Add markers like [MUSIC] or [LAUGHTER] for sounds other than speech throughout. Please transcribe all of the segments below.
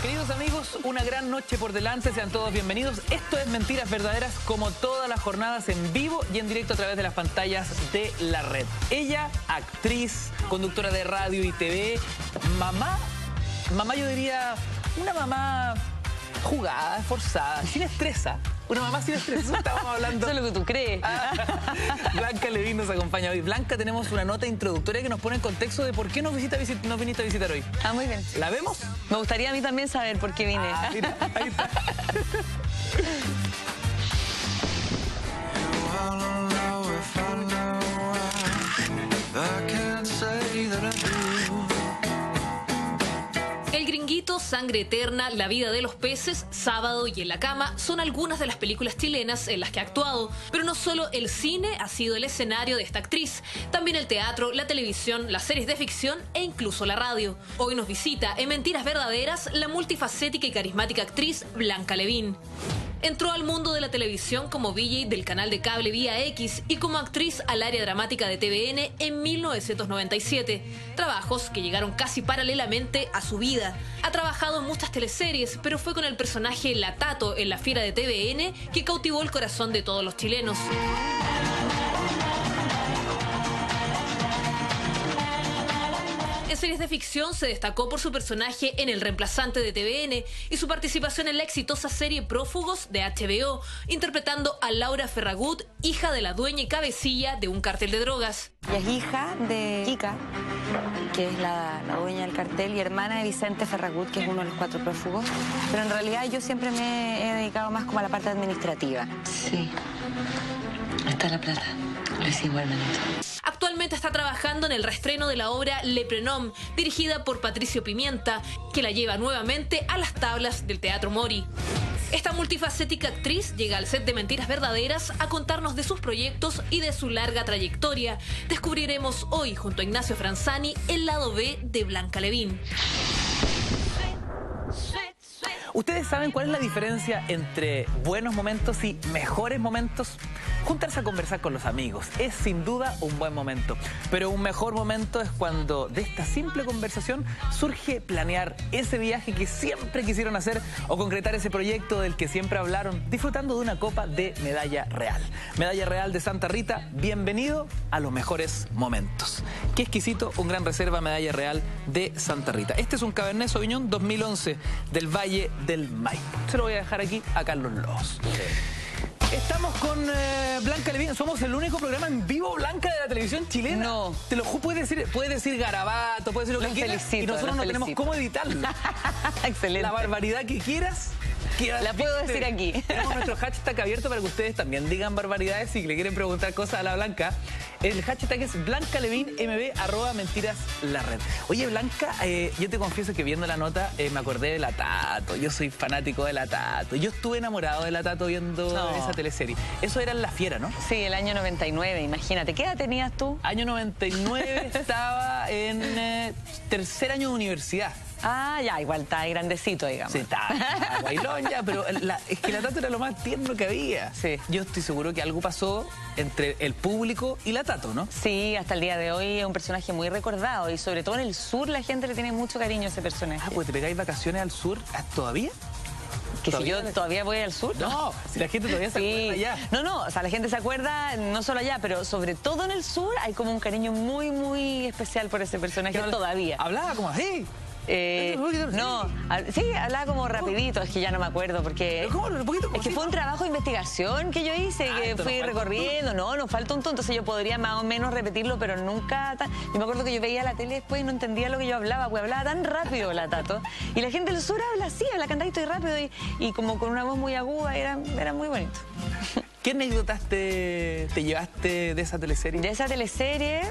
Queridos amigos, una gran noche por delante, sean todos bienvenidos. Esto es Mentiras Verdaderas, como todas las jornadas en vivo y en directo a través de las pantallas de la red. Ella, actriz, conductora de radio y TV, mamá, mamá yo diría, una mamá jugada, esforzada, sin estresa. Una mamá sin estrés, eso estábamos [LAUGHS] hablando. Eso es lo que tú crees. [LAUGHS] Blanca Levin nos acompaña hoy. Blanca, tenemos una nota introductoria que nos pone en contexto de por qué nos, visita, visit- nos viniste a visitar hoy. Ah, muy bien. ¿La vemos? Me gustaría a mí también saber por qué vine. Ah, mira, ahí está. [LAUGHS] Sangre Eterna, La vida de los peces, Sábado y En la cama son algunas de las películas chilenas en las que ha actuado. Pero no solo el cine ha sido el escenario de esta actriz, también el teatro, la televisión, las series de ficción e incluso la radio. Hoy nos visita en Mentiras Verdaderas la multifacética y carismática actriz Blanca Levín. Entró al mundo de la televisión como VJ del canal de cable Vía X y como actriz al área dramática de TVN en 1997. Trabajos que llegaron casi paralelamente a su vida. Ha trabajado en muchas teleseries, pero fue con el personaje La Tato en la fiera de TVN que cautivó el corazón de todos los chilenos. En series de ficción se destacó por su personaje en El reemplazante de TVN y su participación en la exitosa serie Prófugos de HBO, interpretando a Laura Ferragut, hija de la dueña y cabecilla de un cartel de drogas. Ella es hija de Kika, que es la, la dueña del cartel, y hermana de Vicente Ferragut, que es uno de los cuatro prófugos. Pero en realidad yo siempre me he dedicado más como a la parte administrativa. Sí. Está la plata. Igualmente. Actualmente está trabajando en el reestreno de la obra Le Prenom, dirigida por Patricio Pimienta, que la lleva nuevamente a las tablas del Teatro Mori. Esta multifacética actriz llega al set de Mentiras Verdaderas a contarnos de sus proyectos y de su larga trayectoria. Descubriremos hoy, junto a Ignacio Franzani, el lado B de Blanca Levín. ¿Ustedes saben cuál es la diferencia entre buenos momentos y mejores momentos? Juntarse a conversar con los amigos es sin duda un buen momento, pero un mejor momento es cuando de esta simple conversación surge planear ese viaje que siempre quisieron hacer o concretar ese proyecto del que siempre hablaron, disfrutando de una copa de medalla real. Medalla real de Santa Rita, bienvenido a los mejores momentos. Qué exquisito, un gran reserva medalla real de Santa Rita. Este es un Cabernet Sauvignon 2011 del Valle del Maipo. Se lo voy a dejar aquí a Carlos Lobos. Estamos con eh, Blanca Levín. Somos el único programa en vivo blanca de la televisión chilena. No. Te lo juro, puede decir, puede decir garabato, puede decir lo que Los quieras. felicito, y nosotros no tenemos felicito. cómo editarlo. [LAUGHS] Excelente. La barbaridad que quieras. queda La puedo decir aquí. Tenemos nuestro hashtag abierto para que ustedes también digan barbaridades si le quieren preguntar cosas a la Blanca. El hashtag es blancalevinmb arroba mentiras la red. Oye, Blanca, eh, yo te confieso que viendo la nota eh, me acordé de la Tato. Yo soy fanático de la Tato. Yo estuve enamorado de la Tato viendo No. esa teleserie. Eso era en La Fiera, ¿no? Sí, el año 99, imagínate. ¿Qué edad tenías tú? Año 99 [LAUGHS] estaba en eh, tercer año de universidad. Ah, ya, igual está ahí grandecito, digamos. Sí, está bailón ya, pero la- es que la Tato era lo más tierno que había. Sí. Yo estoy seguro que algo pasó entre el público y la Tato, ¿no? Sí, hasta el día de hoy es un personaje muy recordado y sobre todo en el sur la gente le tiene mucho cariño a ese personaje. Ah, pues te pegáis vacaciones al sur ¿ah, todavía. que si yo todavía voy al sur. No, si la gente todavía se Sí. acuerda ya. No, no, o sea, la gente se acuerda no solo allá, pero sobre todo en el sur hay como un cariño muy, muy especial por ese personaje todavía. Hablaba como así. Eh, no, sí. hab- sí, hablaba como rapidito, es que ya no me acuerdo porque... Un poquito Es que fue un trabajo de investigación que yo hice, Ah, que fui recorriendo, no, nos falta un tonto, entonces yo podría más o menos repetirlo, pero nunca... tan- Yo me acuerdo que yo veía la tele después y no entendía lo que yo hablaba, pues hablaba tan rápido la Tato. Y la gente del sur habla así, habla cantadito y rápido y, y como con una voz muy aguda, era, era muy bonito. ¿Qué anécdotas te, te llevaste de esa teleserie? De esa teleserie.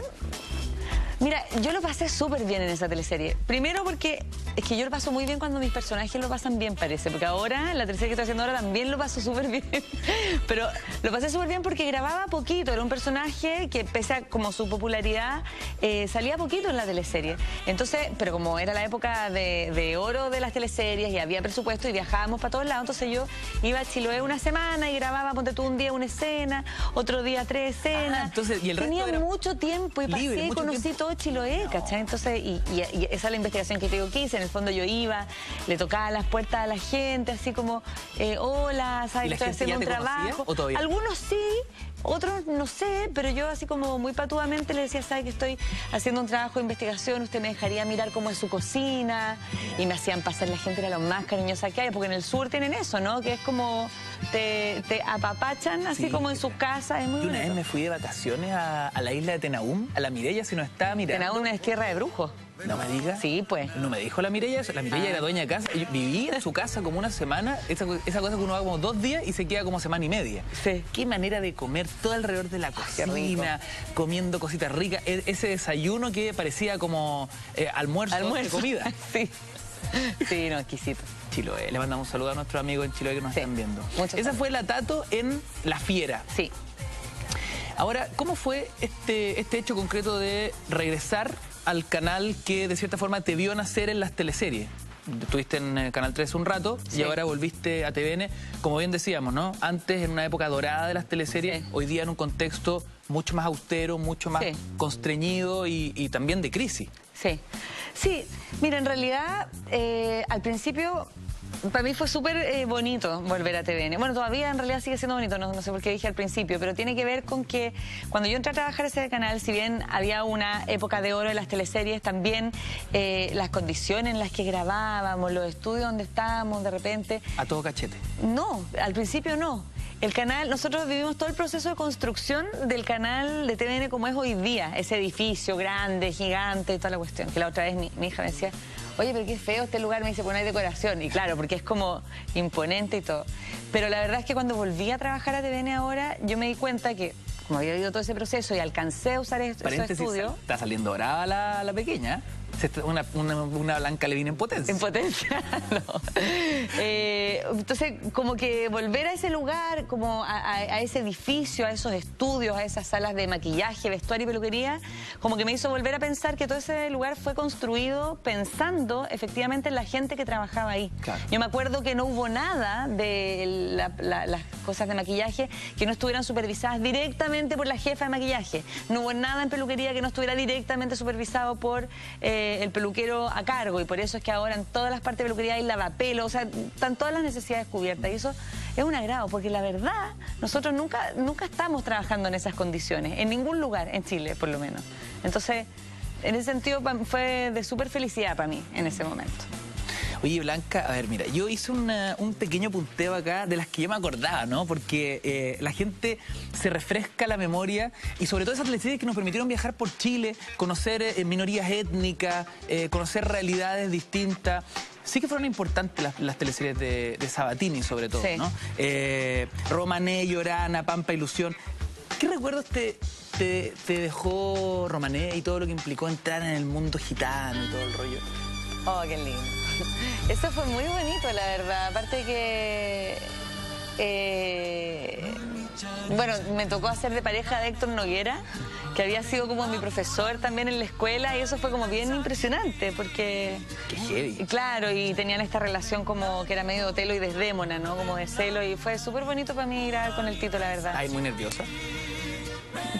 Mira, yo lo pasé súper bien en esa teleserie. Primero porque es que yo lo paso muy bien cuando mis personajes lo pasan bien, parece. Porque ahora, la tercera que estoy haciendo ahora, también lo paso súper bien. [LAUGHS] Pero lo pasé súper bien porque grababa poquito. Era un personaje que, pese a como su popularidad, eh, salía poquito en la teleserie. Entonces, pero como era la época de, oro de las teleseries y había presupuesto y viajábamos para todos lados, entonces yo iba a Chiloé una semana y grababa, ponte tú un día una escena, otro día tres escenas. Ah, entonces, y el Tenía mucho tiempo y pasé y conocí todo Chiloé, ¿cachai? Entonces, y, esa es la investigación que te digo que hice. En el fondo yo iba, le tocaba las puertas a la gente, así como, eh, hola, ¿sabes? Estoy haciendo un trabajo. Algunos sí, otros no sé, pero yo así como muy patuamente le decía, ¿sabe que estoy haciendo un trabajo de investigación? Usted me dejaría mirar cómo es su cocina. Y me hacían pasar, la gente era lo más cariñosa que hay, porque en el sur tienen eso, ¿no? Que es como te, apapachan así como en su casa. Es muy una vez me fui de vacaciones a, la isla de Tenaum, a la Mirella, si no estaba mirando. Tenaum es tierra de brujos. No me diga. Sí, pues. No me dijo la Mirella eso. La Mirella ah. era dueña de casa. Yo viví en su casa como una semana. Esa, esa, cosa que uno va como dos días y se queda como semana y media. Sí. Qué manera de comer todo alrededor de la cocina, comiendo cositas ricas. E, ese desayuno que parecía como eh, almuerzo, almuerzo de comida. [LAUGHS] sí. Sí, no, exquisito. Chiloé. Le mandamos un saludo a nuestros amigos en Chiloé que nos están viendo. Esa fue la Tato en La Fiera. Sí. Ahora, ¿cómo fue este, este hecho concreto de regresar al canal que de cierta forma te vio nacer en las teleseries. Estuviste en eh, Canal 3 un rato y ahora volviste a TVN, como bien decíamos, ¿no? Antes en una época dorada de las teleseries, hoy día en un contexto mucho más austero, mucho más constreñido y, también de crisis. Sí, sí, mira, en realidad eh, al principio para mí fue súper eh, bonito volver a TVN. Bueno, todavía en realidad sigue siendo bonito, no, sé por qué dije al principio, pero tiene que ver con que cuando yo entré a trabajar ese canal, si bien había una época de oro en las teleseries, también eh, las condiciones en las que grabábamos, los estudios donde estábamos de repente... ¿A todo cachete? No, al principio no. El canal, nosotros vivimos todo el proceso de construcción del canal de TVN como es hoy día, ese edificio grande, gigante y toda la cuestión. Que la otra vez mi, mi hija me decía, oye, pero qué feo este lugar, me dice, pues no hay decoración. Y claro, porque es como imponente y todo. Pero la verdad es que cuando volví a trabajar a TVN ahora, yo me di cuenta que como había habido todo ese proceso y alcancé a usar esos estudios... Está saliendo la, la pequeña. Una, una, blanca le viene en potencia. En potencia, [LAUGHS] no. Eh, entonces, como que volver a ese lugar, como a, ese edificio, a esos estudios, a esas salas de maquillaje, vestuario y peluquería, como que me hizo volver a pensar que todo ese lugar fue construido pensando efectivamente en la gente que trabajaba ahí. Yo me acuerdo que no hubo nada de las cosas de maquillaje que no estuvieran supervisadas directamente por la jefa de maquillaje. No hubo nada en peluquería que no estuviera directamente supervisado por... Eh, el peluquero a cargo y por eso es que ahora en todas las partes de peluquería hay lavapelo, o sea, están todas las necesidades cubiertas y eso es un agrado porque la verdad nosotros nunca, nunca estamos trabajando en esas condiciones, en ningún lugar en Chile por lo menos. Entonces, en ese sentido fue de súper felicidad para mí en ese momento. Oye, Blanca, a ver, mira, yo hice un pequeño punteo acá de las que yo me acordaba, ¿no? Porque eh, la gente se refresca la memoria y sobre todo esas teleseries que nos permitieron viajar por Chile, conocer eh, minorías étnicas, eh, conocer realidades distintas. Sí que fueron importantes las, teleseries de, Sabatini, sobre todo, ¿no? Romané, Llorana, Pampa, Ilusión. ¿Qué recuerdos te, te, te, dejó Romané y todo lo que implicó entrar en el mundo gitano y todo el rollo? Oh, qué lindo. [LAUGHS] Eso fue muy bonito, la verdad. Aparte que... Eh, bueno, me tocó hacer de pareja de Héctor Noguera, que había sido como mi profesor también en la escuela, y eso fue como bien impresionante, porque... Qué Claro, y tenían esta relación como que era medio telo y desdémona, ¿no? Como de celo, y fue súper bonito para mí grabar con el Tito, la verdad. Ay, muy nerviosa.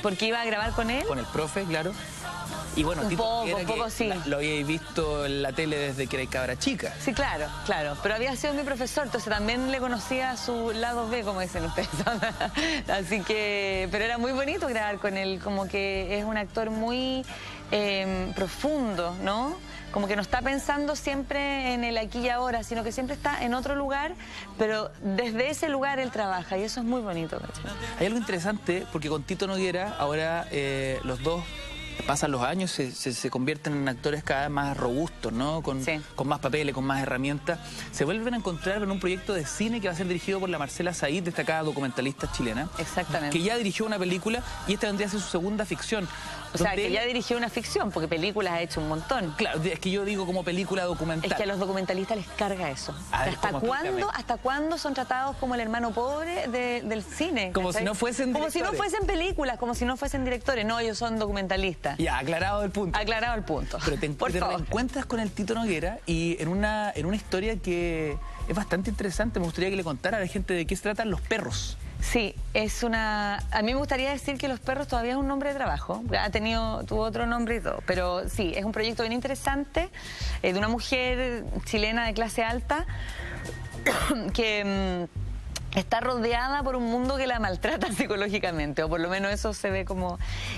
Porque iba a grabar con él. Con el profe, claro. Y bueno, un poco, un poco sí. lo habíais visto en la tele desde que era cabra chica. Sí, claro, claro. Pero había sido mi profesor, entonces también le conocía su lado B, como dicen ustedes. [LAUGHS] Así que, pero era muy bonito grabar con él, como que es un actor muy em, profundo, ¿no? Como que no está pensando siempre en el aquí y ahora, sino que siempre está en otro lugar, pero desde ese lugar él trabaja y eso es muy bonito. Hay algo interesante, porque con Tito Noguera ahora eh, los dos pasan los años, se, se, convierten en actores cada vez más robustos, ¿no? Con, con más papeles, con más herramientas. Se vuelven a encontrar en un proyecto de cine que va a ser dirigido por la Marcela Said, destacada documentalista chilena. Exactamente. Que ya dirigió una película y esta vendría a ser su segunda ficción. O sea, que ya dirigió una ficción, porque películas ha hecho un montón. Claro, es que yo digo como película documental. Es que a los documentalistas les carga eso. Ver, ¿Hasta cuándo. ¿Hasta cuándo son tratados como el hermano pobre de- del cine? Como si no fuesen Como si no directores. fuesen películas, como si no fuesen directores. No, ellos son documentalistas. Ya, aclarado el punto. Aclarado el punto. Pero te, Por te reencuentras con el Tito Noguera y en una, en una historia que es bastante interesante. Me gustaría que le contara a la gente de qué se tratan los perros. Sí, es una. A mí me gustaría decir que Los Perros todavía es un nombre de trabajo. Ha tenido, tuvo otro nombre y todo. Pero sí, es un proyecto bien interesante eh, de una mujer chilena de clase alta [COUGHS] que mm, está rodeada por un mundo que la maltrata [LAUGHS] psicológicamente, o por lo menos eso se ve como.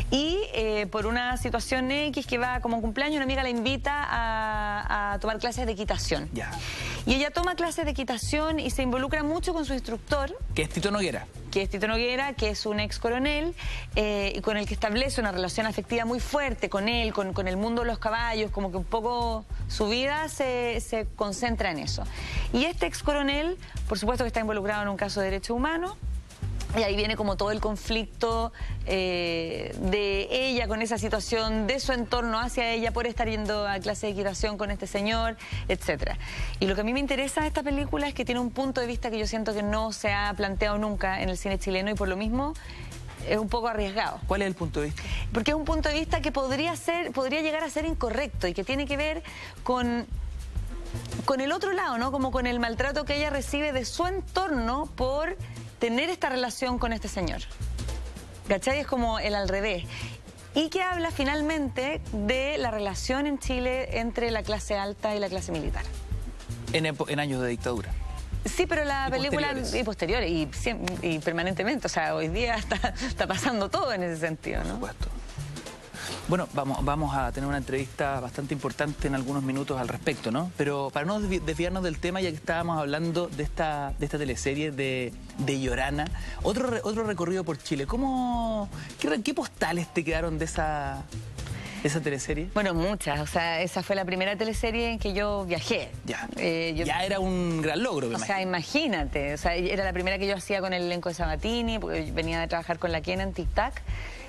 Y eh, por una situación X que va como cumpleaños, una amiga la invita a, a tomar clases de equitación. Ya. Y ella toma clases de equitación y se involucra mucho con su instructor, Que es Tito Noguera. que es Tito Noguera, que es un ex coronel, eh, y con el que establece una relación afectiva muy fuerte con él, con, con el mundo de los caballos, como que un poco su vida se, se concentra en eso. Y este ex coronel, por supuesto que está involucrado en un caso de derechos humanos, y ahí viene como todo el conflicto eh, de ella con esa situación, de su entorno hacia ella por estar yendo a clase de equitación con este señor, etcétera. Y lo que a mí me interesa de esta película es que tiene un punto de vista que yo siento que no se ha planteado nunca en el cine chileno y por lo mismo es un poco arriesgado. ¿Cuál es el punto de vista? Porque es un punto de vista que podría ser, podría llegar a ser incorrecto y que tiene que ver con con el otro lado, ¿no? Como con el maltrato que ella recibe de su entorno por tener esta relación con este señor. ¿Cachai? Es como el al revés. Y que habla finalmente de la relación en Chile entre la clase alta y la clase militar. En, años de dictadura. Sí, pero la Y película posteriores. y posteriores y, permanentemente, o sea, hoy día está, está pasando todo en ese sentido, Por ¿no? supuesto. Bueno, vamos, vamos a tener una entrevista bastante importante en algunos minutos al respecto, ¿no? Pero para no desvi- desviarnos del tema, ya que estábamos hablando de esta, de esta teleserie de, de Llorana, otro, otro recorrido por Chile. ¿Cómo, qué, postales te quedaron de esa, esa teleserie? Bueno, muchas, o sea, esa fue la primera teleserie en que yo viajé. Ya. Eh, yo- ya era un gran logro, me O sea, imagínate, o sea, era la primera que yo hacía con el elenco de Sabatini, porque venía de trabajar con la Kena en Tic Tac.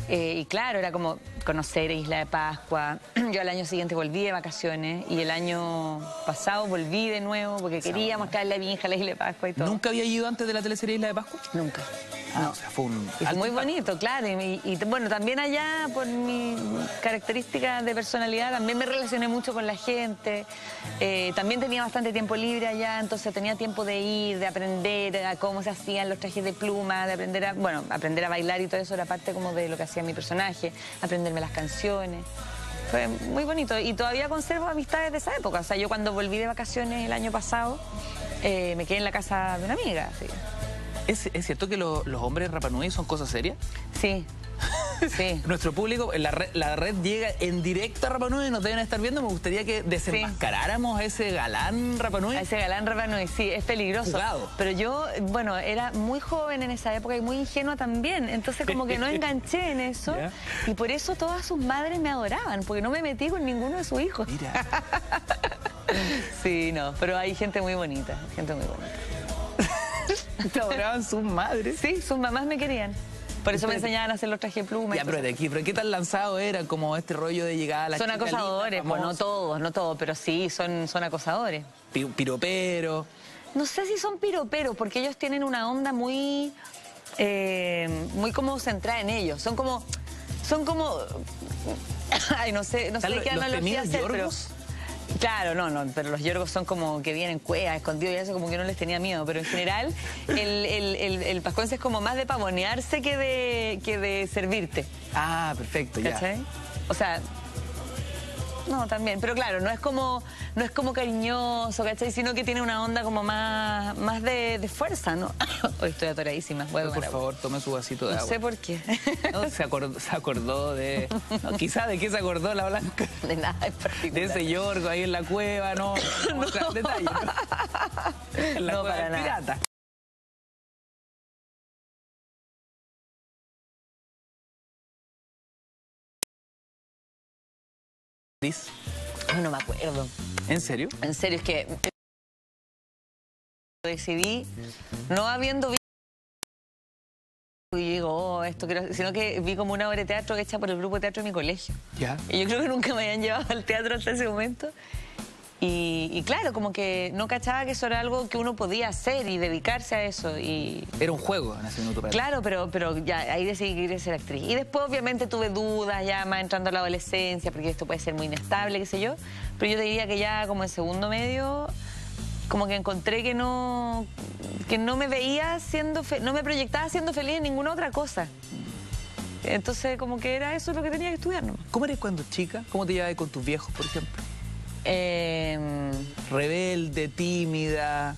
eh, y claro, era como conocer Isla de Pascua. [CLEARS THROAT] Yo al año siguiente volví de vacaciones y el año pasado volví de nuevo porque quería mostrarle a mi hija la Isla de Pascua y todo. ¿Nunca había ido antes de la teleserie Isla de Pascua? Nunca. Ah, o sea, fue un fue alto muy bonito, claro. Y, y, bueno, también allá, por mi característica de personalidad, también me relacioné mucho con la gente. Eh, también tenía bastante tiempo libre allá, entonces tenía tiempo de ir, de aprender a cómo se hacían los trajes de pluma, de aprender a, bueno, aprender a bailar y todo eso era parte como de lo que hacía mi personaje, las canciones. Fue muy bonito y todavía conservo amistades de esa época. O sea, yo cuando volví de vacaciones el año pasado, eh, me quedé en la casa de una amiga. sí. ¿Es, es cierto que lo- los hombres en Rapa Nui son cosas serias? Sí, sí. [LAUGHS] Nuestro público, la red, la red llega en directo a Rapa Nui, nos deben estar viendo. Me gustaría que desenmascaráramos a ese galán Rapa Nui. A ese galán Rapa Nui, sí, es peligroso. Jugado. Pero yo, bueno, era muy joven en esa época y muy ingenua también. Entonces como que no enganché en eso. Ya. Y por eso todas sus madres me adoraban, porque no me metí con ninguno de sus hijos. Mira, [LAUGHS] Sí, no, pero hay gente muy bonita, gente muy bonita. Te [LAUGHS] adoraban sus madres. Sí, sus mamás me querían. Por eso me enseñaban a hacer los trajes de pluma. y Ya, pero de aquí, pero ¿qué tan lanzado era como este rollo de llegar a la Son chica linda, acosadores, pues no todos, no todos, pero sí, son, son acosadores. pi- Piropero. No sé si son piroperos, porque ellos tienen una onda muy. eh, muy como centrada en ellos. Son como. Son como. [COUGHS] Ay, no sé, no sé ¿Están lo- qué analogía hacer, pero. Claro, no, no, pero los yorgos son como que vienen cuevas, escondidos y eso como que no les tenía miedo. Pero en general, el, el, el, el pascuense es como más de pavonearse que de, que de servirte. Ah, perfecto, ya. ¿Cachai? O sea, no, también. Pero claro, no es como, no es como cariñoso, ¿cachai? Sino que tiene una onda como más, más de, de fuerza, ¿no? [LAUGHS] Hoy estoy atoradísima. Voy a Por favor, tome su vasito de No agua. sé por qué. No, se, acordó, se acordó de... no, [LAUGHS] quizá de qué se acordó la Blanca. De nada en De particular. ese yorgo ahí en la cueva, no. [LAUGHS] no. ¿no? En la No, cueva para nada. pirata. No me acuerdo. ¿En serio? En serio, es que decidí, no habiendo y digo, oh, esto quiero... Sino que vi como una obra de teatro hecha por el grupo de teatro de mi colegio. Ya. Y yo creo que nunca me habían llevado al teatro hasta ese momento. Y, y claro, como que no cachaba que eso era algo que uno podía hacer y dedicarse a eso. Y Era un juego en ese minuto para ti. Claro, pero, pero ya ahí decidí que quería ser actriz. Y después obviamente tuve dudas ya más entrando a la adolescencia, porque esto puede ser muy inestable, qué sé yo. Pero yo te diría que ya como en segundo medio, como que encontré que no, que no me veía siendo, fe- no me proyectaba siendo feliz en ninguna otra cosa. Entonces como que era eso lo que tenía que estudiar nomás. ¿Cómo eres cuando chica? ¿Cómo te llevabas con tus viejos, por ejemplo? Eh, Rebelde, tímida,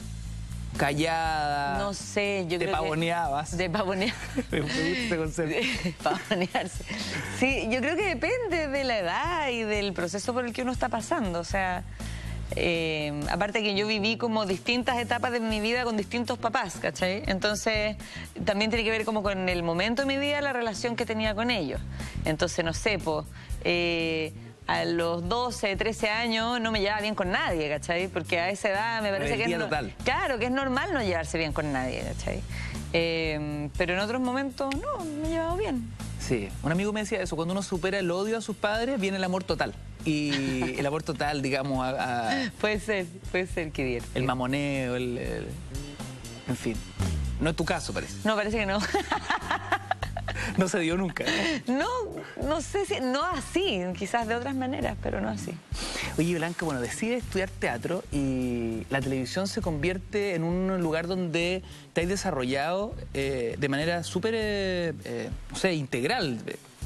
callada. no sé, yo Te creo pavoneabas. que... [LAUGHS] Gusta ese concepto. Pavonearse. Sí, yo creo que depende de la edad y del proceso por el que uno está pasando. O sea, eh, aparte que yo viví como distintas etapas de mi vida con distintos papás, ¿cachai? Entonces, también tiene que ver como con el momento de mi vida, la relación que tenía con ellos. Entonces, no sé, pues... a los 12, 13 años no me llevaba bien con nadie, ¿cachai? Porque a esa edad me parece que es, total. Claro, que es normal no llevarse bien con nadie, ¿cachai? Eh, pero en otros momentos no, me he llevado bien. Sí, un amigo me decía eso, cuando uno supera el odio a sus padres, viene el amor total. Y [LAUGHS] el amor total, digamos, a- a- Puede ser, puede ser que bien. el mamoneo, el, el- En fin. No es tu caso, parece. No, parece que no. [LAUGHS] [LAUGHS] No se dio nunca. No, no sé si, no así, quizás de otras maneras, pero no así. Oye, Blanca, bueno, decides estudiar teatro y la televisión se convierte en un lugar donde te has desarrollado eh, de manera súper, eh, eh, no sé, integral,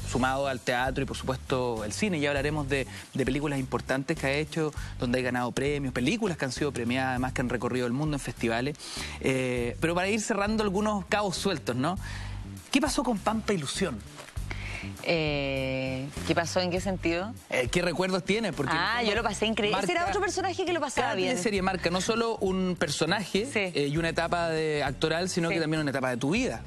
sumado al teatro y por supuesto el cine. Ya hablaremos de, de películas importantes que ha hecho, donde hay ganado premios, películas que han sido premiadas, además que han recorrido el mundo en festivales. Eh, pero para ir cerrando algunos cabos sueltos, ¿no? ¿Qué pasó con Pampa Ilusión? Eh, ¿Qué pasó? ¿En qué sentido? Eh, ¿Qué recuerdos tienes? Porque ah, yo lo pasé increíble. Ese era marca- otro personaje que lo pasaba Cada bien. serie marca no solo un personaje Sí. eh, y una etapa de actoral, sino Sí. que también una etapa de tu vida.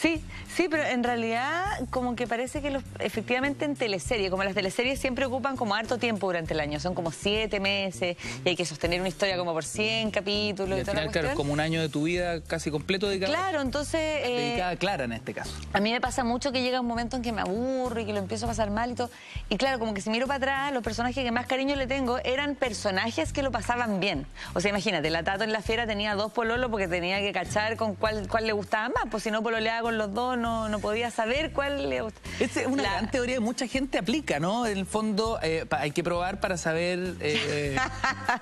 Sí, sí, pero en realidad como que parece que los, efectivamente en teleserie, como las teleseries siempre ocupan como harto tiempo durante el año, son como siete meses y hay que sostener una historia como por 100 capítulos Y y, al toda la final, claro, como un año de tu vida casi completo dedicado, Claro, entonces... eh, dedicada a Clara en este caso. A mí me pasa mucho que llega un momento en que me aburro y que lo empiezo a pasar mal y todo. Y claro, como que si miro para atrás, los personajes que más cariño le tengo eran personajes que lo pasaban bien. O sea, imagínate, la Tato en la fiera tenía dos pololos porque tenía que cachar con cuál, cuál le gustaba más. Pues si no pololeaba con los dos, no, no podía saber cuál le gustaba. Esa es una La- gran teoría que mucha gente aplica, ¿no? En el fondo eh, hay que probar para saber... eh,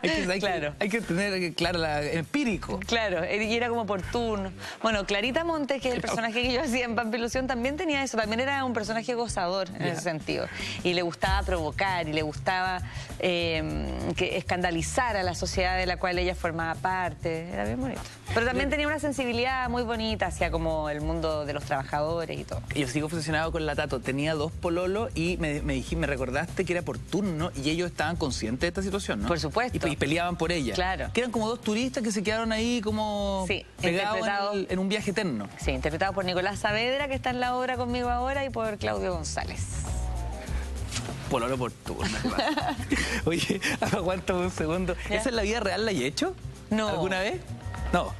hay, que, hay que- Claro. hay que tener, eh, claro, la, empírico. Claro, y era como por turno. Bueno, Clarita Montes, que es el personaje que yo hacía en Pampilusión, también tenía eso, también era un personaje gozador en ese sentido. Y le gustaba provocar y le gustaba eh, que escandalizar a la sociedad de la cual ella formaba parte. Era bien bonito. Pero también tenía una sensibilidad muy bonita hacia como el mundo de los trabajadores y todo. Yo sigo obsesionado con la Tato. Tenía dos pololos y me, me, dij- me recordaste que era por turno y ellos estaban conscientes de esta situación, ¿no? Por supuesto. Y, pe- y peleaban por ella. Claro. Que eran como dos turistas que se quedaron ahí como Sí, pegados en un viaje eterno. Sí, interpretado por Nicolás Saavedra, que está en la obra conmigo ahora, y por Claudio González. Pololo por turno. [LAUGHS] Oye, aguántame un segundo. ¿Ya? ¿Esa en la vida real la he hecho? No. ¿Alguna vez? No.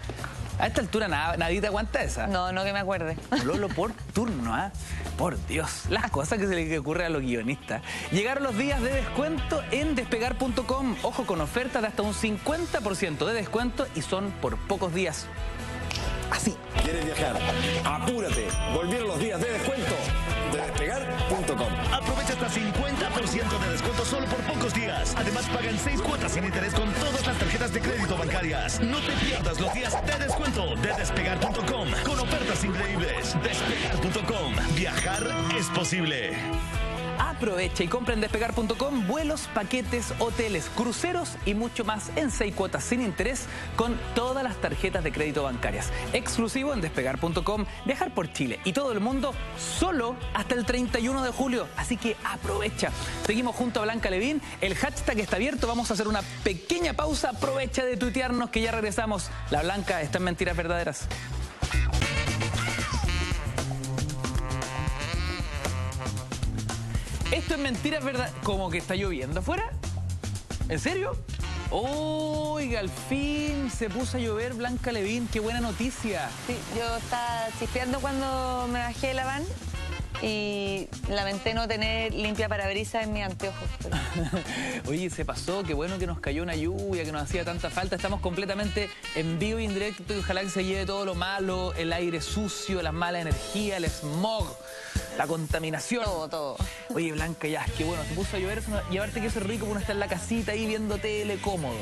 A esta altura nada, nadie te aguanta esa. No, no que me acuerde. Pololo por turno, ¿ah? Por Dios, las cosas que se le ocurre a los guionistas. Llegaron los días de descuento en despegar.com. Ojo con ofertas de hasta un 50% de descuento y son por pocos días. Así. ¿Quieres viajar? Apúrate. Volvieron los días de descuento Aprovecha hasta 50% de descuento solo por pocos días. Además, pagan 6 cuotas sin interés con todas las tarjetas de crédito bancarias. No te pierdas los días de descuento de despegar.com con ofertas increíbles. Despegar.com. Viajar es posible. Aprovecha y compra en despegar.com vuelos, paquetes, hoteles, cruceros y mucho más en seis cuotas sin interés con todas las tarjetas de crédito bancarias. Exclusivo en despegar.com. Viajar por Chile y todo el mundo solo hasta el 31 de julio. Así que aprovecha. Seguimos junto a Blanca Levín. El hashtag está abierto. Vamos a hacer una pequeña pausa. Aprovecha de tuitearnos que ya regresamos. La Blanca está en Mentiras Verdaderas. Esto es mentiras verdad. ¿Como que está lloviendo afuera? ¿En serio? Oiga, al fin se puso a llover Blanca Levín, qué buena noticia. Sí, yo estaba chispeando cuando me bajé de la van y lamenté no tener limpia parabrisas en mis anteojos. pero- [LAUGHS] Oye, se pasó, qué bueno que nos cayó una lluvia, que nos hacía tanta falta. Estamos completamente en vivo y en directo y ojalá que se lleve todo lo malo, el aire sucio, la mala energía, el smog, la contaminación. Todo, todo. Oye, Blanca, ya, qué bueno, se puso a llover, eso llevarte que eso es rico, uno está en la casita ahí viendo tele cómodo.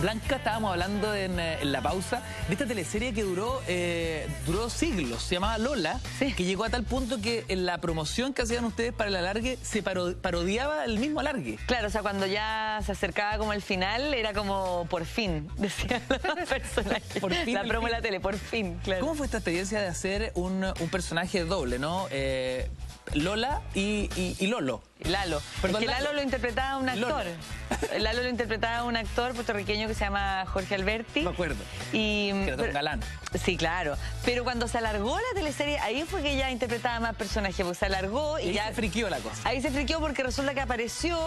Blanca, estábamos hablando en, eh, en la pausa de esta teleserie que duró, eh, duró siglos, se llamaba Lola, Sí. que llegó a tal punto que en la promoción que hacían ustedes para el alargue se paro- parodiaba el mismo alargue. Claro, o sea, cuando ya se acercaba como el final, era como por fin, [LAUGHS] decían los [LAUGHS] personajes. Por fin La promo de la tele, por fin, claro. ¿Cómo fue esta experiencia de hacer un, un personaje doble, no? Eh, Lola y, y- y Lolo. Lalo. Perdón, es que Lalo, Lalo. lo interpretaba un Lolo. actor. [LAUGHS] Lalo lo interpretaba un actor puertorriqueño que se llama Jorge Alberti. Me acuerdo. Y, Que era un galán. Sí, claro. Pero cuando se alargó la teleserie, ahí fue que ya interpretaba más personajes, porque se alargó y, Y ya ya friquió la cosa. Ahí se friqueó porque resulta que apareció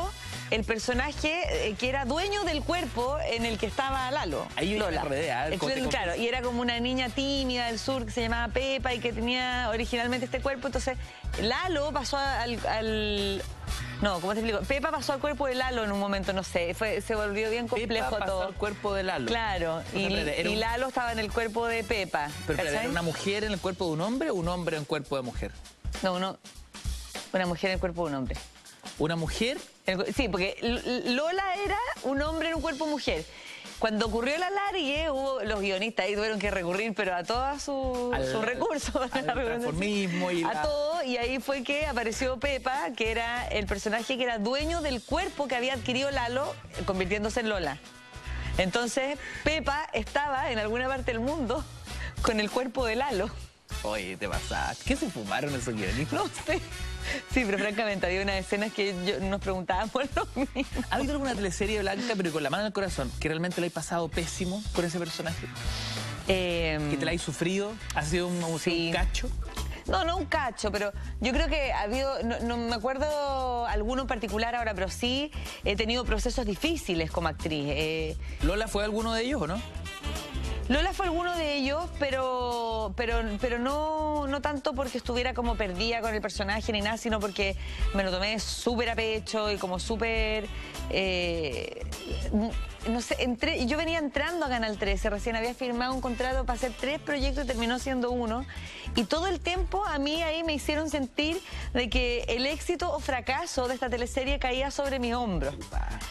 el personaje eh, que era dueño del cuerpo en el que estaba Lalo. Ahí Lola. me Conte, conte. claro, y era como una niña tímida del sur que se llamaba Pepa y que tenía originalmente este cuerpo. Entonces, Lalo pasó al. al- no, ¿cómo te explico? Pepa pasó al cuerpo de Lalo en un momento, no sé. Fue, se volvió bien complejo Pepa pasó todo. al cuerpo de Lalo. Claro, y, un- Lalo estaba en el cuerpo de Pepa. Pero. ¿era una mujer en el cuerpo de un hombre o un hombre en el cuerpo de mujer? No, uno, una mujer en el cuerpo de un hombre. Una mujer El Sí, porque Lola era un hombre en un cuerpo mujer. Cuando ocurrió el alargue, hubo, los guionistas ahí tuvieron que recurrir, pero a todos sus sus recursos. [LAUGHS] al transformismo y A la- todo, y ahí fue que apareció Pepa, que era el personaje que era dueño del cuerpo que había adquirido Lalo, convirtiéndose en Lola. Entonces, Pepa estaba en alguna parte del mundo con el cuerpo de Lalo. Oye, te pasaste. ¿Qué se fumaron esos guionistas? No sé. [LAUGHS] Sí, pero francamente había unas escenas que yo- nos preguntábamos lo mismo. ¿Ha habido alguna teleserie blanca, pero con la mano en el corazón, que realmente lo hay pasado pésimo con ese personaje? Eh, ¿Que te la hay sufrido? ¿Ha sido un, un Sí. cacho? No, no un cacho, pero yo creo que ha habido, no, no me acuerdo alguno en particular ahora, pero sí he tenido procesos difíciles como actriz. Eh, ¿Lola fue alguno de ellos o no? Lola fue alguno de ellos, pero, pero, pero no, no tanto porque estuviera como perdida con el personaje ni nada, sino porque me lo tomé súper a pecho y como súper... eh, no sé, entré, yo venía entrando a Canal 13, recién había firmado un contrato para hacer tres proyectos y terminó siendo uno. Y todo el tiempo a mí ahí me hicieron sentir de que el éxito o fracaso de esta teleserie caía sobre mis hombros.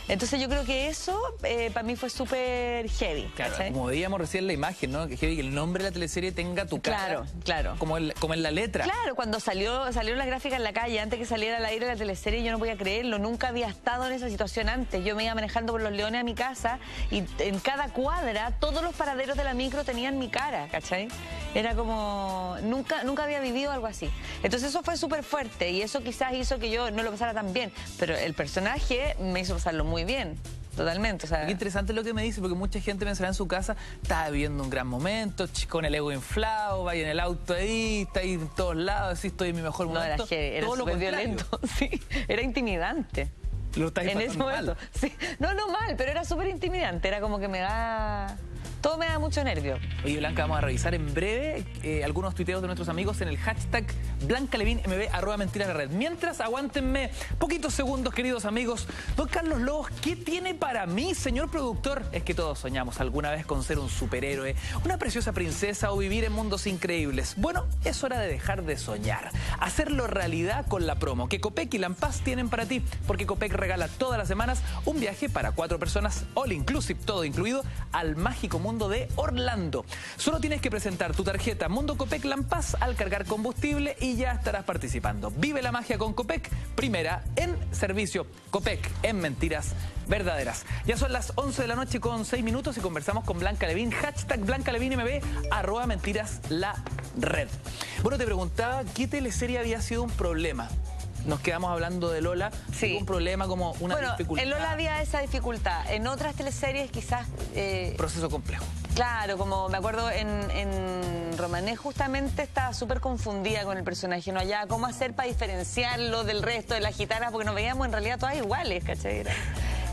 Entonces yo creo que eso eh, para mí fue súper heavy. Como veíamos recién la imagen, ¿no? Que, el nombre de la teleserie tenga tu cara. Claro, claro. Como, el- como en la letra. Claro, cuando salió, salieron las gráficas en la calle, antes que saliera al aire la teleserie, yo no podía creerlo. Nunca había estado en esa situación antes. Yo me iba manejando por los leones a mi casa y en cada cuadra todos los paraderos de la micro tenían mi cara, ¿cachai? Era como. Nunca, nunca había vivido algo así. Entonces eso fue súper fuerte y eso quizás hizo que yo no lo pasara tan bien. Pero el personaje me hizo pasarlo muy bien. Totalmente. O sea, Qué interesante lo que me dice, porque mucha gente pensará en su casa, está viviendo un gran momento, con el ego inflado, vaya en el auto ahí, está ahí en todos lados, así estoy en mi mejor no, era, momento. que era Todo lo violento. [LAUGHS] Sí, era intimidante. Lo estáis en ese momento. Sí. No, no mal, pero era súper intimidante. Era como que me da. Todo me da mucho nervio. Oye, Blanca, vamos a revisar en breve eh, algunos tuiteos de nuestros amigos en el hashtag BlancaLevinMB, arroba mentiras de red. Mientras, aguántenme poquitos segundos, queridos amigos. Don Carlos Lobos, ¿qué tiene para mí, señor productor? Es que todos soñamos alguna vez con ser un superhéroe, una preciosa princesa o vivir en mundos increíbles. Bueno, es hora de dejar de soñar, hacerlo realidad con la promo que Copec y Lampaz tienen para ti, porque Copec regala todas las semanas un viaje para cuatro personas, all inclusive, todo incluido, al mágico mundo de Orlando. Solo tienes que presentar tu tarjeta Mundo Copec Lampaz al cargar combustible y ya estarás participando. Vive la magia con Copec, primera en servicio. Copec en mentiras verdaderas. Ya son las 11 de la noche con 6 minutos y conversamos con Blanca Levín. Hashtag Blanca Levín MB, arroba mentiras la red. Bueno, te preguntaba qué teleserie había sido un problema. Nos quedamos hablando de Lola. Sí. Un problema como una bueno, dificultad. en Lola había esa dificultad. En otras teleseries quizás. eh, Proceso complejo. Claro, como me acuerdo en, en Romané justamente estaba súper confundida con el personaje, no allá cómo hacer para diferenciarlo del resto de las gitanas, porque nos veíamos en realidad todas iguales, ¿cachai?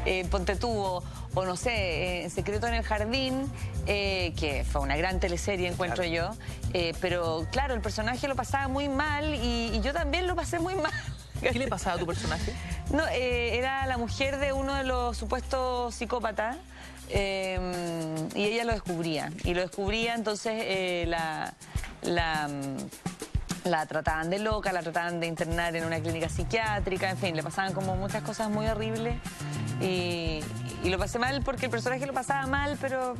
Eh, ponte tú, o, no sé, eh, Secreto en el Jardín, eh, que fue una gran teleserie, encuentro yo, eh, pero claro, el personaje lo pasaba muy mal y, y yo también lo pasé muy mal. ¿Qué le pasaba a tu personaje? [LAUGHS] No, eh, era la mujer de uno de los supuestos psicópatas eh, y ella lo descubría. Y lo descubría, entonces eh, la, mm, la trataban de loca, la trataban de internar en una clínica psiquiátrica, en fin, le pasaban como muchas cosas muy horribles. Y, y lo pasé mal porque el personaje lo pasaba mal, pero...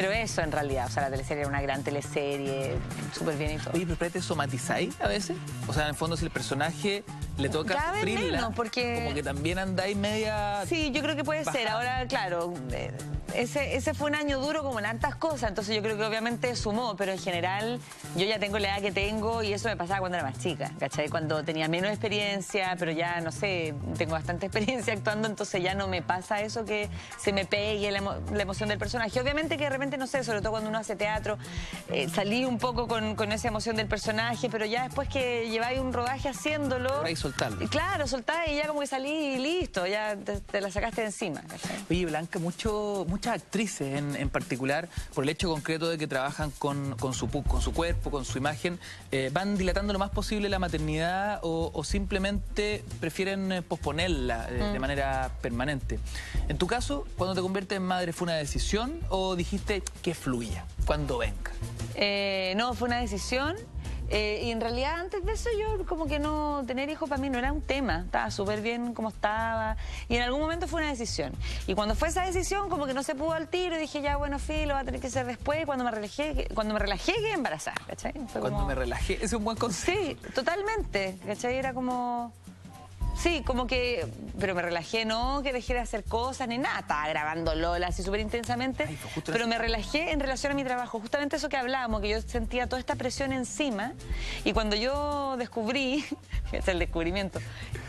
Pero eso en realidad, o sea, la teleserie era una gran teleserie, súper bien y todo. Oye, pero espérate, ¿somatizáis a veces? O sea, en el fondo, si el personaje le toca Cada sufrirla, menos, porque- como que también andáis media... Sí, yo creo que puede ser. Ahora, claro, eh, ese, ese fue un año duro como en hartas cosas, entonces yo creo que obviamente sumó, pero en general yo ya tengo la edad que tengo y eso me pasaba cuando era más chica, ¿cachai? Cuando tenía menos experiencia, pero ya, no sé, tengo bastante [LAUGHS] experiencia actuando, entonces ya no me pasa eso que se me pegue la, emo- la emoción del personaje. Obviamente que de repente, no sé, sobre todo cuando uno hace teatro, eh, salí un poco con, con esa emoción del personaje, pero ya después que lleváis un rodaje haciéndolo... Que soltarlo. Claro, soltás y ya como que salí y listo, ya te, te la sacaste de encima. ¿cachai? Oye, Blanca, mucho, muchas actrices en, en particular, por el hecho concreto de que trabajan con, con su, con su cuerpo, con su imagen, eh, van dilatando lo más posible la maternidad o, o simplemente prefieren eh, posponerla eh, de manera permanente. En tu caso, cuando te conviertes en madre, ¿fue una decisión o dijiste que fluya cuando venga? Eh, no, fue una decisión. eh, y en realidad antes de eso yo como que no, tener hijos para mí no era un tema, estaba súper bien como estaba y en algún momento fue una decisión. Y cuando fue esa decisión como que no se pudo al tiro y dije ya bueno, filo, va a tener que ser después y cuando me relajé, cuando me relajé quedé embarazada, ¿cachai? Fue Cuando como- me relajé, es un buen consejo. Sí, totalmente, ¿cachai? Era como... Sí, como que, pero me relajé, no que dejé de hacer cosas ni nada, estaba grabando Lola así súper intensamente, Ay, pero me relajé en relación a mi trabajo, justamente eso que hablábamos, que yo sentía toda esta presión encima y cuando yo descubrí, [LAUGHS] es el descubrimiento,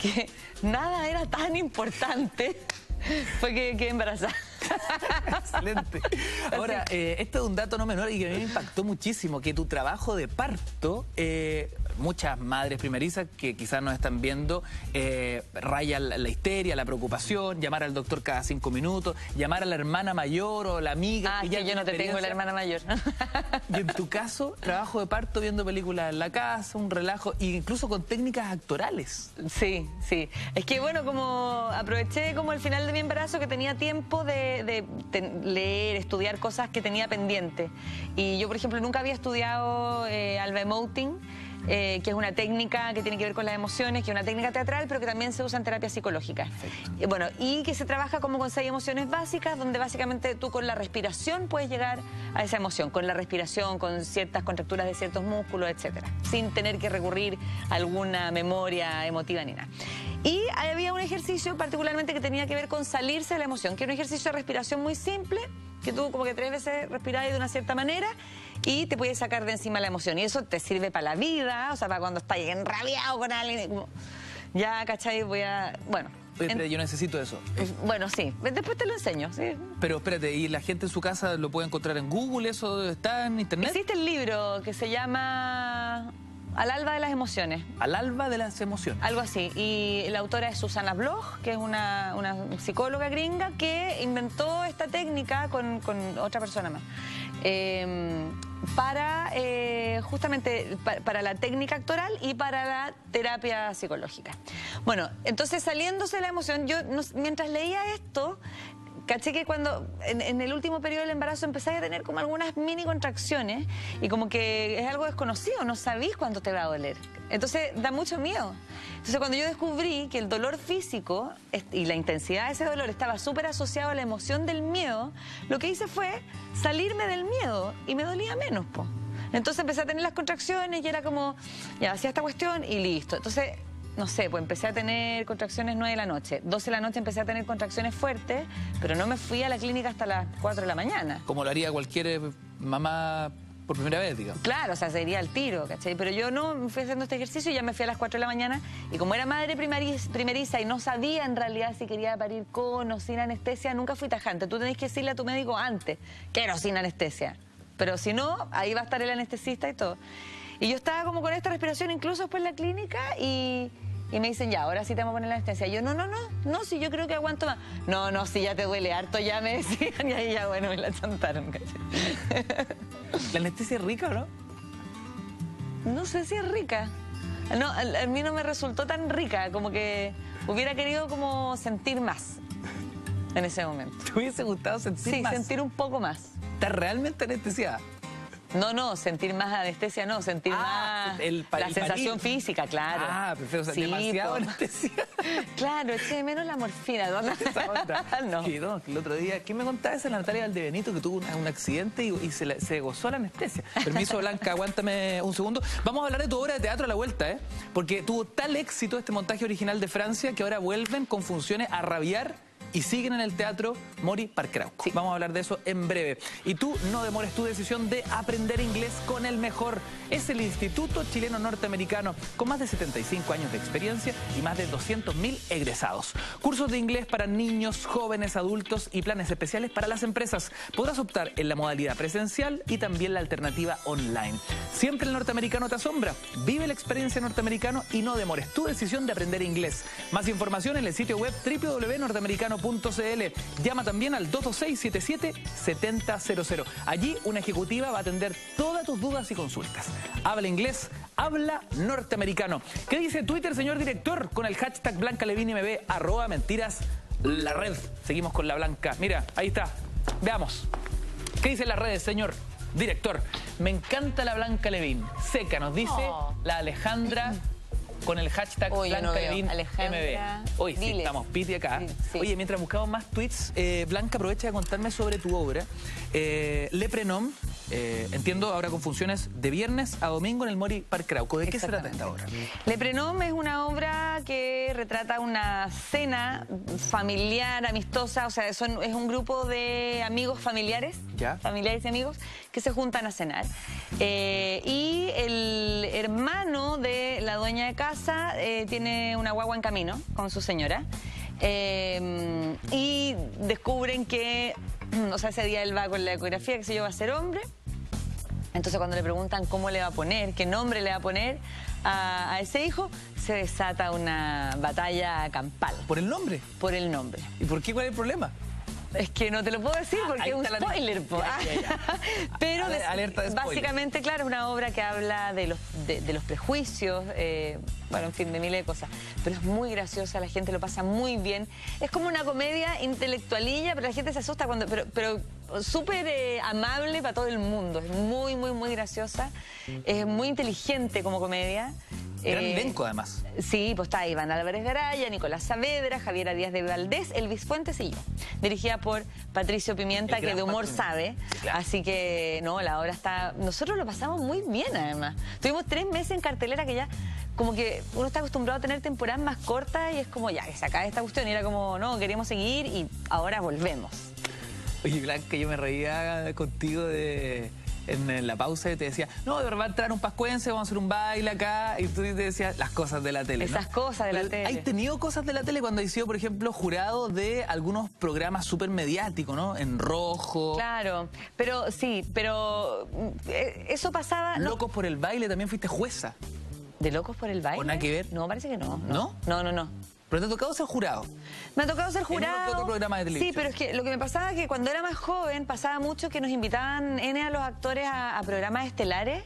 que nada era tan importante, [LAUGHS] fue que quedé embarazada. [LAUGHS] Excelente. Ahora, eh, esto es un dato no menor y que a mí me impactó muchísimo, que tu trabajo de parto, eh, muchas madres primerizas que quizás nos están viendo, eh, raya la, la histeria, la preocupación, llamar al doctor cada cinco minutos, llamar a la hermana mayor o la amiga. Ah, que ya yo no te tengo la hermana mayor. [LAUGHS] Y en tu caso, trabajo de parto viendo películas en la casa, un relajo, e incluso con técnicas actorales. Sí, sí. Es que bueno, como aproveché como el final de mi embarazo que tenía tiempo de, de ten- leer, estudiar cosas que tenía pendiente. Y yo, por ejemplo, nunca había estudiado eh, alba emoting. Eh, que es una técnica que tiene que ver con las emociones, que es una técnica teatral, pero que también se usa en terapia psicológica. Eh, bueno, y que se trabaja como con seis emociones básicas, donde básicamente tú con la respiración puedes llegar a esa emoción, con la respiración, con ciertas contracturas de ciertos músculos, etcétera, sin tener que recurrir a alguna memoria emotiva ni nada. Y había un ejercicio particularmente que tenía que ver con salirse de la emoción, que era un ejercicio de respiración muy simple, que tú como que tres veces respirabas de una cierta manera y te puedes sacar de encima la emoción. Y eso te sirve para la vida, o sea, para cuando estás enrabiado con alguien. como, ya, ¿cachai? Voy a... Bueno. Oye, yo necesito eso. pues, bueno, sí. Después te lo enseño, sí. Pero espérate, ¿y la gente en su casa lo puede encontrar en Google? ¿Eso está en internet? Existe el libro que se llama Al alba de las emociones. Al alba de las emociones. Algo así. Y la autora es Susana Bloch, que es una, una psicóloga gringa que inventó esta técnica con, con otra persona más. Eh, para eh, justamente pa- para la técnica actoral y para la terapia psicológica. Bueno, entonces saliéndose la emoción, yo mientras leía esto, caché que cuando en, el último periodo del embarazo empecé a tener como algunas mini contracciones y como que es algo desconocido, no sabís cuánto te va a doler. Entonces da mucho miedo. Entonces cuando yo descubrí que el dolor físico y la intensidad de ese dolor estaba súper asociado a la emoción del miedo, lo que hice fue salirme del miedo y me dolía menos, po. Entonces empecé a tener las contracciones y era como, ya, hacía esta cuestión y listo. Entonces no sé, pues empecé a tener contracciones 9 de la noche. 12 de la noche empecé a tener contracciones fuertes, pero no me fui a la clínica hasta las 4 de la mañana. Como lo haría cualquier eh, mamá por primera vez, digamos. Claro, o sea, sería al tiro, ¿cachai? Pero yo no me fui haciendo este ejercicio y ya me fui a las 4 de la mañana y como era madre primariz- primeriza y no sabía en realidad si quería parir con o sin anestesia, nunca fui tajante. Tú tenés que decirle a tu médico antes, quiero sin anestesia. Pero si no, ahí va a estar el anestesista y todo. Y yo estaba como con esta respiración incluso después en la clínica y, y me dicen, ya, ahora sí te vamos a poner la anestesia. yo, no, no, no, no, si yo creo que aguanto más. No, no, si ya te duele harto, ya me [LAUGHS] decían, y ahí ya, bueno, me la chantaron, ¿cachai? ¿La anestesia es rica o no? No sé si es rica. No, a, mí no me resultó tan rica, como que hubiera querido como sentir más en ese momento. ¿Te hubiese gustado sentir Sí, más? sentir un poco más. ¿Estás realmente anestesiada? No, no, sentir más anestesia, no, sentir Ah, más el la el sensación física, claro. Ah, perfecto, o sea, Sí, demasiado anestesia. [LAUGHS] Claro, eché de menos la morfina. ¿no? [LAUGHS] Esa onda. [LAUGHS] no. Sí, no, el otro día, ¿quién me contaba esa Natalia Valdebenito que tuvo un accidente y, y se, la- se gozó la anestesia? Permiso, Blanca, aguántame un segundo. Vamos a hablar de tu obra de teatro a la vuelta, ¿eh? Porque tuvo tal éxito este montaje original de Francia que ahora vuelven con funciones a rabiar y siguen en el teatro Mori Parkrauco. Vamos a hablar de eso en breve. Y tú no demores tu decisión de aprender inglés con el mejor. Es el Instituto Chileno Norteamericano, con más de 75 años de experiencia y más de 200.000 egresados. Cursos de inglés para niños, jóvenes, adultos y planes especiales para las empresas. Podrás optar en la modalidad presencial y también la alternativa online. Siempre el norteamericano te asombra. Vive la experiencia norteamericano y no demores tu decisión de aprender inglés. Más información en el sitio web Llama también al 226-77-7000. Allí una ejecutiva va a atender todas tus dudas y consultas. Habla inglés, habla norteamericano. ¿Qué dice Twitter, señor director? Con el hashtag BlancaLevinMB, arroba mentiras la red. Seguimos con la Blanca. Mira, ahí está. Veamos. ¿Qué dicen las redes, señor director? Me encanta la Blanca Levín. Seca, nos dice Oh. la Alejandra con el hashtag no Blanca Alejandra, MB. Hoy sí, estamos piti acá. Sí. Oye, mientras buscamos más tweets, eh, Blanca, aprovecha de contarme sobre tu obra. Eh, Le Prenom, eh, entiendo ahora con funciones de viernes a domingo en el Mori Park Crauco. ¿De qué se trata esta obra? Le Prenom es una obra que retrata una cena familiar, amistosa, o sea, son, es un grupo de amigos familiares, Ya. familiares y amigos, que se juntan a cenar. Eh, y el hermano de la dueña de casa eh, tiene una guagua en camino con su señora. Eh, y descubren que, o sea, ese día él va con la ecografía, que se yo, va a ser hombre. Entonces cuando le preguntan cómo le va a poner, qué nombre le va a poner a, a ese hijo, se desata una batalla campal ¿Por el nombre? por el nombre. ¿Y por qué? ¿Cuál es el problema? Es que no te lo puedo decir Ah, porque es un la- spoiler. [LAUGHS] Pero Ale- des- alerta de spoiler. básicamente, claro, es una obra que habla de los, de, de los prejuicios, eh, bueno, en fin, de miles de cosas. Pero es muy graciosa, la gente lo pasa muy bien. Es como una comedia intelectualilla, pero la gente se asusta cuando... Pero, pero súper eh, amable para todo el mundo. Es muy, muy, muy graciosa. Es muy inteligente como comedia. Gran Eh, elenco, además. Sí, pues está Iván Álvarez Garaya, Nicolás Saavedra, Javier Díaz de Valdés, Elvis Fuentes y yo. Dirigida por Patricio Pimienta, que de humor Patricio. sabe. Sí, claro. Así que, no, la obra está... Nosotros lo pasamos muy bien, además. Tuvimos tres meses en cartelera que ya... Como que uno está acostumbrado a tener temporadas más cortas y es como, ya, que se acabe esta cuestión. Y era como, no, queríamos seguir y ahora volvemos. Oye, Blanca, yo me reía contigo de en la pausa y te decía, no, de verdad entrar un pascuense, vamos a hacer un baile acá, y tú te decías las cosas de la tele. ¿no? Esas cosas de la Pero, tele. ¿Has tenido cosas de la tele cuando has sido, por ejemplo, jurado de algunos programas súper mediáticos, ¿no? En rojo. Claro, pero sí, pero mm, eh, eso pasaba... no- Locos por el baile, también fuiste jueza. ¿De locos por el baile? ¿O nada que ver? No, parece que no. ¿No? No, no, no. Pero te ha tocado ser jurado. Me ha tocado ser uno que jurado. otro programa de televisión. Sí, pero es que lo que me pasaba es que cuando era más joven pasaba mucho que nos invitaban N a los actores a, a programas estelares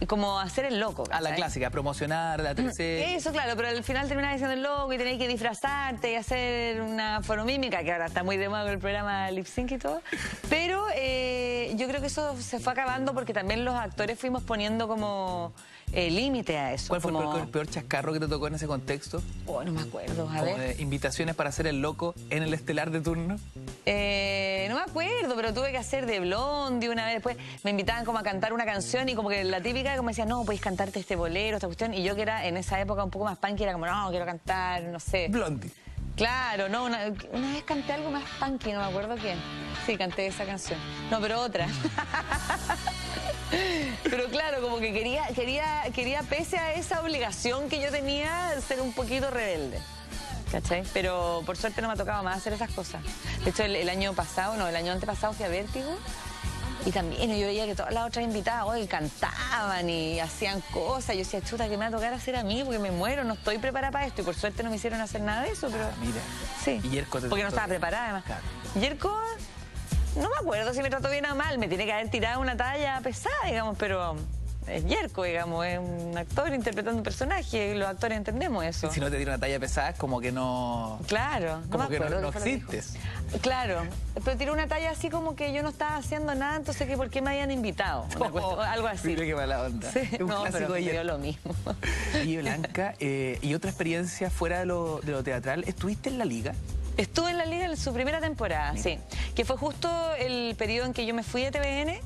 y como a hacer el loco. A la clásica, promocionar, la tercera. Eso, claro, pero al final terminaba diciendo el loco y tenías que disfrazarte y hacer una fonomímica, que ahora está muy de moda con el programa Lip Sync y todo. Pero eh, yo creo que eso se fue acabando porque también los actores fuimos poniendo como eh, límite a eso. ¿Cuál fue el peor, el peor chascarro que te tocó en ese contexto? Oh, no me acuerdo, a Como ver. de invitaciones para hacer el loco en el estelar de turno. Eh, no me acuerdo, pero tuve que hacer de Blondie una vez. Después me invitaban como a cantar una canción y como que la típica como decía, no, podéis cantarte este bolero, esta cuestión. Y yo que era en esa época un poco más punky, era como, no, quiero cantar, no sé. Blondie. Claro, no, una, una vez canté algo más punky, no me acuerdo quién. Sí, canté esa canción. No, pero otra. [LAUGHS] pero claro, como que quería, quería, quería, pese a esa obligación que yo tenía, ser un poquito rebelde. ¿Cachai? Pero por suerte no me ha tocado más hacer esas cosas. De hecho, el, el año pasado, no, el año antepasado fui a Vértigo Y también yo veía que todas las otras invitadas hoy cantaban y hacían cosas. Yo decía, chuta, que me va a tocar hacer a mí porque me muero, no estoy preparada para esto. Y por suerte no me hicieron hacer nada de eso, pero. Ah, mira. Sí. Y Yerko te Porque no estaba preparada, además. Claro. Yerko, no me acuerdo si me trató bien o mal. Me tiene que haber tirado una talla pesada, digamos, pero. Es Yerko, digamos, es un actor interpretando un personaje, y los actores entendemos eso. Si no te tira una talla pesada, es como que no. Claro, no Como que no- no existes. Claro, pero tiró una talla así como que yo no estaba haciendo nada, entonces que por qué me habían invitado, cuestión- algo así. Mira qué mala onda. Sí, un no, clásico pero de dio lo mismo. Y Blanca, eh, y otra experiencia fuera de lo, de lo teatral, ¿estuviste en la liga? Estuve en la liga en su primera temporada, sí, que fue justo el periodo en que yo me fui de TVN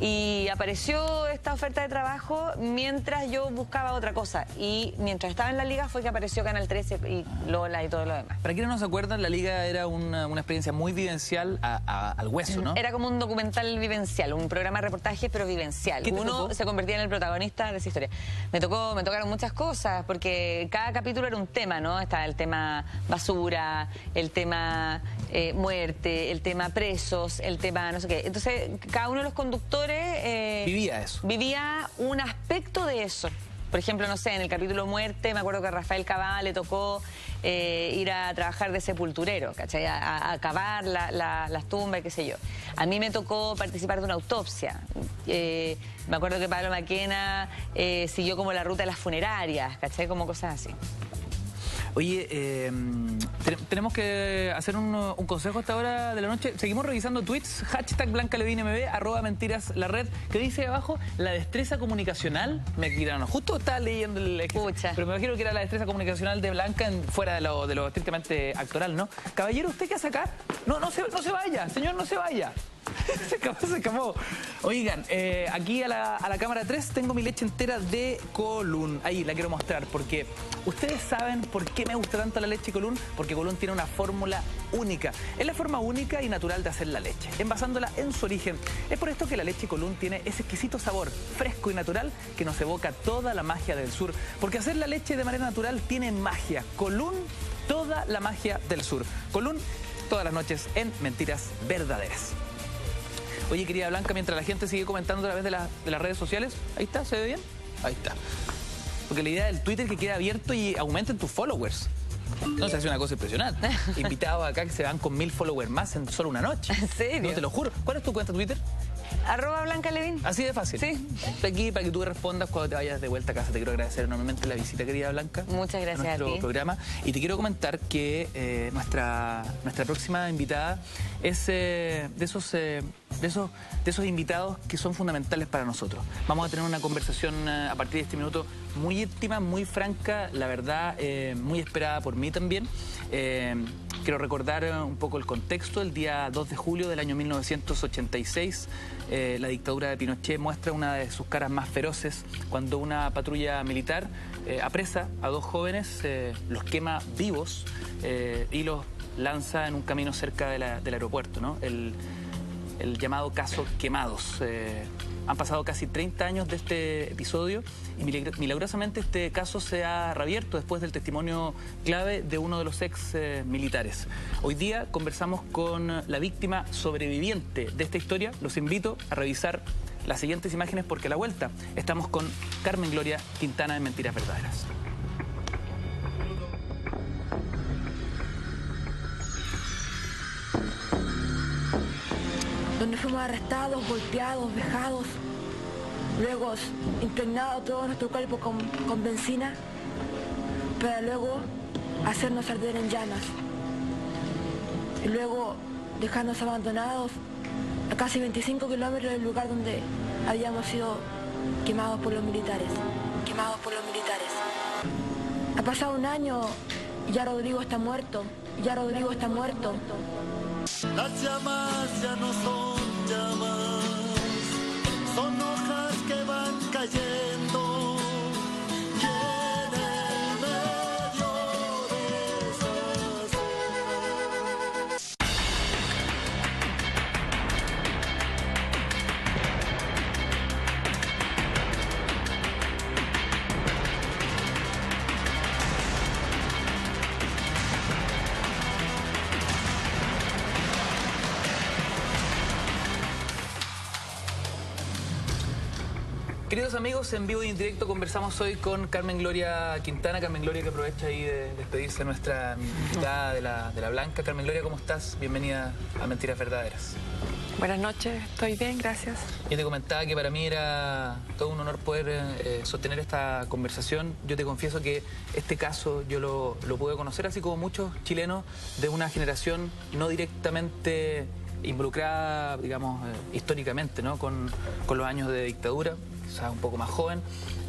y apareció esta oferta de trabajo mientras yo buscaba otra cosa y mientras estaba en la liga fue que apareció Canal 13 y Lola y todo lo demás. Para quienes no se acuerdan, la liga era una, una experiencia muy vivencial a- a- al hueso, ¿no? Era como un documental vivencial, un programa de reportaje, pero vivencial. ¿Qué te Uno tocó? se convertía en el protagonista de esa historia. Me tocó, me tocaron muchas cosas, porque cada capítulo era un tema, ¿no? Estaba el tema basura, el tema eh, muerte, el tema presos, el tema no sé qué. Entonces, cada uno de los conductores eh, Vivía eso. vivía un aspecto de eso. Por ejemplo, no sé, en el capítulo Muerte, me acuerdo que a Rafael Cabá le tocó eh, ir a trabajar de sepulturero, ¿cachai? A, a- a cavar la- la- las tumbas, qué sé yo. A mí me tocó participar de una autopsia. Eh, me acuerdo que Pablo Maquena eh, siguió como la ruta de las funerarias, ¿cachai? Como cosas así. Oye, eh, te- tenemos que hacer un, un consejo a esta hora de la noche. Seguimos revisando tweets, hashtag Blanca Levine MB, arroba mentiras la red, que dice abajo, la destreza comunicacional, me tiraron, justo estaba leyendo el Pucha. pero me imagino que era la destreza comunicacional de Blanca en- fuera de lo, de lo estrictamente actoral, ¿no? Caballero, ¿usted qué hace acá? No, no se, no se vaya, señor, no se vaya. [LAUGHS] se acabó, se acabó. Oigan, eh, aquí a la, cámara 3 tengo mi leche entera de Colún. Ahí la quiero mostrar porque ustedes saben por qué me gusta tanto la leche Colún. Porque Colún tiene una fórmula única. Es la forma única y natural de hacer la leche, envasándola en su origen. Es por esto que la leche Colún tiene ese exquisito sabor fresco y natural que nos evoca toda la magia del sur. Porque hacer la leche de manera natural tiene magia. Colún, toda la magia del sur. Colún, todas las noches en Mentiras Verdaderas. Oye, querida Blanca, mientras la gente sigue comentando a través de, la- de las redes sociales, ahí está, ¿se ve bien? Ahí está. Porque la idea del Twitter es que quede abierto y aumenten tus followers. No se hace una cosa impresionante. [LAUGHS] Invitados acá que se van con mil followers más en solo una noche. ¿En serio? No te lo juro. ¿Cuál es tu cuenta Twitter? Arroba Blanca Levín. Así de fácil. Sí. Aquí para que tú respondas cuando te vayas de vuelta a casa. Te quiero agradecer enormemente la visita, querida Blanca. Muchas gracias a nuestro ti. programa. Y te quiero comentar que eh, nuestra, nuestra próxima invitada es eh, de, esos, eh, de, esos, de esos invitados que son fundamentales para nosotros. Vamos a tener una conversación a partir de este minuto muy íntima, muy franca, la verdad, muy esperada por mí también. Quiero recordar eh, un poco el contexto. El día 2 de julio del año 1986, eh, la dictadura de Pinochet muestra una de sus caras más feroces cuando una patrulla militar eh, apresa a dos jóvenes, los quema vivos y los lanza en un camino cerca del aeropuerto, ¿no? El, el llamado caso Quemados. Han pasado casi 30 años de este episodio y milag- milagrosamente este caso se ha reabierto después del testimonio clave de uno de los ex eh, militares. Hoy día conversamos con la víctima sobreviviente de esta historia. Los invito a revisar las siguientes imágenes porque a la vuelta estamos con Carmen Gloria Quintana de Mentiras Verdaderas. donde fuimos arrestados, golpeados, vejados, luego impregnado todo nuestro cuerpo con, con benzina, para luego hacernos arder en llamas. Y luego dejarnos abandonados a casi 25 kilómetros del lugar donde habíamos sido quemados por los militares. Quemados por los militares. Ha pasado un año y ya Rodrigo está muerto. Ya Rodrigo está muerto. Las llamas ya no son llamas, que amigos, en vivo y en directo conversamos hoy con Carmen Gloria Quintana. Carmen Gloria que aprovecha ahí de despedirse nuestra invitada de la, de la Blanca. Carmen Gloria, ¿cómo estás? Bienvenida a Mentiras Verdaderas. Buenas noches, estoy bien, gracias. Yo te comentaba que para mí era todo un honor poder eh, sostener esta conversación. Yo te confieso que este caso yo lo, lo pude conocer, así como muchos chilenos de una generación no directamente involucrada, digamos, eh, históricamente, ¿no? Con, con los años de dictadura, quizás un poco más joven.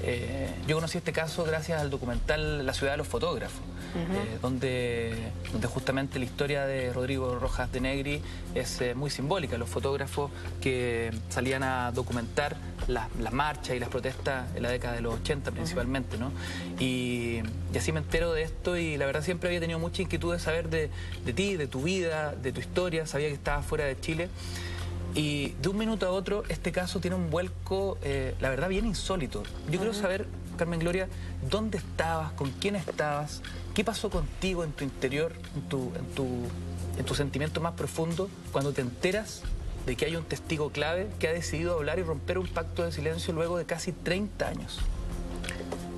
Eh, yo conocí este caso gracias al documental La ciudad de los fotógrafos, eh, donde, donde justamente la historia de Rodrigo Rojas de Negri es eh, muy simbólica. Los fotógrafos que salían a documentar las, las marchas y las protestas en la década de los 80 principalmente, ¿no? Y, y así me entero de esto y la verdad siempre había tenido mucha inquietud de saber de, de ti, de tu vida, de tu historia. Sabía que estabas fuera de Chile. Y de un minuto a otro, este caso tiene un vuelco, eh, la verdad, bien insólito. Yo quiero saber, Carmen Gloria, ¿dónde estabas? ¿Con quién estabas? ¿Qué pasó contigo en tu interior, en tu, en tu, en tu sentimiento más profundo, cuando te enteras de que hay un testigo clave que ha decidido hablar y romper un pacto de silencio luego de casi 30 años?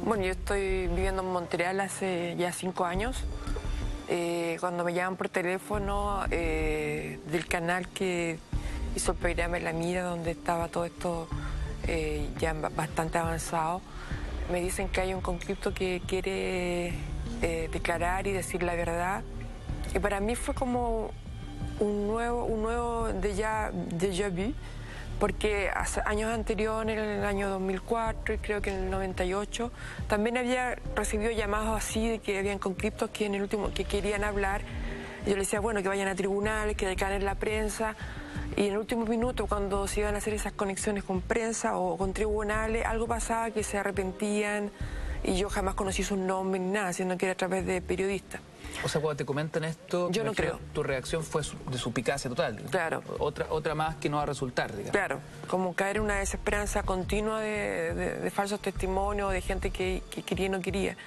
Bueno, yo estoy viviendo en Montreal hace ya cinco años. Eh, cuando me llaman por teléfono eh, del canal que el programa en La Mira, donde estaba todo esto eh, ya bastante avanzado, me dicen que hay un conflicto que quiere eh, declarar y decir la verdad. Y para mí fue como un nuevo, un nuevo déjà, déjà vu, porque hace años anteriores, en el año 2004 y creo que en el 98, también había recibido llamados así de que habían conflictos que en el último que querían hablar. Yo les decía, bueno, que vayan a tribunales, que declaren la prensa. Y en el último minuto, cuando se iban a hacer esas conexiones con prensa o con tribunales, algo pasaba que se arrepentían y yo jamás conocí sus nombres ni nada, sino que era a través de periodistas. O sea, cuando te comentan esto, Yo no creo. tu reacción fue de suspicacia total. Claro. Otra, otra más que no va a resultar, digamos. Claro, como caer en una desesperanza continua de, de- de falsos testimonios, de gente que, que quería y no quería.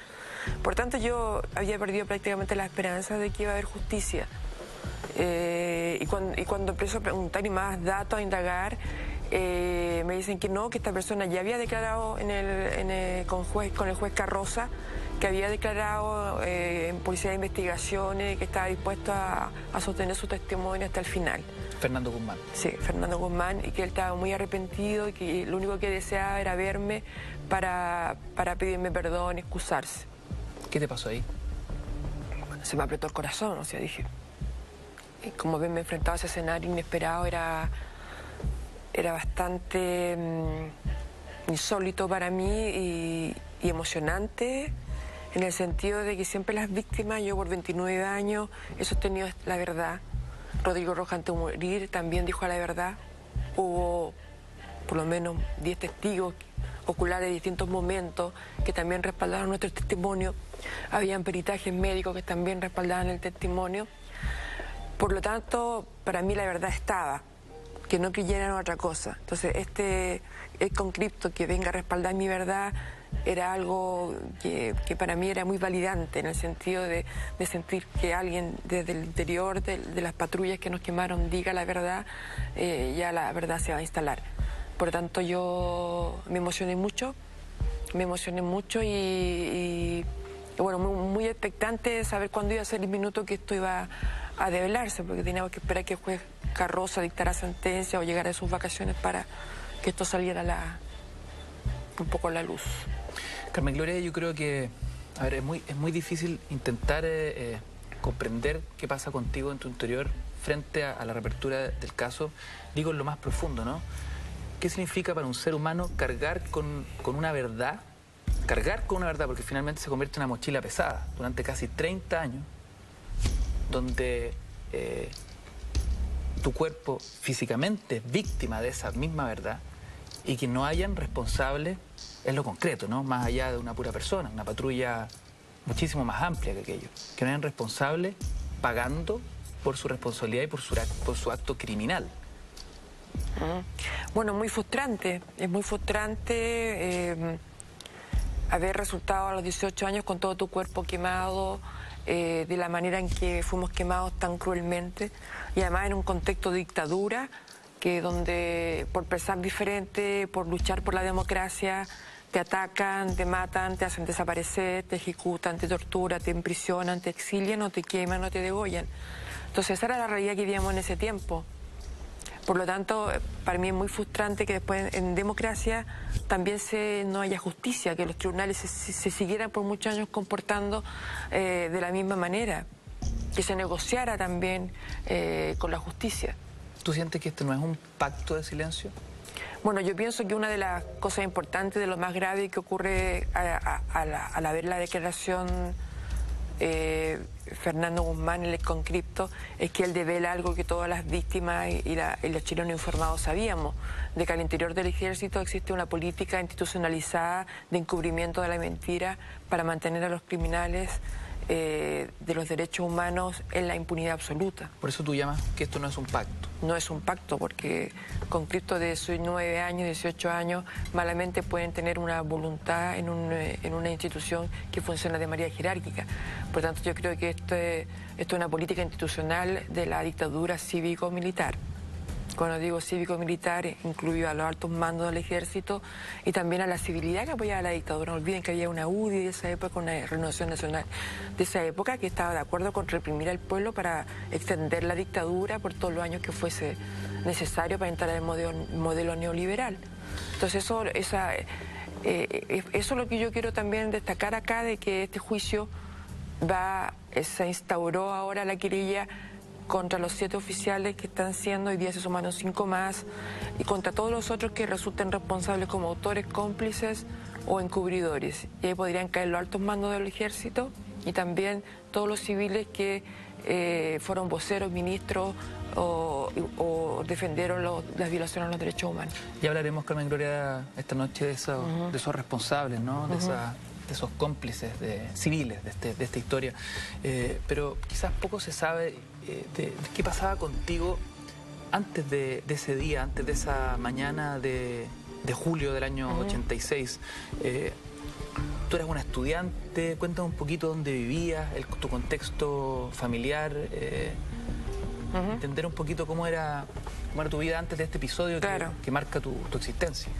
Por tanto, yo había perdido prácticamente la esperanza de que iba a haber justicia. Eh, y, cuando, y cuando empiezo a preguntar y más datos, a indagar, eh, me dicen que no, que esta persona ya había declarado en el, en el- con, juez, con el juez Carroza, que había declarado eh, en Policía de Investigaciones, que estaba dispuesto a, a sostener su testimonio hasta el final. Fernando Guzmán. Sí, Fernando Guzmán, y que él estaba muy arrepentido y que lo único que deseaba era verme para, para pedirme perdón, excusarse. ¿Qué te pasó ahí? Se me apretó el corazón, o sea, dije. Y como verme enfrentado a ese escenario inesperado era, era bastante mm, insólito para mí y, y emocionante en el sentido de que siempre las víctimas, yo por 29 años he sostenido la verdad. Rodrigo Rojas antes de morir también dijo la verdad. Hubo por lo menos 10 testigos oculares de distintos momentos que también respaldaron nuestro testimonio. Habían peritajes médicos que también respaldaban el testimonio. Por lo tanto, para mí la verdad estaba, que no creyeran otra cosa. Entonces, este el concripto que venga a respaldar mi verdad era algo que, para mí era muy validante en el sentido de, sentir que alguien desde el interior de, de las patrullas que nos quemaron diga la verdad, eh, ya la verdad se va a instalar. Por lo tanto, yo me emocioné mucho, me emocioné mucho y, bueno, muy, muy expectante de saber cuándo iba a ser el minuto que esto iba a develarse, porque teníamos que esperar que el juez Carroza dictara sentencia o llegara de sus vacaciones para que esto saliera la, un poco a la luz. Carmen Gloria, yo creo que, a ver, es muy, es muy difícil intentar eh, eh, comprender qué pasa contigo en tu interior frente a, a la reapertura del caso, digo en lo más profundo, ¿no? ¿Qué significa para un ser humano cargar con, con una verdad? Cargar con una verdad, porque finalmente se convierte en una mochila pesada durante casi 30 años, donde eh, tu cuerpo físicamente es víctima de esa misma verdad y que no hayan responsables es lo concreto, ¿no? Más allá de una pura persona, una patrulla muchísimo más amplia que aquello. Que no hayan responsables pagando por su responsabilidad y por su, por su acto criminal. Bueno, muy frustrante, es muy frustrante eh, haber resultado a los 18 años con todo tu cuerpo quemado, eh, de la manera en que fuimos quemados tan cruelmente, y además en un contexto de dictadura, que donde por pensar diferente, por luchar por la democracia, te atacan, te matan, te hacen desaparecer, te ejecutan, te torturan, te imprisionan, te exilian o te queman o te degollan. Entonces esa era la realidad que vivíamos en ese tiempo. Por lo tanto, para mí es muy frustrante que después en democracia también se, no haya justicia, que los tribunales se, se siguieran por muchos años comportando eh, de la misma manera, que se negociara también eh, con la justicia. ¿Tú sientes que esto no es un pacto de silencio? Bueno, yo pienso que una de las cosas importantes, de lo más grave que ocurre al haber la declaración eh, Fernando Guzmán el concripto es que él devela algo que todas las víctimas y, los chilenos informados sabíamos, de que al interior del ejército existe una política institucionalizada de encubrimiento de la mentira para mantener a los criminales eh, de los derechos humanos en la impunidad absoluta. Por eso tú llamas que esto no es un pacto. No es un pacto, porque con Cristo de 9 años, 18 años, malamente pueden tener una voluntad en, eh, en una institución que funciona de manera jerárquica. Por tanto, yo creo que esto esto es una política institucional de la dictadura cívico-militar. Cuando digo cívico-militar, incluyo a los altos mandos del ejército y también a la civilidad que apoyaba la dictadura. No olviden que había una UDI de esa época, una renovación nacional de esa época que estaba de acuerdo con reprimir al pueblo para extender la dictadura por todos los años que fuese necesario para entrar en el modelo, neoliberal. Entonces eso, esa, eh, eh, eso es lo que yo quiero también destacar acá, de que este juicio va, se instauró ahora la querella contra los siete oficiales que están siendo, hoy día se sumaron cinco más, y contra todos los otros que resulten responsables como autores, cómplices o encubridores. Y ahí podrían caer los altos mandos del ejército y también todos los civiles que eh, fueron voceros, ministros o, defendieron las violaciones a los derechos humanos. Ya hablaremos, Carmen Gloria, esta noche de, eso, de esos responsables, ¿no? de, de esos cómplices de, civiles de, este, de esta historia. Eh, pero quizás poco se sabe eh, de, qué pasaba contigo antes de, ese día, antes de esa mañana de, julio del año 86. Eh, tú eras una estudiante, cuéntame un poquito dónde vivías, tu contexto familiar, entender un poquito cómo era, tu vida antes de este episodio que, marca tu existencia.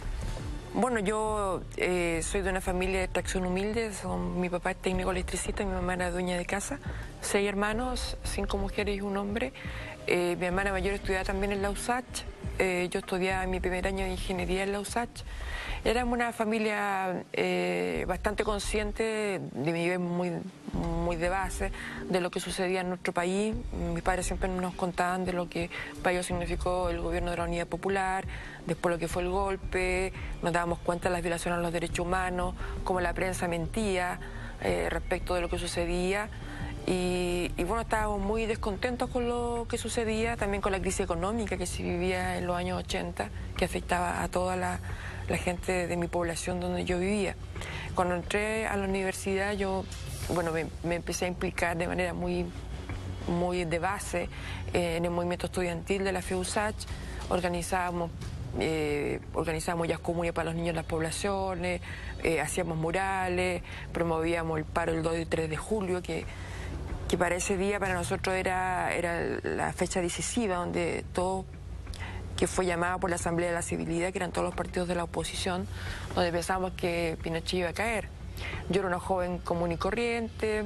Bueno, yo eh, soy de una familia de tracción humilde. Mi papá es técnico electricista, mi mamá era dueña de casa. Seis hermanos, cinco mujeres y un hombre. Eh, mi hermana mayor estudiaba también en la USACH. Eh, yo estudiaba mi primer año de ingeniería en la USACH. Éramos una familia eh, bastante consciente de mi nivel muy, muy de base de lo que sucedía en nuestro país. Mis padres siempre nos contaban de lo que para ellos significó el gobierno de la Unidad Popular, después lo que fue el golpe, nos dábamos cuenta de las violaciones a los derechos humanos, cómo la prensa mentía eh, respecto de lo que sucedía. Y, y, bueno, estábamos muy descontentos con lo que sucedía, también con la crisis económica que se vivía en los años 80, que afectaba a toda la, la gente de mi población donde yo vivía. Cuando entré a la universidad yo, bueno, me, empecé a implicar de manera muy, muy de base eh, en el movimiento estudiantil de la FEUSACH, organizábamos eh, organizábamos ya comunes para los niños en las poblaciones, eh, hacíamos murales, promovíamos el paro el 2 y 3 de julio, que, que para ese día para nosotros era, era la fecha decisiva, donde todos que fue llamada por la Asamblea de la Civilidad, que eran todos los partidos de la oposición, donde pensábamos que Pinochet iba a caer. Yo era una joven común y corriente,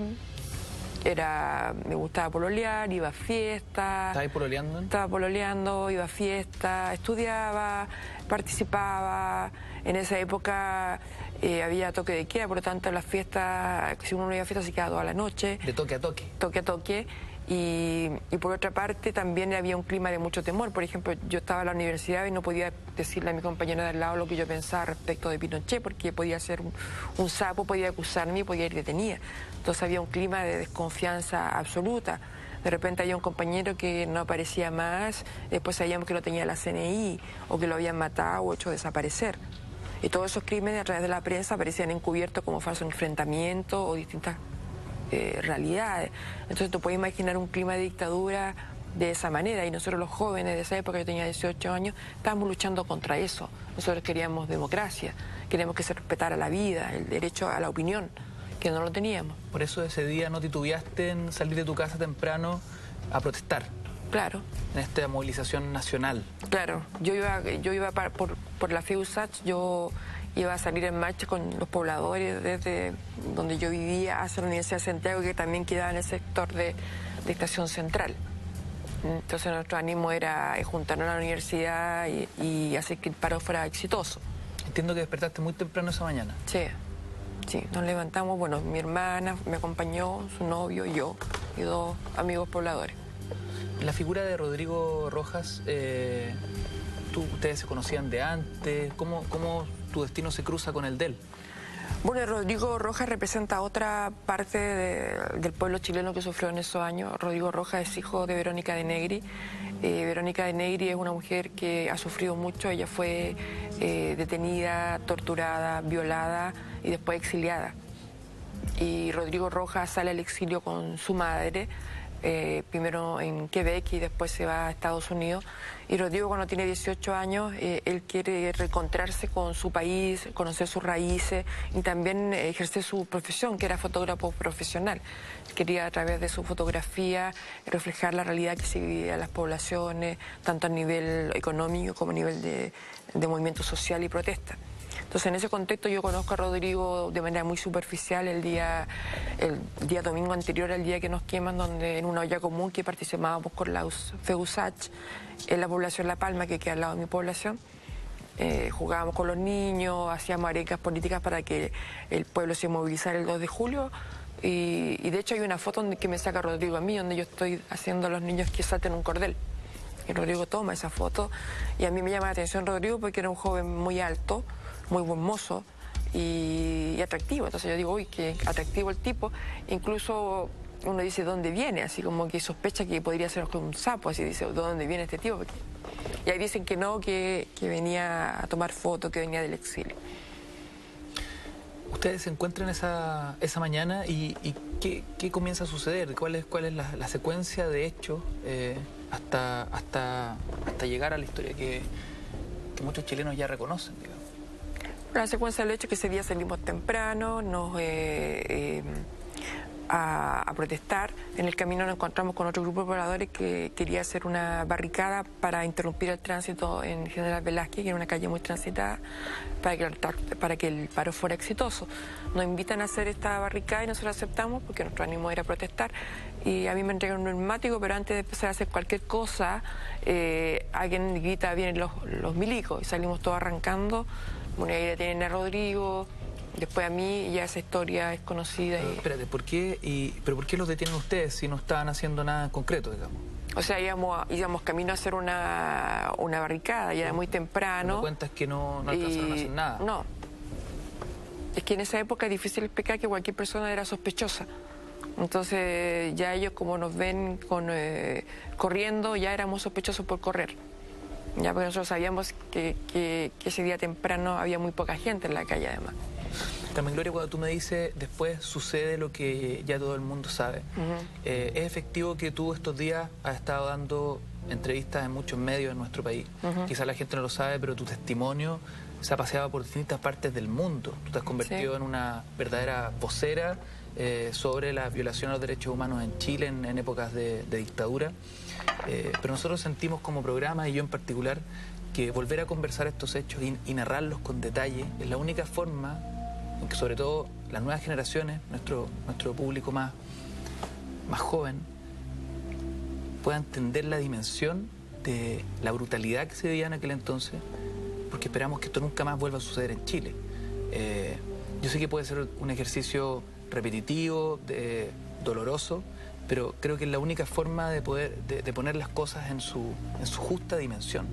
era, me gustaba pololear, iba a fiestas. ¿Estabas pololeando? Estaba pololeando, iba a fiestas, estudiaba, participaba. En esa época eh, había toque de queda, por lo tanto las fiestas, si uno no iba a fiestas se quedaba toda la noche. ¿De toque a toque? Toque a toque. Y, por otra parte también había un clima de mucho temor. Por ejemplo, yo estaba en la universidad y no podía decirle a mi compañero de al lado lo que yo pensaba respecto de Pinochet, porque podía ser un, sapo, podía acusarme y podía ir detenida. Entonces había un clima de desconfianza absoluta. De repente había un compañero que no aparecía más, después sabíamos que lo tenía la CNI o que lo habían matado o hecho desaparecer. Y todos esos crímenes a través de la prensa aparecían encubiertos como falso enfrentamiento o distintas eh, realidades. Entonces tú puedes imaginar un clima de dictadura de esa manera y nosotros los jóvenes de esa época, yo tenía 18 años, estábamos luchando contra eso. Nosotros queríamos democracia, queríamos que se respetara la vida, el derecho a la opinión, que no lo teníamos. Por eso ese día no titubeaste en salir de tu casa temprano a protestar. Claro, en esta movilización nacional. claro. Yo iba, yo iba por, por la FEUSACH, yo iba a salir en marcha con los pobladores desde donde yo vivía hacia la Universidad de Santiago, que también quedaba en el sector de, de Estación Central. Entonces nuestro ánimo era eh, juntarnos a la universidad y, y hacer que el paro fuera exitoso. Entiendo que despertaste muy temprano esa mañana. Sí, sí, nos levantamos, bueno, mi hermana me acompañó, su novio, yo y dos amigos pobladores. La figura de Rodrigo Rojas, eh, ¿tú- ¿ustedes se conocían de antes? ¿Cómo, ¿Cómo tu destino se cruza con el de él? Bueno, Rodrigo Rojas representa otra parte de- del pueblo chileno que sufrió en esos años. Rodrigo Rojas es hijo de Verónica de Negri. Eh, Verónica de Negri es una mujer que ha sufrido mucho. Ella fue eh, detenida, torturada, violada y después exiliada. Y Rodrigo Rojas sale al exilio con su madre, eh, primero en Quebec y después se va a Estados Unidos. Y Rodrigo cuando tiene 18 años, eh, él quiere reencontrarse con su país, conocer sus raíces y también ejercer su profesión, que era fotógrafo profesional. Quería a través de su fotografía reflejar la realidad que se vivía en las poblaciones, tanto a nivel económico como a nivel de movimiento social y protesta. Entonces, en ese contexto yo conozco a Rodrigo de manera muy superficial el día, el día domingo anterior al día que nos queman, donde en una olla común que participábamos con la US- FEUSACH en la población La Palma, que queda al lado de mi población. Eh, jugábamos con los niños, hacíamos arecas políticas para que el pueblo se movilizara el 2 de julio. Y, y de hecho hay una foto donde, que me saca Rodrigo a mí, donde yo estoy haciendo a los niños que salten un cordel. Y Rodrigo toma esa foto y a mí me llama la atención Rodrigo porque era un joven muy alto, muy buen mozo y, y atractivo. Entonces yo digo, uy, qué atractivo el tipo. Incluso uno dice, ¿dónde viene? Así como que sospecha que podría ser un sapo, así dice, ¿de dónde viene este tipo? Y ahí dicen que no, que, que venía a tomar fotos, que venía del exilio. Ustedes se encuentran esa, esa mañana y, ¿qué, qué comienza a suceder? ¿Cuál es, la, secuencia de hechos eh, hasta, hasta, hasta llegar a la historia que, muchos chilenos ya reconocen? La secuencia del hecho es que ese día salimos temprano, nos eh, eh, a, a protestar. En el camino nos encontramos con otro grupo de pobladores que quería hacer una barricada para interrumpir el tránsito en General Velázquez, que era una calle muy transitada, para que, el, para que el paro fuera exitoso. Nos invitan a hacer esta barricada y nosotros aceptamos porque nuestro ánimo era protestar. Y a mí me entregan un neumático, pero antes de empezar a hacer cualquier cosa, eh, alguien grita, vienen los, los milicos, y salimos todos arrancando. Y ahí detienen a Rodrigo, después a mí, y ya esa historia es conocida. Pero, Y, espérate, ¿por qué, y, ¿pero por qué los detienen ustedes si no estaban haciendo nada en concreto, digamos? o sea, íbamos, íbamos camino a hacer una, una barricada, ya era muy temprano. cuentas que no, no alcanzaron a hacer nada. No. Es que en esa época es difícil explicar que cualquier persona era sospechosa. Entonces ya ellos como nos ven con, eh, corriendo, ya éramos sospechosos por correr. Ya porque nosotros sabíamos que, que- que ese día temprano había muy poca gente en la calle además. Carmen Gloria, cuando tú me dices después sucede lo que ya todo el mundo sabe, eh, ¿es efectivo que tú estos días has estado dando entrevistas en muchos medios en nuestro país? Quizás la gente no lo sabe, pero tu testimonio se ha paseado por distintas partes del mundo. Tú te has convertido Sí. en una verdadera vocera eh, sobre la violación a los derechos humanos en Chile en, en épocas de, de dictadura. Eh, pero nosotros sentimos como programa, y yo en particular, que volver a conversar estos hechos y, narrarlos con detalle es la única forma en que sobre todo las nuevas generaciones, nuestro, nuestro público más, más joven, pueda entender la dimensión de la brutalidad que se vivía en aquel entonces, porque esperamos que esto nunca más vuelva a suceder en Chile. Eh, yo sé que puede ser un ejercicio repetitivo, de- doloroso, pero creo que es la única forma de poder de, de poner las cosas en su, en su justa dimensión.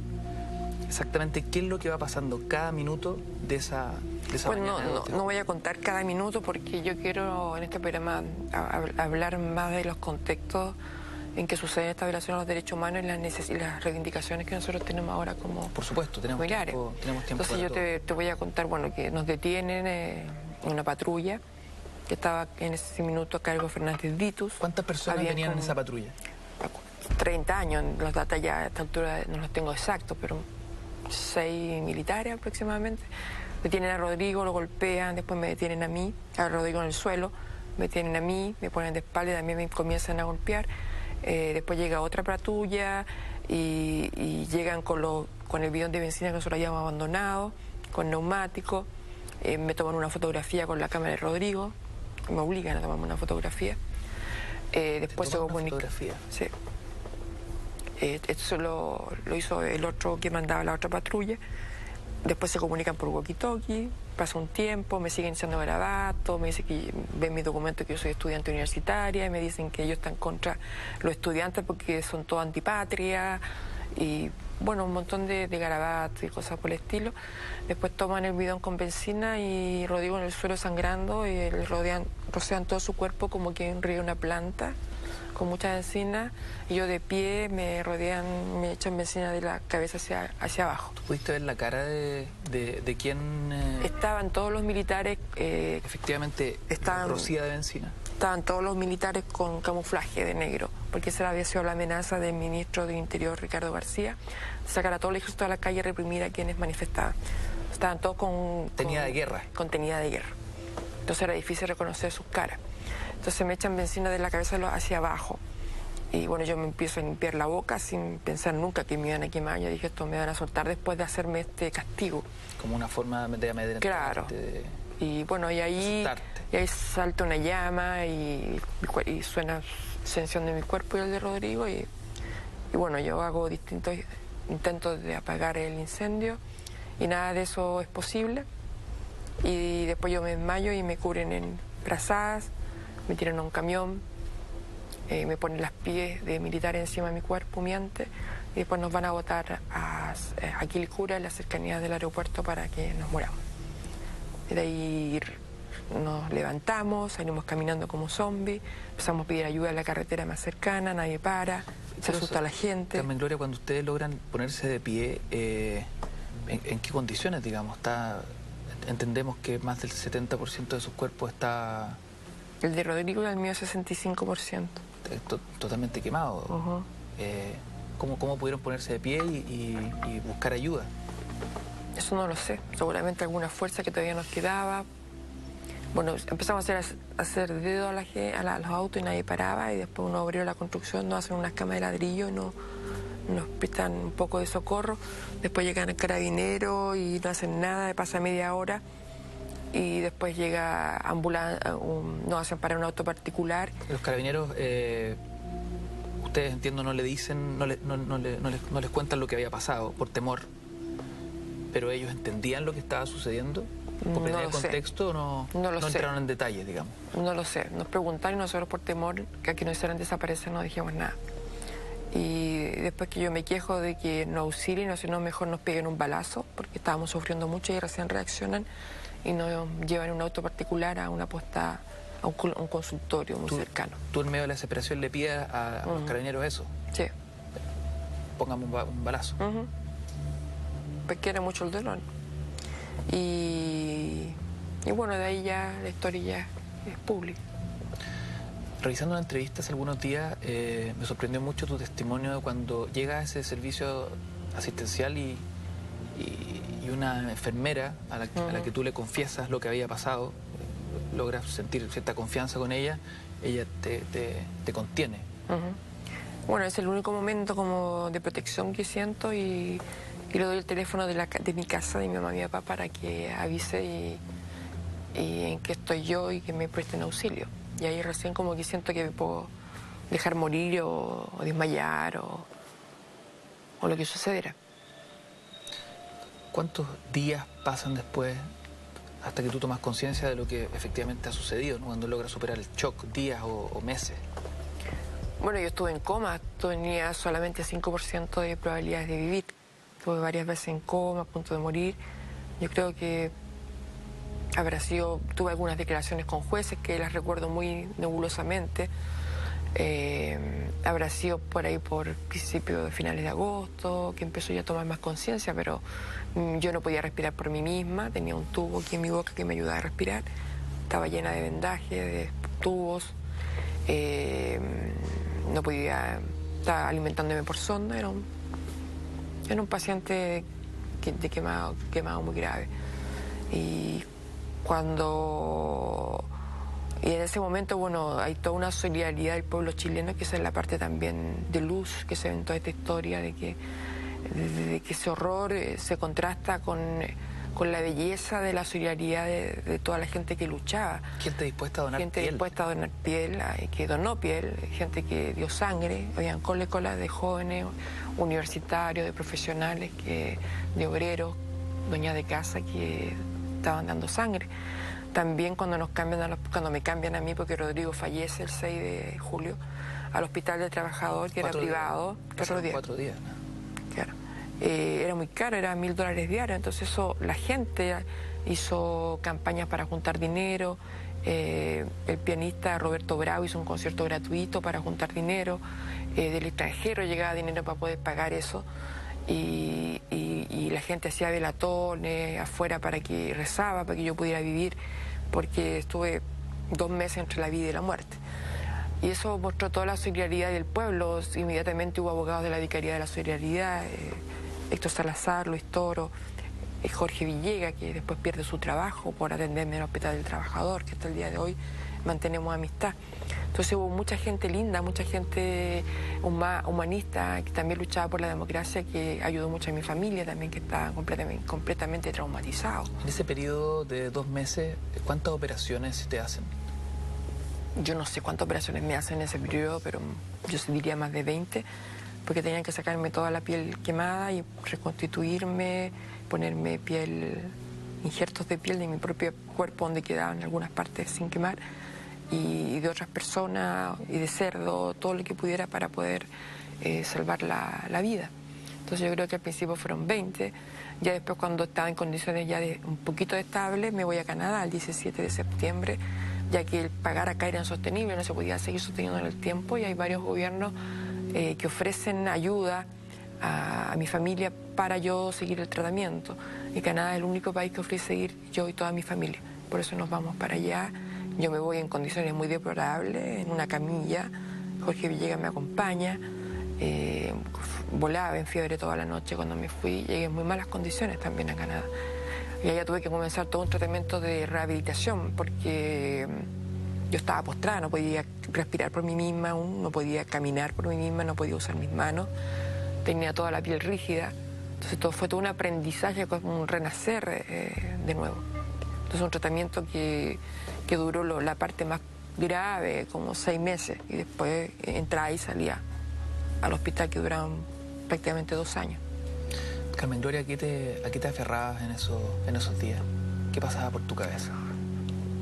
Exactamente qué es lo que va pasando cada minuto de esa, de esa Pues no, mañana. no, no voy a contar cada minuto porque yo quiero en este programa a- a- hablar más de los contextos en que sucede esta violación a los derechos humanos y las, neces- y las reivindicaciones que nosotros tenemos ahora como Por supuesto, tenemos familiares. tiempo, tenemos tiempo Entonces yo te, te voy a contar, bueno, que nos detienen eh, en una patrulla que estaba en ese minuto a cargo de Fernández Ditus. ¿Cuántas personas Había venían en esa patrulla? 30 años, los datos ya a esta altura no los tengo exactos, pero seis militares aproximadamente. Detienen a Rodrigo, lo golpean, después me detienen a mí, a Rodrigo en el suelo, me detienen a mí, me ponen de espalda y también me comienzan a golpear. Eh, después llega otra patrulla y, y llegan con, lo- con el bidón de benzina que nosotros habíamos abandonado, con neumático. Eh, me toman una fotografía con la cámara de Rodrigo, me obligan a tomarme una fotografía. Eh, después se comunica. fotografía? Sí. Eh, esto lo, lo hizo el otro que mandaba la otra patrulla. Después se comunican por walkie-talkie, pasa un tiempo, me siguen echando garabato, me dicen que ven mi documento que yo soy estudiante universitaria, y me dicen que ellos están contra los estudiantes porque son todos antipatria y bueno, un montón de, de garabatos y cosas por el estilo. Después toman el bidón con benzina y Rodrigo en el suelo sangrando y rodean, rocean todo su cuerpo como que río una planta con mucha benzina y yo de pie me rodean, me echan benzina de la cabeza hacia, hacia abajo. ¿Pudiste ver la cara de, de, de quién eh, Estaban todos los militares, eh, efectivamente Estaban- rocía de benzina? estaban todos los militares con camuflaje de negro, porque esa había sido la amenaza del ministro de Interior Ricardo García, sacar a todo el ejército a la calle y reprimir a quienes manifestaban. Estaban todos con... Tenida con- de guerra. Con tenida de guerra. Entonces era difícil reconocer sus caras. Entonces me echan benzina de la cabeza hacia abajo. Y bueno, yo me empiezo a limpiar la boca sin pensar nunca que me iban a quemar. Yo dije, esto me van a soltar después de hacerme este castigo. Como una forma de amedrentarte. Claro. de- Y bueno, y ahí, y ahí salta una llama y, y suena sensación de mi cuerpo y el de Rodrigo. Y, y bueno, yo hago distintos intentos de apagar el incendio y nada de eso es posible. Y después yo me desmayo y me cubren en brazadas, me tiran a un camión, eh, me ponen las pies de militar encima de mi cuerpo humeante y después nos van a botar a, a Quilicura, en las cercanías del aeropuerto, para que nos muramos. Y de ahí nos levantamos, salimos caminando como zombies, empezamos a pedir ayuda en la carretera más cercana, nadie para, se asusta la gente. Carmen Gloria, cuando ustedes logran ponerse de pie, eh, ¿en, en qué condiciones, digamos? Está, entendemos que más del 70% de sus cuerpos está El de Rodrigo y el mío 65%. eh, to- totalmente quemado. Eh, ¿cómo, ¿Cómo pudieron ponerse de pie y, y- y buscar ayuda? Eso no lo sé. Seguramente alguna fuerza que todavía nos quedaba. Bueno, empezamos a hacer, a hacer dedo a, la, a, la- a los autos y nadie paraba. Y después uno abrió la construcción, nos hacen unas camas de ladrillo y no- nos prestan un poco de socorro. Después llegan el carabinero y no hacen nada, pasa media hora. Y después llega ambulancia, nos hacen parar un auto particular. Los carabineros, eh, ustedes entiendo, no le dicen, no, le- no- no le- no les, no les cuentan lo que había pasado por temor, pero ellos entendían lo que estaba sucediendo. No ¿Por tener lo sé. contexto no, No lo sé. entraron en detalles, digamos? No lo sé, nos preguntaron y nosotros por temor que aquí nos hicieran desaparecer no dijimos nada. Y después que yo me quejo de que no auxilien o si no mejor nos peguen un balazo porque estábamos sufriendo mucho y recién reaccionan y nos llevan en un auto particular a una posta, a un, consultorio muy Tú- cercano. Tú en medio de la desesperación le pides a, a los carabineros eso, Sí. póngame un, ba- un balazo. Ujú. Pues quiere mucho el dolor. Y, y bueno, de ahí ya la historia ya es pública. Revisando una entrevista hace algunos días, eh, me sorprendió mucho tu testimonio de cuando llega a ese servicio asistencial y, y- y una enfermera a la, a la que tú le confiesas lo que había pasado, logras sentir cierta confianza con ella, ella te, te- te contiene. Bueno, es el único momento como de protección que siento y, y le doy el teléfono de, la, de mi casa, de mi mamá y mi papá, para que avise y, y en qué estoy yo y que me presten auxilio. Y ahí recién como que siento que me puedo dejar morir o, o desmayar o, o lo que sucediera. ¿Cuántos días pasan después hasta que tú tomas conciencia de lo que efectivamente ha sucedido, ¿no? cuando logras superar el shock, días o, meses? Bueno, yo estuve en coma, tenía solamente 5% de probabilidades de vivir. Estuve varias veces en coma, a punto de morir. Yo creo que habrá sido, tuve algunas declaraciones con jueces que las recuerdo muy nebulosamente. Eh, habrá sido por ahí por principios de finales de agosto, que empezó ya a tomar más conciencia, pero yo no podía respirar por mí misma, tenía un tubo aquí en mi boca que me ayudaba a respirar, estaba llena de vendajes, de tubos, eh, no podía, estaba alimentándome por sonda, era un, paciente de quemado, quemado muy grave. Y cuando Y en ese momento, bueno, hay toda una solidaridad del pueblo chileno, que esa es la parte también de luz que se ve en toda esta historia, de que, de, de que ese horror eh, se contrasta con, eh, con la belleza de la solidaridad de, de toda la gente que luchaba. Gente dispuesta a donar gente piel. dispuesta a donar piel, ay, que donó piel, gente que dio sangre, habían colas de jóvenes, universitarios, de profesionales, que, de obreros, dueñas de casa que estaban dando sangre. También cuando nos cambian a los- cuando me cambian a mí, porque Rodrigo fallece el 6 de julio, al hospital del trabajador, que era días. privado, Pasaron cuatro días. Cuatro días. ¿no? Eh, era muy caro, era mil dólares diarios, entonces eso, la gente hizo campañas para juntar dinero, eh, el pianista Roberto Bravo hizo un concierto gratuito para juntar dinero, eh, del extranjero llegaba dinero para poder pagar eso, y, y- y la gente hacía velatones afuera para que rezaba, para que yo pudiera vivir, porque estuve dos meses entre la vida y la muerte. Y eso mostró toda la solidaridad del pueblo. Inmediatamente hubo abogados de la Vicaría de la Solidaridad, eh, Héctor Salazar, Luis Toro, eh, Jorge Villega, que después pierde su trabajo por atenderme en el Hospital del Trabajador, que hasta el día de hoy mantenemos amistad. Entonces hubo mucha gente linda, mucha gente huma- humanista, que también luchaba por la democracia, que ayudó mucho a mi familia también, que estaba completamente, completamente traumatizado. En ese periodo de dos meses, ¿cuántas operaciones te hacen? Yo no sé cuántas operaciones me hacen en ese periodo, pero yo diría más de 20, porque tenían que sacarme toda la piel quemada y reconstituirme, ponerme piel, injertos de piel de mi propio cuerpo donde quedaban algunas partes sin quemar y de otras personas y de cerdo, todo lo que pudiera para poder eh, salvar la, la vida. Entonces yo creo que al principio fueron 20, ya después cuando estaba en condiciones ya de un poquito estables me voy a Canadá el 17 de septiembre, ya que el pagar acá era insostenible, no se podía seguir sosteniendo en el tiempo y hay varios gobiernos eh, que ofrecen ayuda a, a mi familia para yo seguir el tratamiento. Y Canadá es el único país que ofrece ir yo y toda mi familia. Por eso nos vamos para allá. Yo me voy en condiciones muy deplorables, en una camilla. Jorge Villegas me acompaña. Eh, volaba en fiebre toda la noche cuando me fui. Llegué en muy malas condiciones también a Canadá. Y allá tuve que comenzar todo un tratamiento de rehabilitación porque yo estaba postrada, no podía respirar por mí misma aún, no podía caminar por mí misma, no podía usar mis manos, tenía toda la piel rígida. Entonces todo, fue todo un aprendizaje, como un renacer eh, de nuevo. Entonces un tratamiento que, que duró lo- la parte más grave, como seis meses, y después entraba y salía al hospital que duraban prácticamente dos años. Carmen Gloria, ¿a qué te, a qué te aferrabas en esos, en esos días? ¿Qué pasaba por tu cabeza?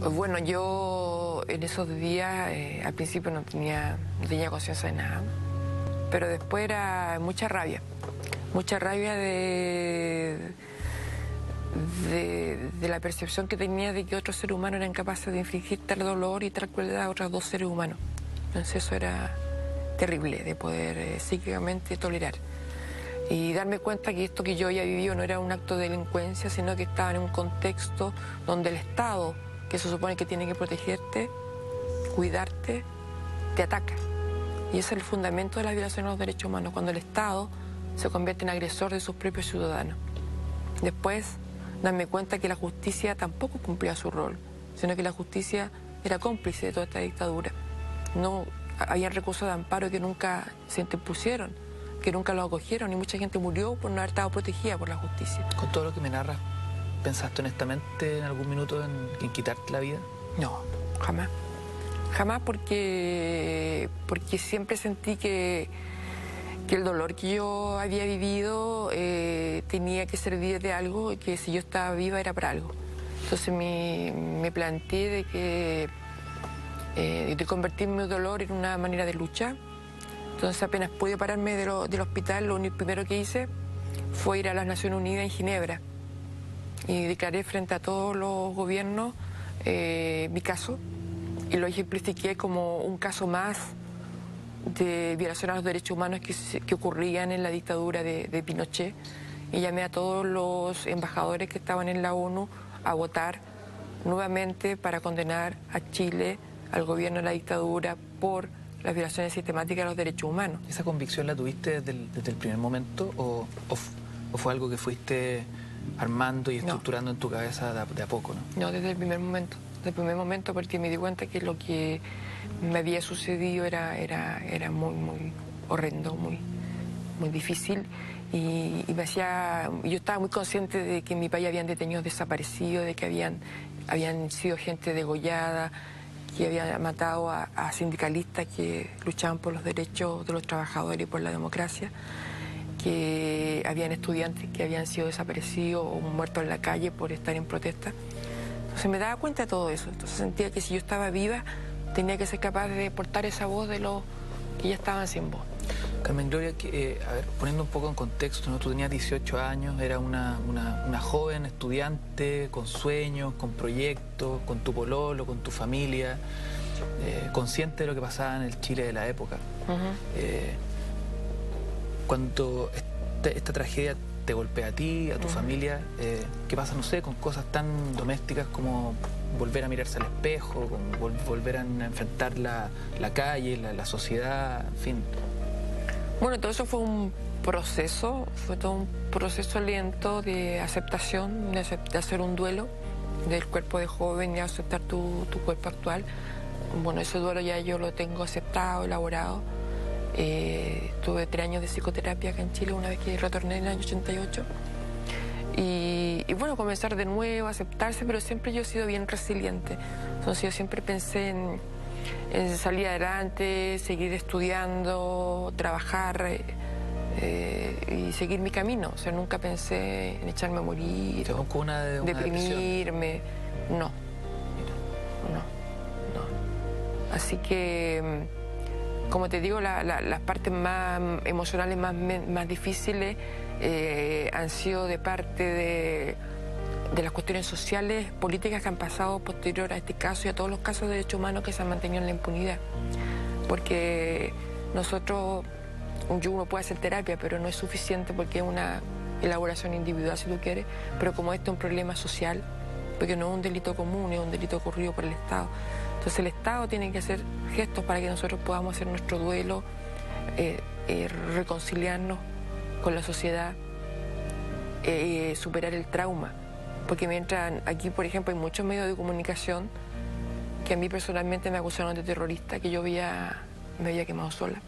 Bueno, yo en esos días eh, al principio no tenía, no tenía conciencia de nada, pero después era mucha rabia, mucha rabia de, de, de la percepción que tenía de que otros seres humanos eran capaces de infligir tal dolor y tal crueldad a otros dos seres humanos. Entonces eso era terrible de poder eh, psíquicamente tolerar. Y darme cuenta que esto que yo había vivido no era un acto de delincuencia, sino que estaba en un contexto donde el Estado, que se supone que tiene que protegerte, cuidarte, te ataca. Y ese es el fundamento de la violación de los derechos humanos, cuando el Estado se convierte en agresor de sus propios ciudadanos. Después, darme cuenta que la justicia tampoco cumplía su rol, sino que la justicia era cómplice de toda esta dictadura. No había recursos de amparo que nunca se interpusieron, que nunca lo acogieron, y mucha gente murió por no haber estado protegida por la justicia. Con todo lo que me narras, ¿pensaste honestamente en algún minuto en, en quitarte la vida? No, jamás. Jamás porque, porque siempre sentí que, que el dolor que yo había vivido eh, tenía que servir de algo y que si yo estaba viva era para algo. Entonces me, me planteé de que eh, de convertir mi dolor en una manera de lucha. Entonces apenas pude pararme de lo- del hospital, lo único primero que hice fue ir a las Naciones Unidas en Ginebra y declaré frente a todos los gobiernos eh, mi caso y lo ejemplifiqué como un caso más de violación a los derechos humanos que, que ocurrían en la dictadura de, de Pinochet y llamé a todos los embajadores que estaban en la ONU a votar nuevamente para condenar a Chile, al gobierno de la dictadura, por las violaciones sistemáticas de los derechos humanos. ¿Esa convicción la tuviste desde el, desde el primer momento o, o o fue algo que fuiste armando y No. estructurando en tu cabeza de a, de a poco? ¿no? No, desde el primer momento. de primer momento porque me di cuenta que lo que me había sucedido era, era, era muy, muy horrendo, muy, muy difícil. Y, y me hacía, yo estaba muy consciente de que en mi país habían detenidos desaparecidos, de que habían, habían sido gente degollada, que habían matado a, a sindicalistas que luchaban por los derechos de los trabajadores y por la democracia que habían estudiantes que habían sido desaparecidos o muertos en la calle por estar en protesta. Entonces me daba cuenta de todo eso. Entonces sentía que si yo estaba viva, tenía que ser capaz de portar esa voz de los que ya estaban sin voz. Carmen Gloria, que, eh, a ver, poniendo un poco en contexto, ¿no? tú tenías 18 años, era una, una, una joven estudiante con sueños, con proyectos, con tu pololo, con tu familia, eh, consciente de lo que pasaba en el Chile de la época. Eh, cuando este- esta tragedia te golpea a ti, a tu familia, eh, ¿qué pasa, no sé, con cosas tan domésticas como volver a mirarse al espejo, como vol- volver a enfrentar la, la calle, la, la sociedad, en fin? Bueno, todo eso fue un proceso, fue todo un proceso lento de aceptación, de, de hacer un duelo del cuerpo de joven y aceptar tu, tu cuerpo actual. Bueno, ese duelo ya yo lo tengo aceptado, elaborado. Eh, tuve tres años de psicoterapia acá en Chile una vez que retorné en el año 88. Y, y bueno, comenzar de nuevo, aceptarse, pero siempre yo he sido bien resiliente. Entonces yo siempre pensé en, en salir adelante, seguir estudiando, trabajar eh, eh, y seguir mi camino. O sea, nunca pensé en echarme a morir, ¿Te o una, de- una depresión? deprimirme. No, no, no. Así que, mm, como te digo, la- la- las partes más emocionales, más, más difíciles, eh, han sido de parte de, de las cuestiones sociales, políticas que han pasado posterior a este caso y a todos los casos de derechos humanos que se han mantenido en la impunidad. Porque nosotros, yo uno puede hacer terapia, pero no es suficiente porque es una elaboración individual, si tú quieres, pero como este es un problema social, porque no es un delito común, es un delito ocurrido por el Estado. Entonces el Estado tiene que hacer gestos para que nosotros podamos hacer nuestro duelo, eh, eh, reconciliarnos con la sociedad, eh, superar el trauma. Porque mientras aquí, por ejemplo, hay muchos medios de comunicación que a mí personalmente me acusaron de terrorista, que yo había, me había quemado sola.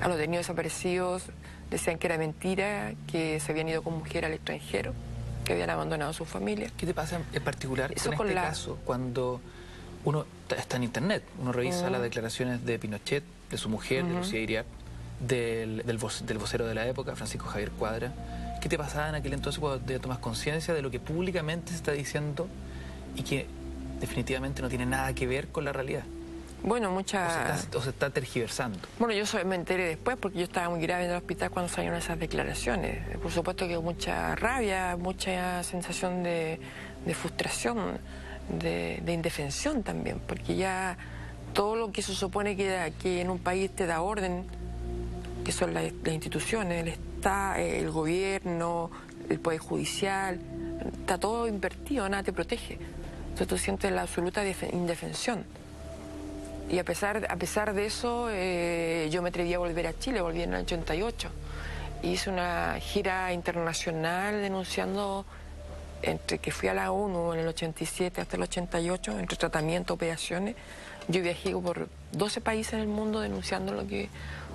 A los detenidos desaparecidos decían que era mentira, que se habían ido con mujer al extranjero, que habían abandonado a su familia. ¿Qué te pasa en particular Eso con este la- caso? Cuando uno ta- está en internet, uno revisa Mm. las declaraciones de Pinochet, de su mujer, de Ujú. Lucía Iriart, del, del, voc- del vocero de la época, Francisco Javier Cuadra. ¿Qué te pasaba en aquel entonces cuando te tomas conciencia de lo que públicamente se está diciendo y que definitivamente no tiene nada que ver con la realidad? Bueno, O se muchas... está, o se está tergiversando. Bueno, yo me enteré después porque yo estaba muy grave en el hospital cuando salieron esas declaraciones. Por supuesto que mucha rabia, mucha sensación de, de frustración, de, de indefensión también, porque ya todo lo que se supone que, que en un país te da orden, que son las, las instituciones, el Estado, el gobierno, el Poder Judicial, está todo invertido, nada te protege. Entonces tú sientes la absoluta defe- indefensión. Y a pesar, a pesar de eso, eh, yo me atreví a volver a Chile, volví en el 88. Hice una gira internacional denunciando, entre que fui a la ONU en el 87 hasta el 88, entre tratamiento, operaciones. Yo viajé por 12 países en el mundo denunciando lo que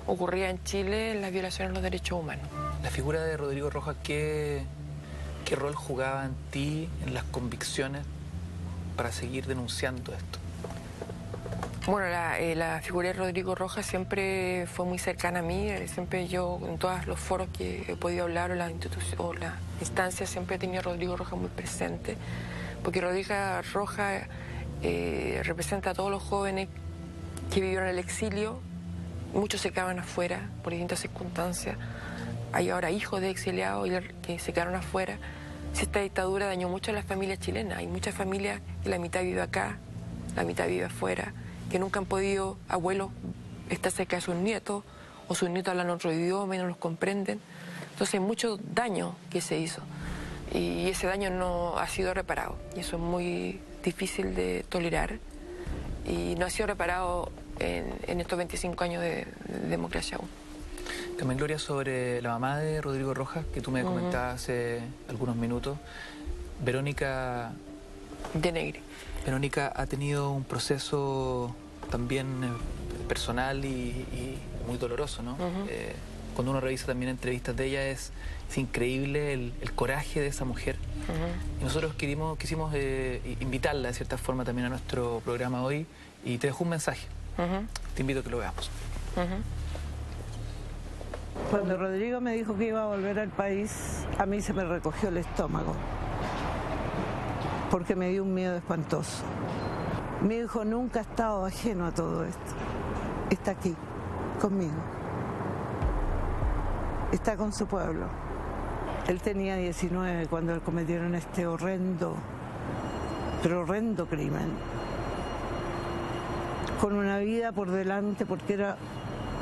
ocurría en Chile, las violaciones a los derechos humanos. La figura de Rodrigo Rojas, ¿qué, qué rol jugaba en ti, en las convicciones para seguir denunciando esto? Bueno, la, eh, la figura de Rodrigo Rojas siempre fue muy cercana a mí. eh, Siempre yo, en todos los foros que he podido hablar o las, o las instancias, siempre he tenido a Rodrigo Rojas muy presente. Porque Rodrigo Rojas eh, representa a todos los jóvenes que vivieron el exilio. Muchos se quedaron afuera por distintas circunstancias. Hay ahora hijos de exiliados que se quedaron afuera. Si esta dictadura dañó mucho a las familias chilenas, hay muchas familias que la mitad vive acá, la mitad vive afuera, que nunca han podido, abuelos, estar cerca de sus nietos, o sus nietos hablan otro idioma y no los comprenden. Entonces hay mucho daño que se hizo y ese daño no ha sido reparado y eso es muy difícil de tolerar y no ha sido reparado en, en estos 25 años de, de democracia aún. Carmen Gloria, sobre la mamá de Rodrigo Rojas, que tú me comentabas hace algunos minutos. Verónica de Negri. Verónica ha tenido un proceso también eh, personal y, y muy doloroso, ¿no? Eh, cuando uno revisa también entrevistas de ella es, es increíble el, el coraje de esa mujer. Y nosotros quisimos, quisimos eh, invitarla de cierta forma también a nuestro programa hoy y te dejo un mensaje. Te invito a que lo veamos. Cuando Rodrigo me dijo que iba a volver al país, a mí se me recogió el estómago, porque me dio un miedo espantoso. Mi hijo nunca ha estado ajeno a todo esto. Está aquí, conmigo. Está con su pueblo. Él tenía 19 cuando cometieron este horrendo, pero horrendo crimen. Con una vida por delante porque era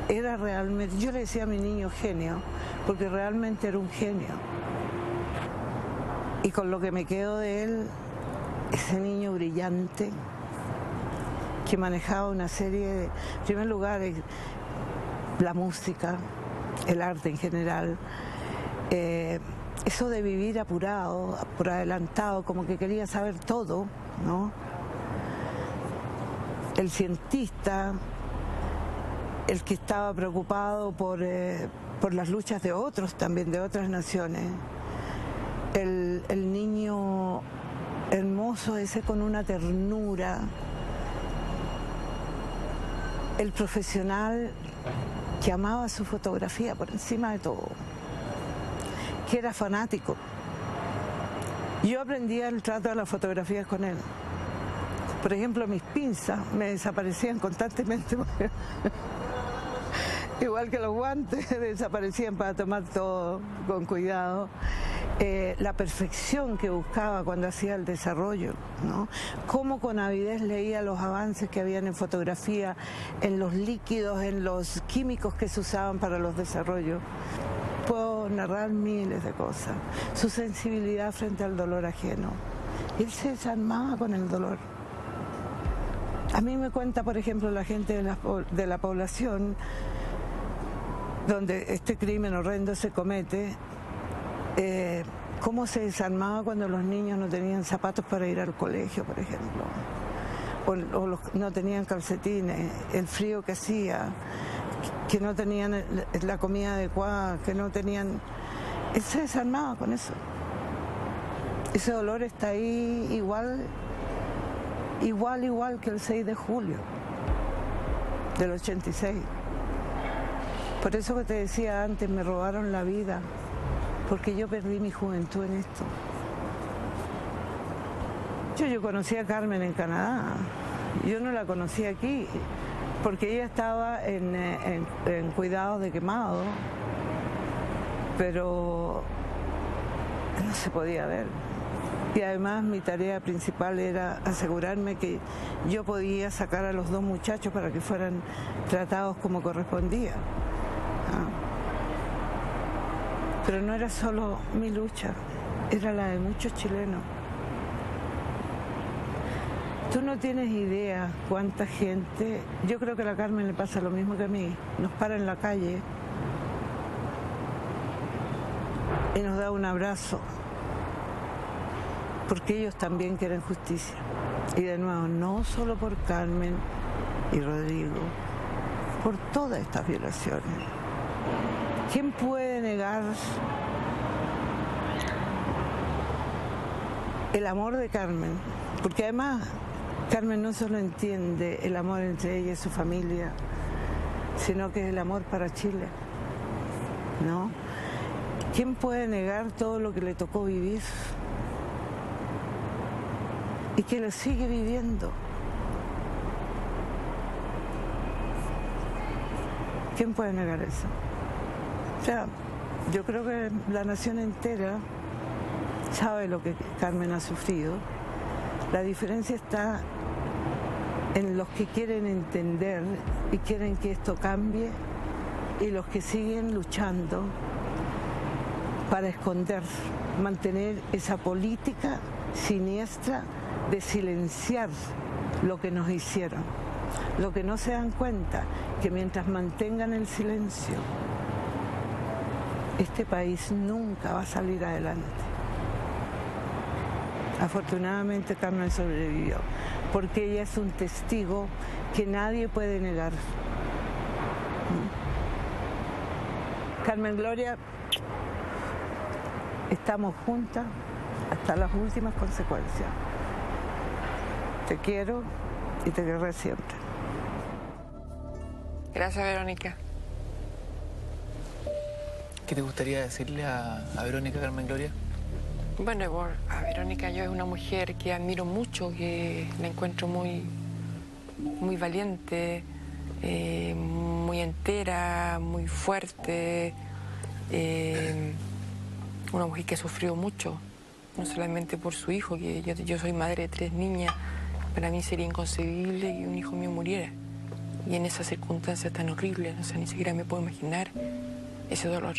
era realmente, yo le decía a mi niño genio, porque realmente era un genio. Y con lo que me quedo de él, ese niño brillante, que manejaba una serie de, en primer lugar, la música, el arte en general, eh, eso de vivir apurado, por adelantado, como que quería saber todo, ¿no? El cientista, el que estaba preocupado por, eh, por las luchas de otros también, de otras naciones. El, el niño hermoso ese con una ternura. El profesional que amaba su fotografía por encima de todo. Que era fanático. Yo aprendía el trato de las fotografías con él. Por ejemplo, mis pinzas me desaparecían constantemente. [LAUGHS] Igual que los guantes [LAUGHS] desaparecían para tomar todo con cuidado. Eh, la perfección que buscaba cuando hacía el desarrollo, ¿no? Cómo con avidez leía los avances que habían en fotografía, en los líquidos, en los químicos que se usaban para los desarrollos. Puedo narrar miles de cosas. Su sensibilidad frente al dolor ajeno. Él se desarmaba con el dolor. A mí me cuenta, por ejemplo, la gente de la, de la población donde este crimen horrendo se comete, eh, cómo se desarmaba cuando los niños no tenían zapatos para ir al colegio, por ejemplo, o, los- no tenían calcetines, el frío que hacía, que no tenían la comida adecuada, que no tenían... Él se desarmaba con eso. Ese dolor está ahí igual, igual, igual que el 6 de julio del 86. Por eso que te decía antes, me robaron la vida, porque yo perdí mi juventud en esto. Yo, yo conocí a Carmen en Canadá, yo no la conocí aquí, porque ella estaba eh, en- en cuidados de quemado, pero no se podía ver. Y además mi tarea principal era asegurarme que yo podía sacar a los dos muchachos para que fueran tratados como correspondía. Ah. Pero no era solo mi lucha, era la de muchos chilenos. Tú no tienes idea cuánta gente, yo creo que a la Carmen le pasa lo mismo que a mí, nos para en la calle y nos da un abrazo, porque ellos también quieren justicia. Y de nuevo, no solo por Carmen y Rodrigo, por todas estas violaciones. ¿Quién puede negar el amor de Carmen? Porque además Carmen no solo entiende el amor entre ella y su familia, sino que es el amor para Chile. ¿No? ¿Quién puede negar todo lo que le tocó vivir? Y que lo sigue viviendo. ¿Quién puede negar eso? O sea, yo creo que la nación entera sabe lo que Carmen ha sufrido. La diferencia está en los que quieren entender y quieren que esto cambie y los que siguen luchando para esconder, mantener esa política siniestra de silenciar lo que nos hicieron. Lo que no se dan cuenta, que mientras mantengan el silencio, este país nunca va a salir adelante. Afortunadamente Carmen sobrevivió, porque ella es un testigo que nadie puede negar. Carmen Gloria, estamos juntas hasta las últimas consecuencias. Te quiero y te querré siempre. Gracias, Verónica. ¿Qué te gustaría decirle a, Verónica Carmen Gloria? Bueno, a Verónica yo es una mujer que admiro mucho, que la encuentro muy, muy valiente, eh, muy entera, muy fuerte. eh, una mujer que ha sufrido mucho, no solamente por su hijo, que yo, yo soy madre de tres niñas, para mí sería inconcebible que un hijo mío muriera. Y en esas circunstancias tan horribles, o sea, ni siquiera me puedo imaginar ese dolor.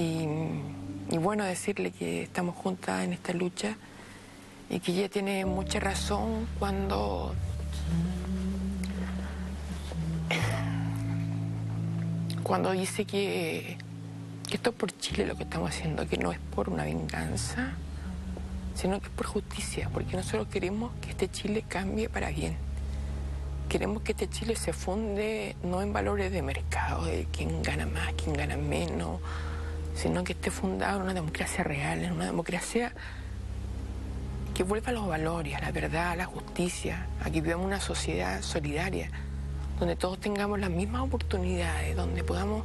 Y, bueno, decirle que estamos juntas en esta lucha y que ella tiene mucha razón cuando cuando dice que, que esto es por Chile lo que estamos haciendo, que no es por una venganza, sino que es por justicia, porque nosotros queremos que este Chile cambie para bien. Queremos que este Chile se funde no en valores de mercado, de quién gana más, quién gana menos, sino que esté fundado en una democracia real, en una democracia que vuelva a los valores, a la verdad, a la justicia, a que vivamos una sociedad solidaria, donde todos tengamos las mismas oportunidades, donde podamos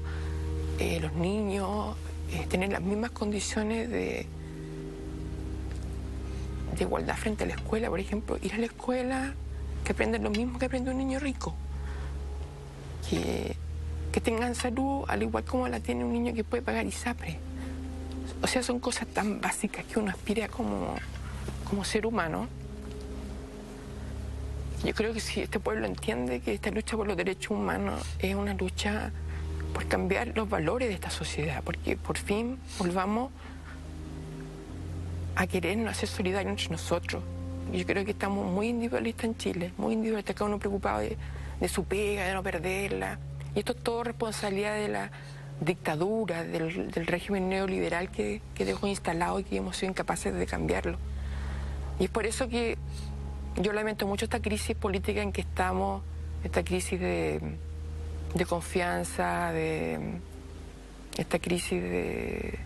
eh, los niños eh, tener las mismas condiciones de, de igualdad frente a la escuela, por ejemplo, ir a la escuela, que aprendan lo mismo que aprende un niño rico, que tengan salud al igual como la tiene un niño que puede pagar ISAPRE. O sea, son cosas tan básicas que uno aspira como, como ser humano. Yo creo que si este pueblo entiende que esta lucha por los derechos humanos es una lucha por cambiar los valores de esta sociedad, porque por fin volvamos a querernos, a ser solidarios entre nosotros. Yo creo que estamos muy individualistas en Chile, muy individualistas, cada uno preocupado de, de su pega, de no perderla. Y esto es todo responsabilidad de la dictadura, del, régimen neoliberal que, dejó instalado y que hemos sido incapaces de cambiarlo. Y es por eso que yo lamento mucho esta crisis política en que estamos, esta crisis de, confianza, de esta crisis de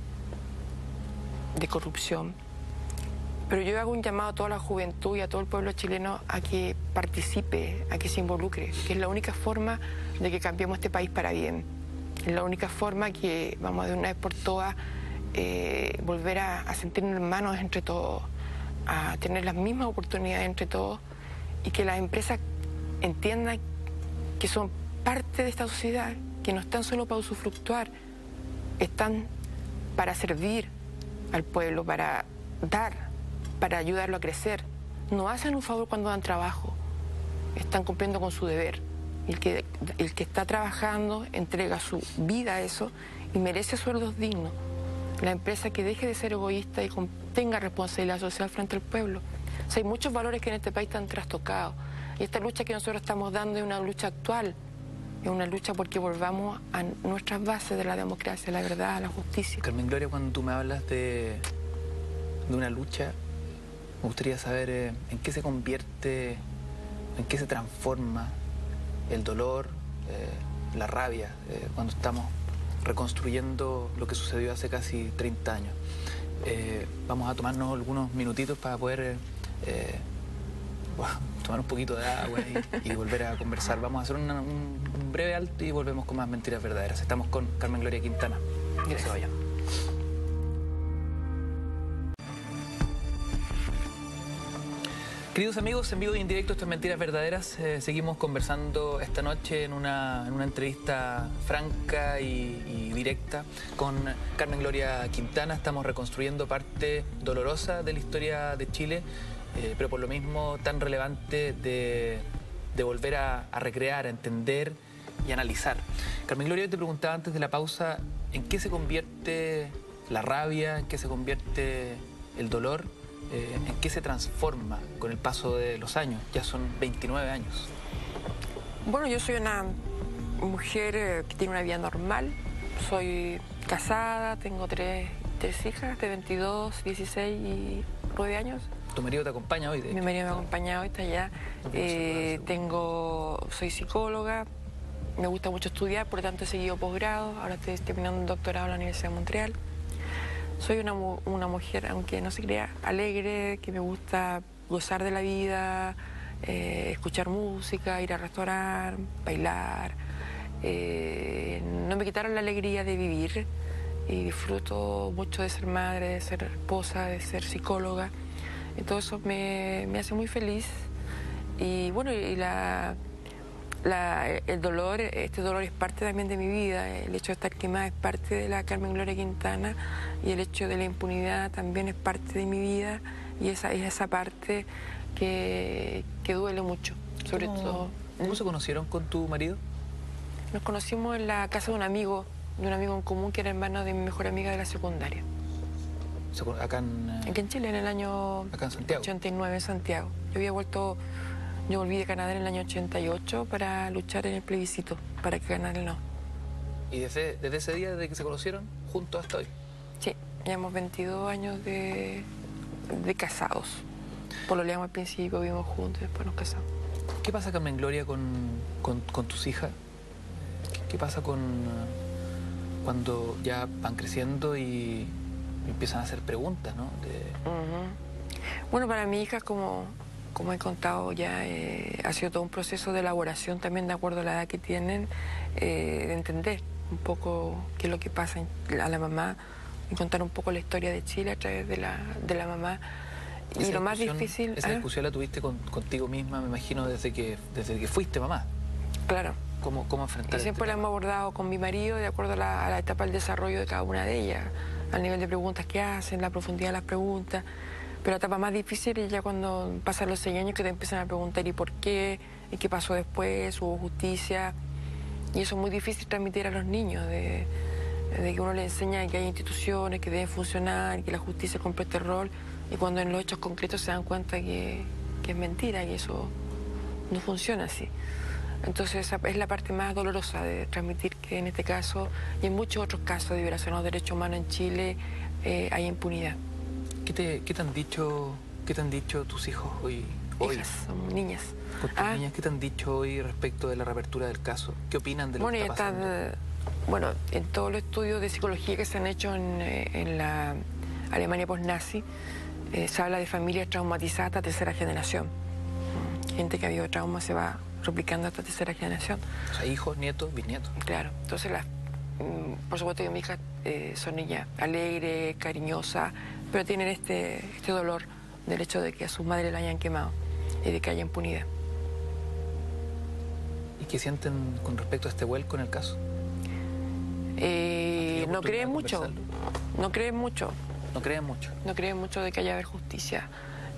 corrupción. Pero yo hago un llamado a toda la juventud y a todo el pueblo chileno a que participe, a que se involucre, que es la única forma de que cambiemos este país para bien. Es la única forma que vamos de una vez por todas eh, volver a, a sentirnos hermanos entre todos, a tener las mismas oportunidades entre todos y que las empresas entiendan que son parte de esta sociedad, que no están solo para usufructuar, están para servir al pueblo, para dar, para ayudarlo a crecer. No hacen un favor cuando dan trabajo, están cumpliendo con su deber. El que, el que está trabajando entrega su vida a eso y merece sueldos dignos. La empresa que deje de ser egoísta y tenga responsabilidad social frente al pueblo. Hay muchos valores que en este país están trastocados. Y esta lucha que nosotros estamos dando es una lucha actual. Es una lucha porque volvamos a nuestras bases de la democracia, la verdad, la justicia. Carmen Gloria, cuando tú me hablas de, de una lucha, me gustaría saber eh, en qué se convierte, en qué se transforma el dolor, eh, la rabia, eh, cuando estamos reconstruyendo lo que sucedió hace casi 30 años. Eh, vamos a tomarnos algunos minutitos para poder eh, bueno, [LAUGHS] tomar un poquito de agua y, y volver a conversar. Vamos a hacer una- un, un breve alto y volvemos con más mentiras verdaderas. Estamos con Carmen Gloria Quintana. Que se vayan. Queridos amigos, en vivo y en directo, estas mentiras verdaderas. eh, seguimos conversando esta noche en una, en una entrevista franca y, y directa con Carmen Gloria Quintana. Estamos reconstruyendo parte dolorosa de la historia de Chile, eh, pero por lo mismo tan relevante de, de volver a, a recrear, a entender y analizar. Carmen Gloria, te preguntaba antes de la pausa, ¿en qué se convierte la rabia, en qué se convierte el dolor? Eh, en qué se transforma con el paso de los años. Ya son 29 años. Bueno, yo soy una mujer eh, que tiene una vida normal. Soy casada, tengo tres tres hijas de 22, 16 y 9 años. ¿Tu marido te acompaña hoy? De Mi marido me acompaña hoy, está allá. Eh, tengo, soy psicóloga, me gusta mucho estudiar, por lo tanto he seguido posgrado, ahora estoy terminando un doctorado en la Universidad de Montreal. Soy una, una mujer, aunque no se crea, alegre, que me gusta gozar de la vida, eh, escuchar música, ir a restaurar, bailar. Eh, no me quitaron la alegría de vivir y disfruto mucho de ser madre, de ser esposa, de ser psicóloga. Y todo eso me, me hace muy feliz. Y bueno, y la, la, el dolor, este dolor es parte también de mi vida, el hecho de estar quemada es parte de la Carmen Gloria Quintana y el hecho de la impunidad también es parte de mi vida y esa es esa parte que, que duele mucho, sobre ¿Cómo- todo. ¿Cómo se conocieron con tu marido? Nos conocimos en la casa de un amigo, de un amigo en común que era hermano de mi mejor amiga de la secundaria. Acá en... eh, Aquí en Chile, en el año Acá en Santiago. 89 en Santiago. Yo había vuelto, yo volví de Canadá en el año 88 para luchar en el plebiscito, para que ganara el no. Y desde, desde ese día, desde que se conocieron, juntos hasta hoy. Sí, llevamos 22 años de, de casados. Por lo leamos al principio, vivimos juntos y después nos casamos. ¿Qué pasa, Carmen Gloria, con, con- con tus hijas? ¿Qué, qué pasa con eh, cuando ya van creciendo y empiezan a hacer preguntas, ¿no? De-. Bueno, para mi hija, como, como he contado ya, eh, ha sido todo un proceso de elaboración también de acuerdo a la edad que tienen, eh, de entender un poco qué es lo que pasa a la mamá y contar un poco la historia de Chile a través de la, de la mamá. Y lo más difícil... Esa ¿ah? discusión la tuviste con- contigo misma, me imagino, desde que, desde que fuiste mamá. Claro. ¿Cómo, cómo enfrentar Y siempre este la hemos abordado con mi marido de acuerdo a la, a la etapa del desarrollo de cada una de ellas, al nivel de preguntas que hacen, la profundidad de las preguntas. Pero la etapa más difícil es ya cuando pasan los seis años que te empiezan a preguntar ¿y por qué? ¿Y qué pasó después? ¿Hubo justicia? Y eso es muy difícil transmitir a los niños, de, que uno les enseña que hay instituciones que deben funcionar, que la justicia cumple este rol, y cuando en los hechos concretos se dan cuenta que, que es mentira, que eso no funciona así. Entonces esa es la parte más dolorosa de transmitir que en este caso y en muchos otros casos de violación a los derechos humanos en Chile eh, hay impunidad. ¿Qué te, qué te han dicho, qué te han dicho tus hijos hoy? hoy? Hijas, son niñas. Con tus Ah. niñas, ¿qué te han dicho hoy respecto de la reapertura del caso? ¿Qué opinan de lo Bueno, que está pasando? eh, bueno, en todos los estudios de psicología que se han hecho en, eh, en la Alemania post-nazi, eh, se habla de familias traumatizadas hasta tercera generación. Gente que ha habido trauma se va replicando hasta tercera generación. O sea, hijos, nietos, bisnietos. Claro, entonces las, mm, por supuesto que mis hijas eh, son niñas alegres, cariñosas, pero tienen este, este dolor del hecho de que a sus madres la hayan quemado y de que haya impunidad. ¿Y qué sienten con respecto a este vuelco en el caso? Eh, ¿Has tenido no creen de mucho, no creen mucho, No creen mucho. no creen mucho de que haya haber justicia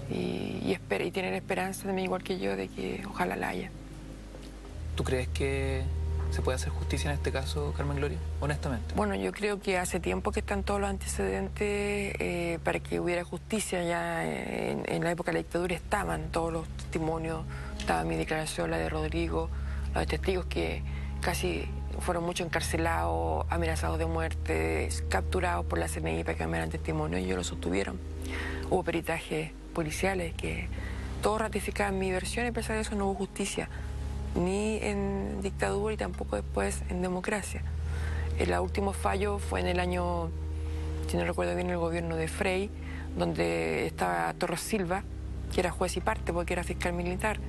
y, y, espera- y tienen esperanza también igual que yo de que ojalá la haya. ¿Tú crees que se puede hacer justicia en este caso, Carmen Gloria? Honestamente. Bueno, yo creo que hace tiempo que están todos los antecedentes eh, para que hubiera justicia. Ya en, la época de la dictadura estaban todos los testimonios, estaba mi declaración, la de Rodrigo, los testigos que casi fueron muchos encarcelados, amenazados de muerte, capturados por la CNI para que me testimonio y ellos lo sostuvieron. Hubo peritajes policiales que todos ratificaban mi versión y a pesar de eso no hubo justicia, ni en dictadura y tampoco después en democracia. El último fallo fue en el año, si no recuerdo bien, el gobierno de Frey, donde estaba Torres Silva, que era juez y parte porque era fiscal militar.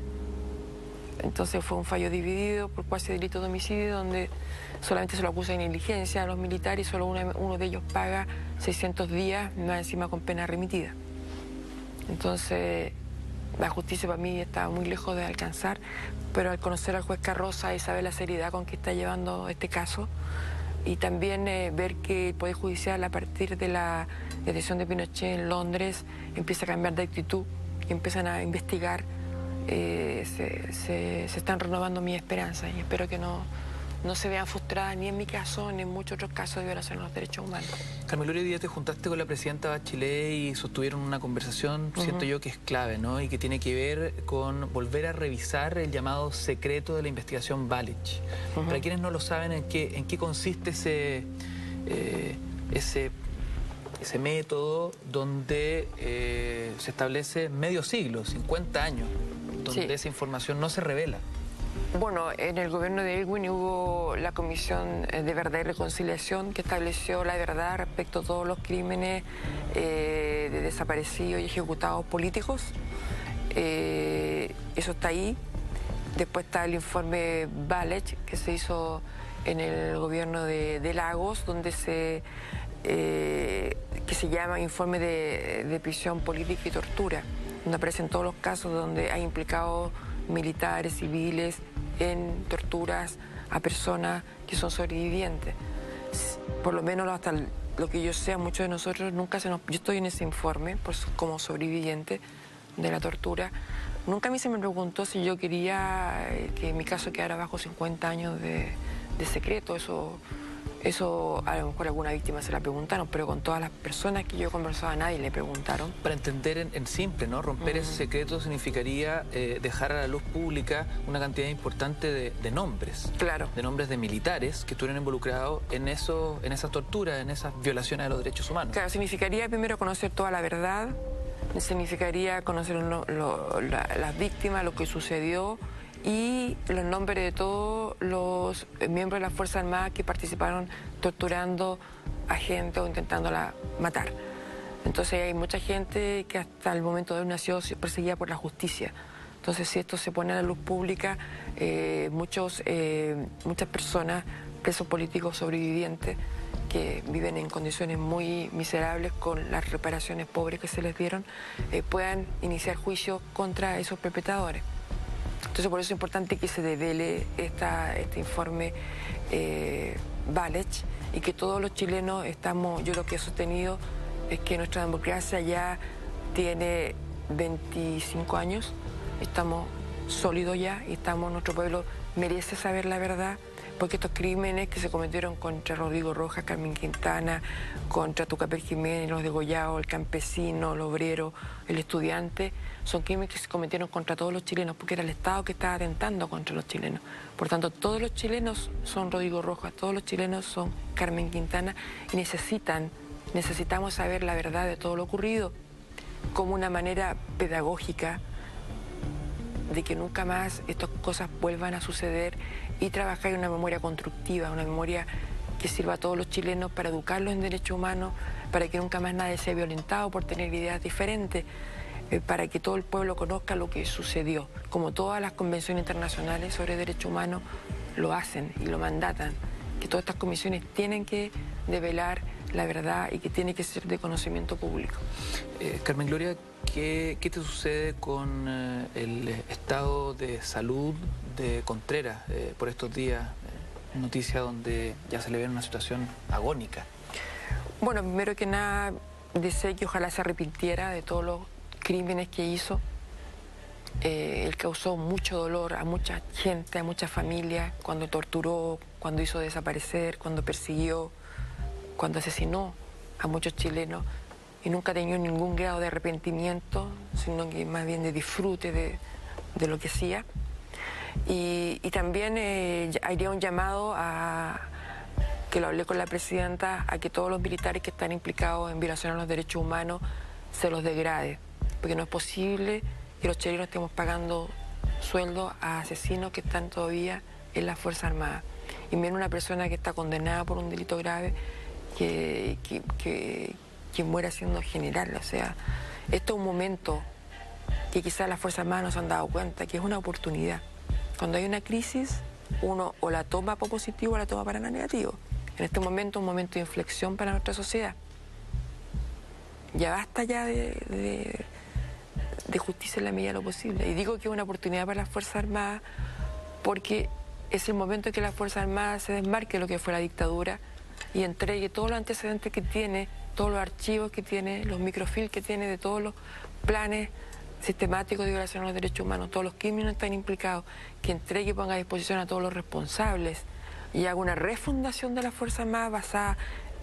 Entonces fue un fallo dividido por cuasi delito de homicidio, donde solamente se lo acusa de negligencia a los militares y solo uno de ellos paga 600 días, más encima con pena remitida. Entonces, la justicia para mí estaba muy lejos de alcanzar, pero al conocer al juez Carroza y saber la seriedad con que está llevando este caso, y también eh, ver que el Poder Judicial, a partir de la detención de Pinochet en Londres, empieza a cambiar de actitud y empiezan a investigar, eh, se, se- se están renovando mis esperanzas y espero que no, no se vean frustradas ni en mi caso ni en muchos otros casos de violación a los derechos humanos. Carmen Gloria, hoy día te juntaste con la presidenta Bachelet y sostuvieron una conversación, siento yo que es clave, ¿no? Y que tiene que ver con volver a revisar el llamado secreto de la investigación Balich. Para quienes no lo saben, ¿en qué, en qué consiste ese, eh, ese ese método donde eh, se establece medio siglo, 50 años, donde esa información no se revela. Bueno, en el gobierno de Elwin hubo la Comisión eh, de Verdad y Reconciliación que estableció la verdad respecto a todos los crímenes eh, de desaparecidos y ejecutados políticos. Eh, eso está ahí. Después está el informe Balech que se hizo en el gobierno de, Lagos, donde se que se llama informe de, de prisión política y tortura, donde aparecen todos los casos donde ha implicado militares, civiles, en torturas a personas que son sobrevivientes. Por lo menos hasta lo que yo sé, muchos de nosotros nunca se nos... Yo estoy en ese informe pues, como sobreviviente de la tortura. Nunca a mí se me preguntó si yo quería eh, que mi caso quedara bajo 50 años de, de secreto. Eso eso a lo mejor alguna víctima se la preguntaron, pero con todas las personas que yo conversaba nadie le preguntaron. Para entender en, simple, ¿no? Romper ese secreto significaría eh, dejar a la luz pública una cantidad importante de, nombres. Claro. De nombres de militares que estuvieron involucrados en eso, en esas torturas, en esas violaciones de los derechos humanos. Claro, significaría primero conocer toda la verdad, significaría conocer las víctimas, lo que sucedió y los nombres de todos los miembros de las Fuerzas Armadas que participaron torturando a gente o intentándola matar. Entonces hay mucha gente que hasta el momento de hoy nació perseguida por la justicia. Entonces si esto se pone a la luz pública, eh, muchos, eh, muchas personas, presos políticos sobrevivientes, que viven en condiciones muy miserables con las reparaciones pobres que se les dieron, eh, puedan iniciar juicio contra esos perpetradores. Entonces por eso es importante que se devele esta, este informe eh, y que todos los chilenos estamos, yo lo que he sostenido es que nuestra democracia ya tiene 25 años, estamos sólidos ya y estamos, nuestro pueblo merece saber la verdad porque estos crímenes que se cometieron contra Rodrigo Rojas, Carmen Quintana, contra Tucapel Jiménez, los degollados, el campesino, el obrero, el estudiante, son crímenes que se cometieron contra todos los chilenos, porque era el Estado que estaba atentando contra los chilenos. Por tanto, todos los chilenos son Rodrigo Rojas, todos los chilenos son Carmen Quintana y necesitan, necesitamos saber la verdad de todo lo ocurrido como una manera pedagógica de que nunca más estas cosas vuelvan a suceder y trabajar en una memoria constructiva, una memoria que sirva a todos los chilenos para educarlos en derechos humanos, para que nunca más nadie sea violentado por tener ideas diferentes, eh, para que todo el pueblo conozca lo que sucedió, como todas las convenciones internacionales sobre derechos humanos lo hacen y lo mandatan, que todas estas comisiones tienen que develar la verdad y que tiene que ser de conocimiento público. Eh, Carmen Gloria, ¿qué, te sucede con eh, el estado de salud de Contreras eh, por estos días? noticia donde ya se le ve en una situación agónica. Bueno, primero que nada, deseo que ojalá se arrepintiera de todos los crímenes que hizo. él causó mucho dolor a mucha gente, a muchas familias, cuando torturó, cuando hizo desaparecer, cuando persiguió cuando asesinó a muchos chilenos y nunca tenido ningún grado de arrepentimiento, sino que más bien de disfrute de, lo que hacía. Y, también eh, haría un llamado a que lo hablé con la presidenta, a que todos los militares que están implicados en violación a los derechos humanos se los degrade, porque no es posible que los chilenos estemos pagando sueldo a asesinos que están todavía en la Fuerza Armada. Y menos una persona que está condenada por un delito grave que, que, muera siendo general. O sea, esto es un momento que quizás las Fuerzas Armadas no se han dado cuenta, que es una oportunidad. Cuando hay una crisis, uno o la toma para positivo o la toma para negativo. En este momento un momento de inflexión para nuestra sociedad. Ya basta ya de justicia en la medida de lo posible. Y digo que es una oportunidad para las Fuerzas Armadas porque es el momento en que las Fuerzas Armadas se desmarque lo que fue la dictadura y entregue todos los antecedentes que tiene, todos los archivos que tiene, los microfilms que tiene de todos los planes sistemáticos de violación a los derechos humanos, todos los crímenes están implicados, que entregue y ponga a disposición a todos los responsables y haga una refundación de la Fuerza Armada basada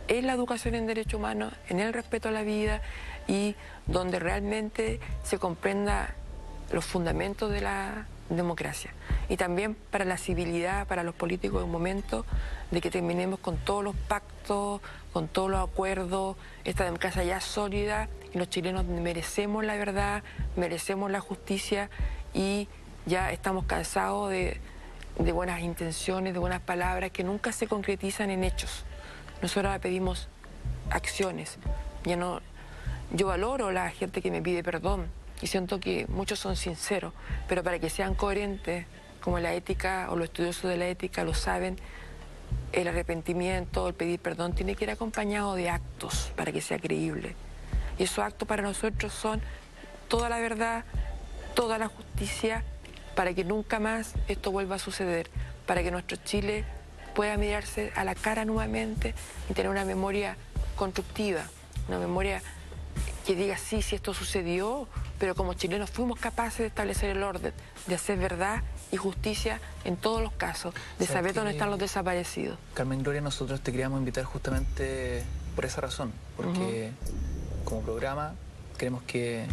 en la educación en derechos humanos, en el respeto a la vida y donde realmente se comprenda los fundamentos de la democracia. y también para la civilidad, para los políticos un momento, de que terminemos con todos los pactos, con todos los acuerdos, esta democracia ya sólida y los chilenos merecemos la verdad, merecemos la justicia y ya estamos cansados de, de buenas intenciones, de buenas palabras que nunca se concretizan en hechos. Nosotros pedimos acciones. Ya no, yo valoro la gente que me pide perdón y siento que muchos son sinceros, pero para que sean coherentes, como la ética o los estudiosos de la ética lo saben, el arrepentimiento, el pedir perdón tiene que ir acompañado de actos para que sea creíble. Y esos actos para nosotros son toda la verdad, toda la justicia, para que nunca más esto vuelva a suceder, para que nuestro Chile pueda mirarse a la cara nuevamente y tener una memoria constructiva, una memoria que diga sí, si esto sucedió, pero como chilenos fuimos capaces de establecer el orden, de hacer verdad y justicia en todos los casos, de ¿Sabes saber dónde están los desaparecidos. Carmen Gloria, nosotros te queríamos invitar justamente por esa razón, porque como programa queremos que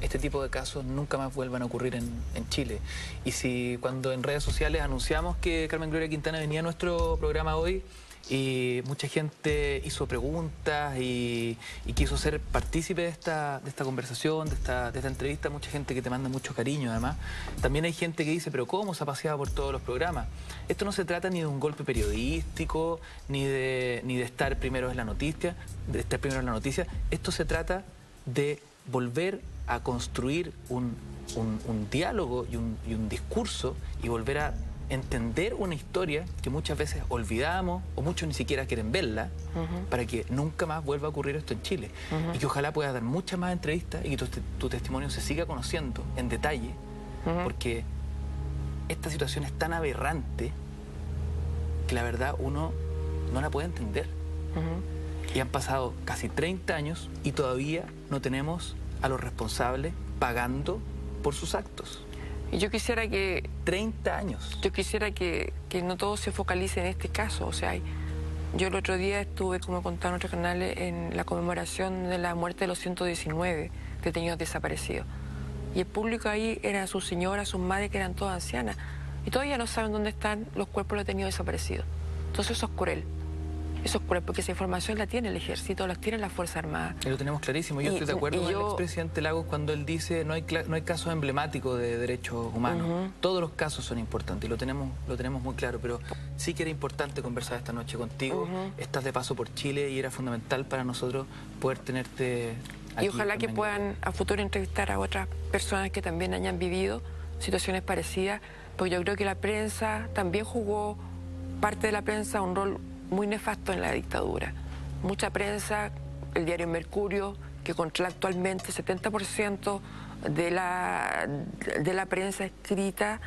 este tipo de casos nunca más vuelvan a ocurrir en, en Chile. Y si cuando en redes sociales anunciamos que Carmen Gloria Quintana venía a nuestro programa hoy, y mucha gente hizo preguntas y, quiso ser partícipe de esta, de esta conversación, de esta, de esta entrevista, mucha gente que te manda mucho cariño además. También hay gente que dice, pero ¿cómo se ha paseado por todos los programas? Esto no se trata ni de un golpe periodístico, ni de, ni de estar primero en la noticia, de estar primero en la noticia. Esto se trata de volver a construir un, un- un diálogo y un, y un discurso y volver a entender una historia que muchas veces olvidamos o muchos ni siquiera quieren verla para que nunca más vuelva a ocurrir esto en Chile. Y que ojalá puedas dar muchas más entrevistas y que tu, tu testimonio se siga conociendo en detalle, porque esta situación es tan aberrante que la verdad uno no la puede entender. Y han pasado casi 30 años y todavía no tenemos a los responsables pagando por sus actos. Y yo quisiera que... 30 años. Yo quisiera que, que no todo se focalice en este caso. O sea, yo el otro día estuve, como he contado en otros canales, en la conmemoración de la muerte de los 119 detenidos desaparecidos. Y el público ahí eran sus señoras, sus madres, que eran todas ancianas. Y todavía no saben dónde están los cuerpos de los detenidos desaparecidos. Entonces eso es cruel. Eso es cruel, porque esa información la tiene el ejército, la tiene la Fuerza Armada. Y lo tenemos clarísimo. Yo Y- estoy de acuerdo con el expresidente Lagos cuando él dice no hay, no hay casos emblemáticos de derechos humanos. Todos los casos son importantes y lo tenemos, lo tenemos muy claro. Pero sí que era importante conversar esta noche contigo. Estás de paso por Chile y era fundamental para nosotros poder tenerte aquí. Y ojalá que puedan a futuro entrevistar a otras personas que también hayan vivido situaciones parecidas, porque yo creo que la prensa también jugó, parte de la prensa, un rol muy nefasto en la dictadura. Mucha prensa, el diario Mercurio, que controla actualmente el 70% de la, de la prensa escrita,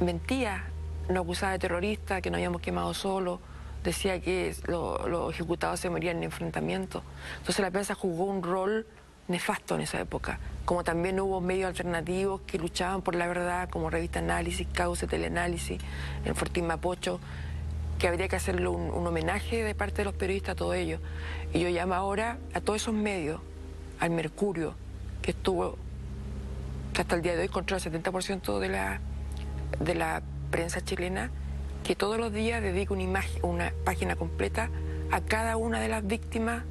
mentía, nos acusaba de terrorista, que nos habíamos quemado solos, decía que lo- los ejecutados se morían en enfrentamiento. Entonces la prensa jugó un rol nefasto en esa época, como también hubo medios alternativos que luchaban por la verdad, como Revista Análisis, Cauce, Teleanálisis, el Fortín Mapocho, que habría que hacerle un, un homenaje de parte de los periodistas a todo ello. Y yo llamo ahora a todos esos medios, al Mercurio, que estuvo, que hasta el día de hoy controla el 70% de la, de la prensa chilena, que todos los días dedica una, imagen, una página completa a cada una de las víctimas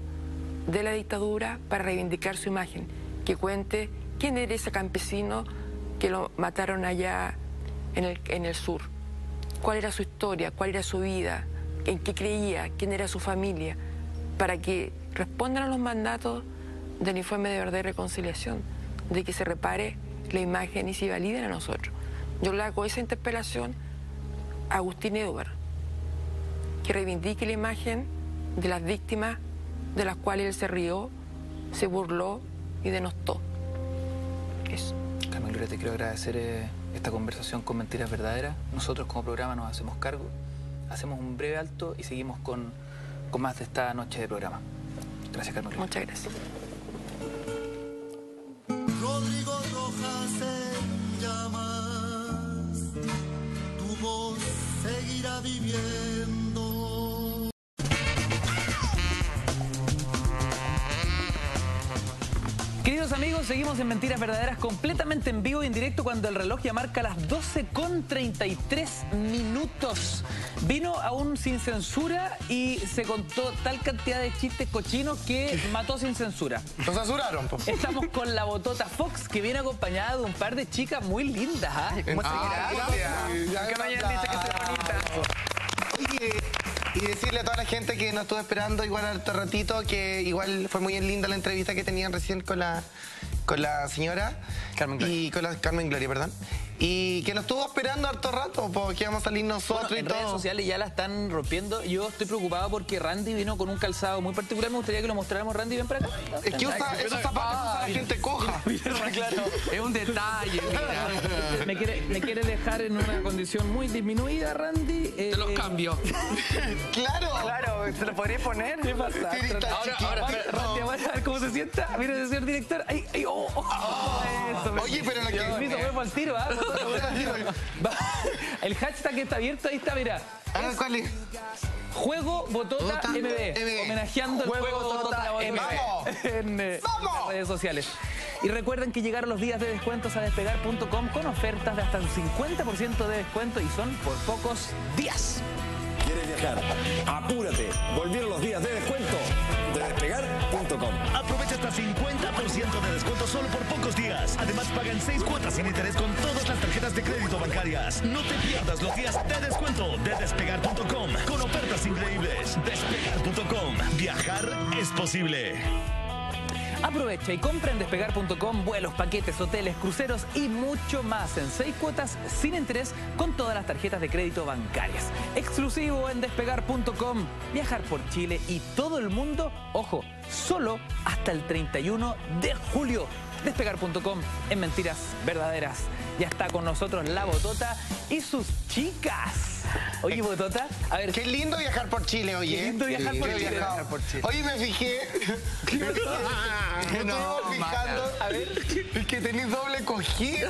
de la dictadura para reivindicar su imagen, que cuente quién era ese campesino que lo mataron allá en el, en el sur, cuál era su historia, cuál era su vida, en qué creía, quién era su familia, para que respondan a los mandatos del informe de verdad y reconciliación, de que se repare la imagen y se validen a nosotros. Yo le hago esa interpelación a Agustín Edward, que reivindique la imagen de las víctimas de las cuales él se rió, se burló y denostó. Eso. Gloria, te quiero agradecer eh, esta conversación con Mentiras Verdaderas. Nosotros como programa nos hacemos cargo, hacemos un breve alto y seguimos con, con más de esta noche de programa. Gracias, Carmen. Muchas gracias. Rodrigo Rojas en llamas, tu voz seguirá viviendo. Queridos amigos, seguimos en Mentiras Verdaderas completamente en vivo y en directo cuando el reloj ya marca las 12 con 33 minutos. Vino aún sin censura y se contó tal cantidad de chistes cochinos que mató sin censura. Lo censuraron, po. Estamos con la botota Fox que viene acompañada de un par de chicas muy lindas. ¿ah? Ah, gracias. Que me hayan dicho que bonita. Oye, y decirle a toda la gente que nos estuvo esperando igual harto ratito, que igual fue muy linda la entrevista que tenían recién con la, con la señora. Carmen Gloria. Y con la Carmen Gloria, perdón. Y que nos estuvo esperando harto rato, porque íbamos a salir nosotros Bueno, y en todo. redes sociales ya la están rompiendo. Yo estoy preocupado porque Randy vino con un calzado muy particular. Me gustaría que lo mostráramos. Randy, ven para acá. Es que usa esos zapatos que usa la gente coja. [LAUGHS] Es un detalle, mira. Me quiere, me quiere dejar en una condición muy disminuida, Randy. Eh, Te los cambio. [LAUGHS] Claro. Claro, ¿se lo podría poner? ¿Qué pasa? Sí, ahora, ahora, Randy, vamos a ver cómo se sienta. Mira, señor director. Ay, ay, oh, oh. Eso, me- Oye, pero lo que- al tiro, ¿ah? Va. El hashtag está abierto, ahí está, mira. Ah, ¿cuál es? Juego Botota Botota MB, MB. homenajeando el Juego juego Botota Botota MB. MB en eh, ¡Vamos! las redes sociales. Y recuerden que llegaron los días de descuentos a despegar.com con ofertas de hasta un 50% de descuento y son por pocos días. ¿Quieres viajar? Apúrate. Volvieron los días de descuento de Aprovecha hasta 50% de descuento solo por pocos días. Además, pagan 6 cuotas sin interés con todas las tarjetas de crédito bancarias. No te pierdas los días de descuento de despegar.com con ofertas increíbles. Despegar.com. Viajar es posible. Aprovecha y compra en despegar.com vuelos, paquetes, hoteles, cruceros y mucho más en seis cuotas sin interés con todas las tarjetas de crédito bancarias. Exclusivo en despegar.com. Viajar por Chile y todo el mundo, ojo, solo hasta el 31 de julio. Despegar.com en mentiras verdaderas. Ya está con nosotros la Botota y sus chicas. Oye, Botota, a ver, Qué lindo viajar por Chile, oye. Qué lindo viajar por Chile. viajar Viajar por Chile. Oye, me fijé. Me No, fijando. a ver. Es que tenéis doble cogida.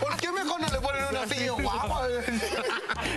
¿Por qué mejor no le ponen una silla guapa?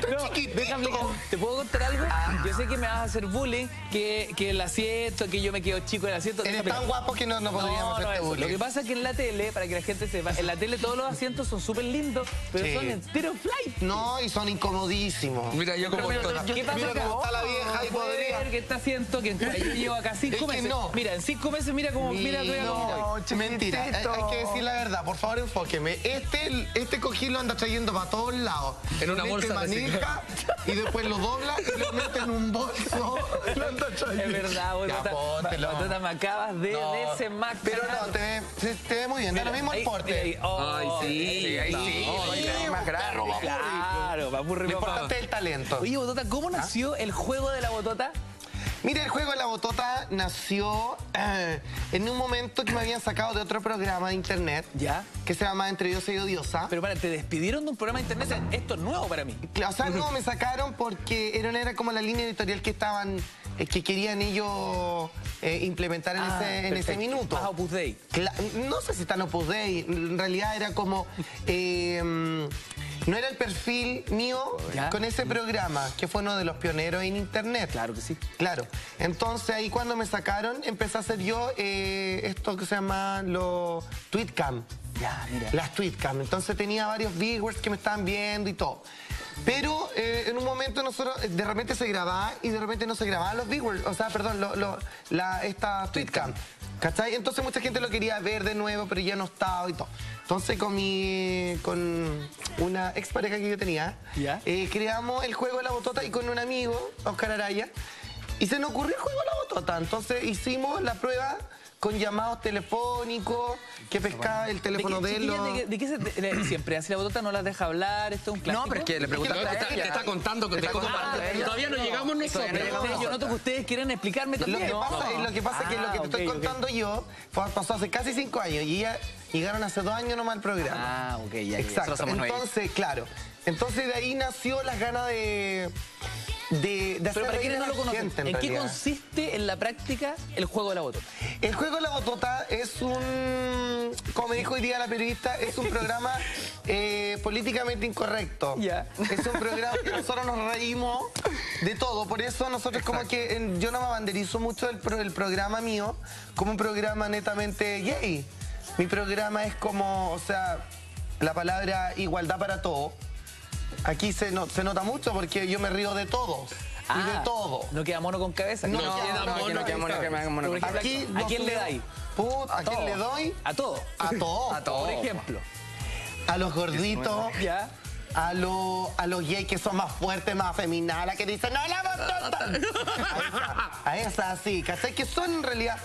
No, déjame. ¿Te puedo contar algo? Yo sé que me vas a hacer bullying, que, que el asiento, que yo me quedo chico en el asiento. Eres Déjame- tan guapo que no, no podríamos No, bullying. Lo que pasa es que en la tele, para que la gente sepa, en la tele todos los asientos son súper lindos, pero Sí. son entero flight. No, y son incomodísimos. Mira, yo como Pero, esto. ¿Qué pasa Mira acá? cómo está la vieja y Puede podría. ver que este asiento que yo llevo acá cinco Es que meses. no. Mira, en cinco meses mira cómo, mira, mira cómo voy. no, mentira. Hay, hay que decir la verdad. Por favor, enfóqueme. Este, este cojín lo anda trayendo para todos lados. En una bolsa manija y después lo dobla y lo mete en un bolso. [LAUGHS] Lo anda trayendo. Es verdad, póntelo. Botota, me acabas de No, desemacar. Pero no, te ve, te, te ve muy bien. Da lo mismo el porte. mira. Oh, Ay, sí. Ahí sí. No, ahí es más grande. Claro, va Lo importante es el talento. Oye, Botota, ¿Ah? ¿cómo nació el juego de la Botota? Mira, el juego de la botota nació eh, en un momento que me habían sacado de otro programa de internet. ¿Ya? Que se llama Entre Diosa y Odiosa. Pero para, te despidieron de un programa de internet. Esto es nuevo para mí. O sea, no, me sacaron porque era, era como la línea editorial que estaban, que querían ellos eh, implementar en, Ah, ese, en ese perfecto. minuto. Más Opus Dei. No sé si en Opus Dei, en realidad era como... eh, no era el perfil mío Ya. con ese programa, que fue uno de los pioneros en internet. Claro que sí. Claro. Entonces ahí cuando me sacaron, empecé a hacer yo eh, esto que se llama los tweetcam. Ya, mira. Las tweetcam. Entonces tenía varios viewers que me estaban viendo y todo. Pero eh, en un momento nosotros, eh, de repente se grababa y de repente no se grababan los viewers, o sea, perdón, lo, lo- la, esta tweetcam. ¿Cachai? Entonces mucha gente lo quería ver de nuevo, pero ya no estaba y todo. Entonces con mi, con una expareja que yo tenía, ¿Ya? eh, creamos el juego de la botota y con un amigo, Oscar Araya, y se nos ocurrió el juego de la botota. Entonces hicimos la prueba con llamados telefónicos, que pescaba el teléfono de, qué, él. lo- ¿De qué, de qué se te- siempre hace la botota no las deja hablar? Esto es un clásico. No, pero es que le preguntaste Te te ella. está contando de Está contando aparte. ella. Todavía no llegamos nosotros. No yo noto que ustedes quieren explicarme Lo también. que, No. pasa, lo que pasa es que lo que te Ah, estoy ok, ok. contando yo fue- pasó hace casi cinco años y ya llegaron hace dos años nomás al programa. Ah, ok, ya. Exacto. Somos nueve. Entonces, claro. Entonces de ahí nació las ganas de, de, de hacer Pero para quienes no lo conocen, en ¿en, qué consiste en la práctica el juego de la botota? El juego de la botota es un, como me dijo hoy día la periodista, es un programa [LAUGHS] eh, políticamente incorrecto. Es un programa que nosotros nos reímos de todo. Por eso nosotros como que en- yo no me banderizo mucho pro- el programa mío como un programa netamente gay. Mi programa es como, o sea, la palabra igualdad para todo. Aquí se, no- se nota mucho porque yo me río de todos. y de todo. No queda mono con cabeza. No, queda mono no queda mono, cabeza. mono con ejemplo, Aquí ¿A no quién le dais? Put, ¿a quién le doy? A todo. A todo. A todo. Por ejemplo. A los gorditos. [LAUGHS] Ya. A los, a los gays que son más fuertes, más feminadas, que dicen, ¡No, la botota! [LAUGHS] A esa, a esa sí, ¿cachai? Que son en realidad...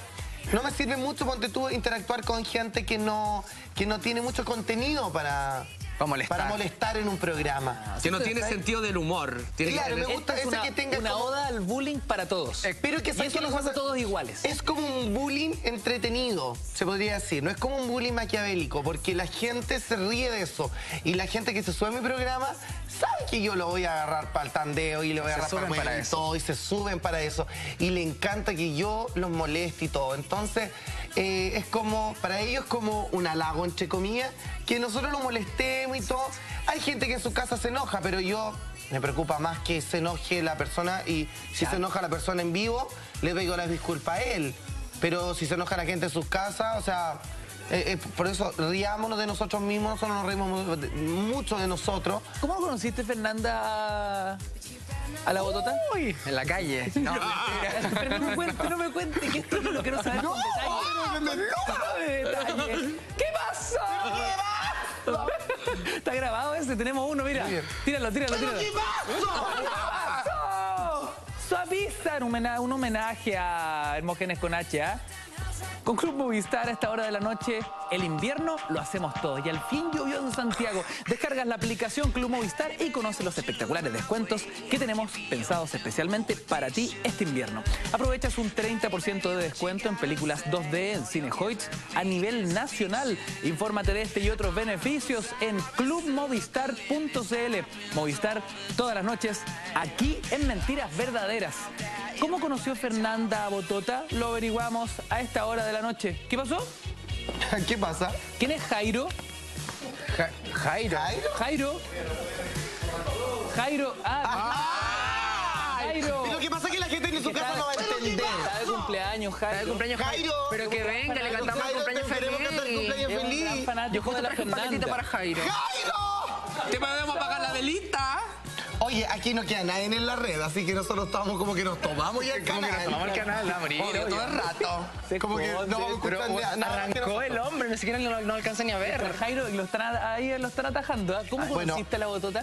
No me sirve mucho, ponte tú, interactuar con gente que no, que no tiene mucho contenido para, Para molestar. para molestar en un programa. Que no tiene sentido del humor. Tiene que Claro, me gusta Esta es ese una, que tenga una como- oda al bullying para todos. Pero que y ¿sabes eso los hace todos iguales. Es como un bullying entretenido, se podría decir. No es como un bullying maquiavélico, porque la gente se ríe de eso. Y la gente que se sube a mi programa sabe que yo lo voy a agarrar para el tandeo y le voy a agarrar para, para eso. todo y se suben para eso. Y le encanta que yo los moleste y todo. Entonces, eh, es como, para ellos como un halago, entre comillas, que nosotros lo molestemos y todo. Hay gente que en su casa se enoja, pero yo me preocupa más que se enoje la persona y si se enoja la persona en vivo, le pido las disculpas a él. Pero si se enoja la gente en sus casas, o sea, eh, eh, por eso riámonos de nosotros mismos, nosotros nos reímos mucho de nosotros. ¿Cómo conociste, Fernanda, a, la botota? Uy, en la calle. [LAUGHS] No. Pero no me cuente, no me cuente, que esto yo lo quiero saber con detalle. Con detalle. ¿Qué pasa? Está grabado ese, tenemos uno, mira. Tíralo, tíralo, tíralo. ¿Qué? [LAUGHS] Suaviza, un homenaje, un homenaje a Hermógenes con H, ¿ah? Con Club Movistar a esta hora de la noche, el invierno lo hacemos todos. Y al fin llovió en Santiago. Descargas la aplicación Club Movistar y conoce los espectaculares descuentos que tenemos pensados especialmente para ti este invierno. Aprovechas un 30% de descuento en películas 2D en Cinehoids a nivel nacional. Infórmate de este y otros beneficios en clubmovistar.cl. Movistar todas las noches aquí en Mentiras Verdaderas. ¿Cómo conoció Fernanda Botota? Lo averiguamos a esta hora de la noche. ¿Qué pasó? [LAUGHS] ¿Qué pasa? ¿Quién es Jairo? Ja- Jairo. Jairo. Jairo. Ah, Jairo. Pero ¿qué pasa? Que la gente en su Que casa está- no va a entender. Está de cumpleaños, Jairo. Está de cumpleaños Jairo. Jairo. Pero que venga, le cantamos Jairo, cumpleaños te queremos cantar feliz. cumpleaños Yo justo de la traje un paquetito para Jairo. ¡Jairo! ¿Te podemos pagar la velita? Oye, aquí no queda nadie en la red, así que nosotros estamos como que nos tomamos ya el Como que canal. nos tomamos el canal, la morir todo el rato. Se Como que no vamos a nada. arrancó el hombre, ni siquiera no, no alcanza ni a ver. Jairo, y lo están, ahí lo están atajando. ¿ah? ¿Cómo bueno. conociste a la Botota?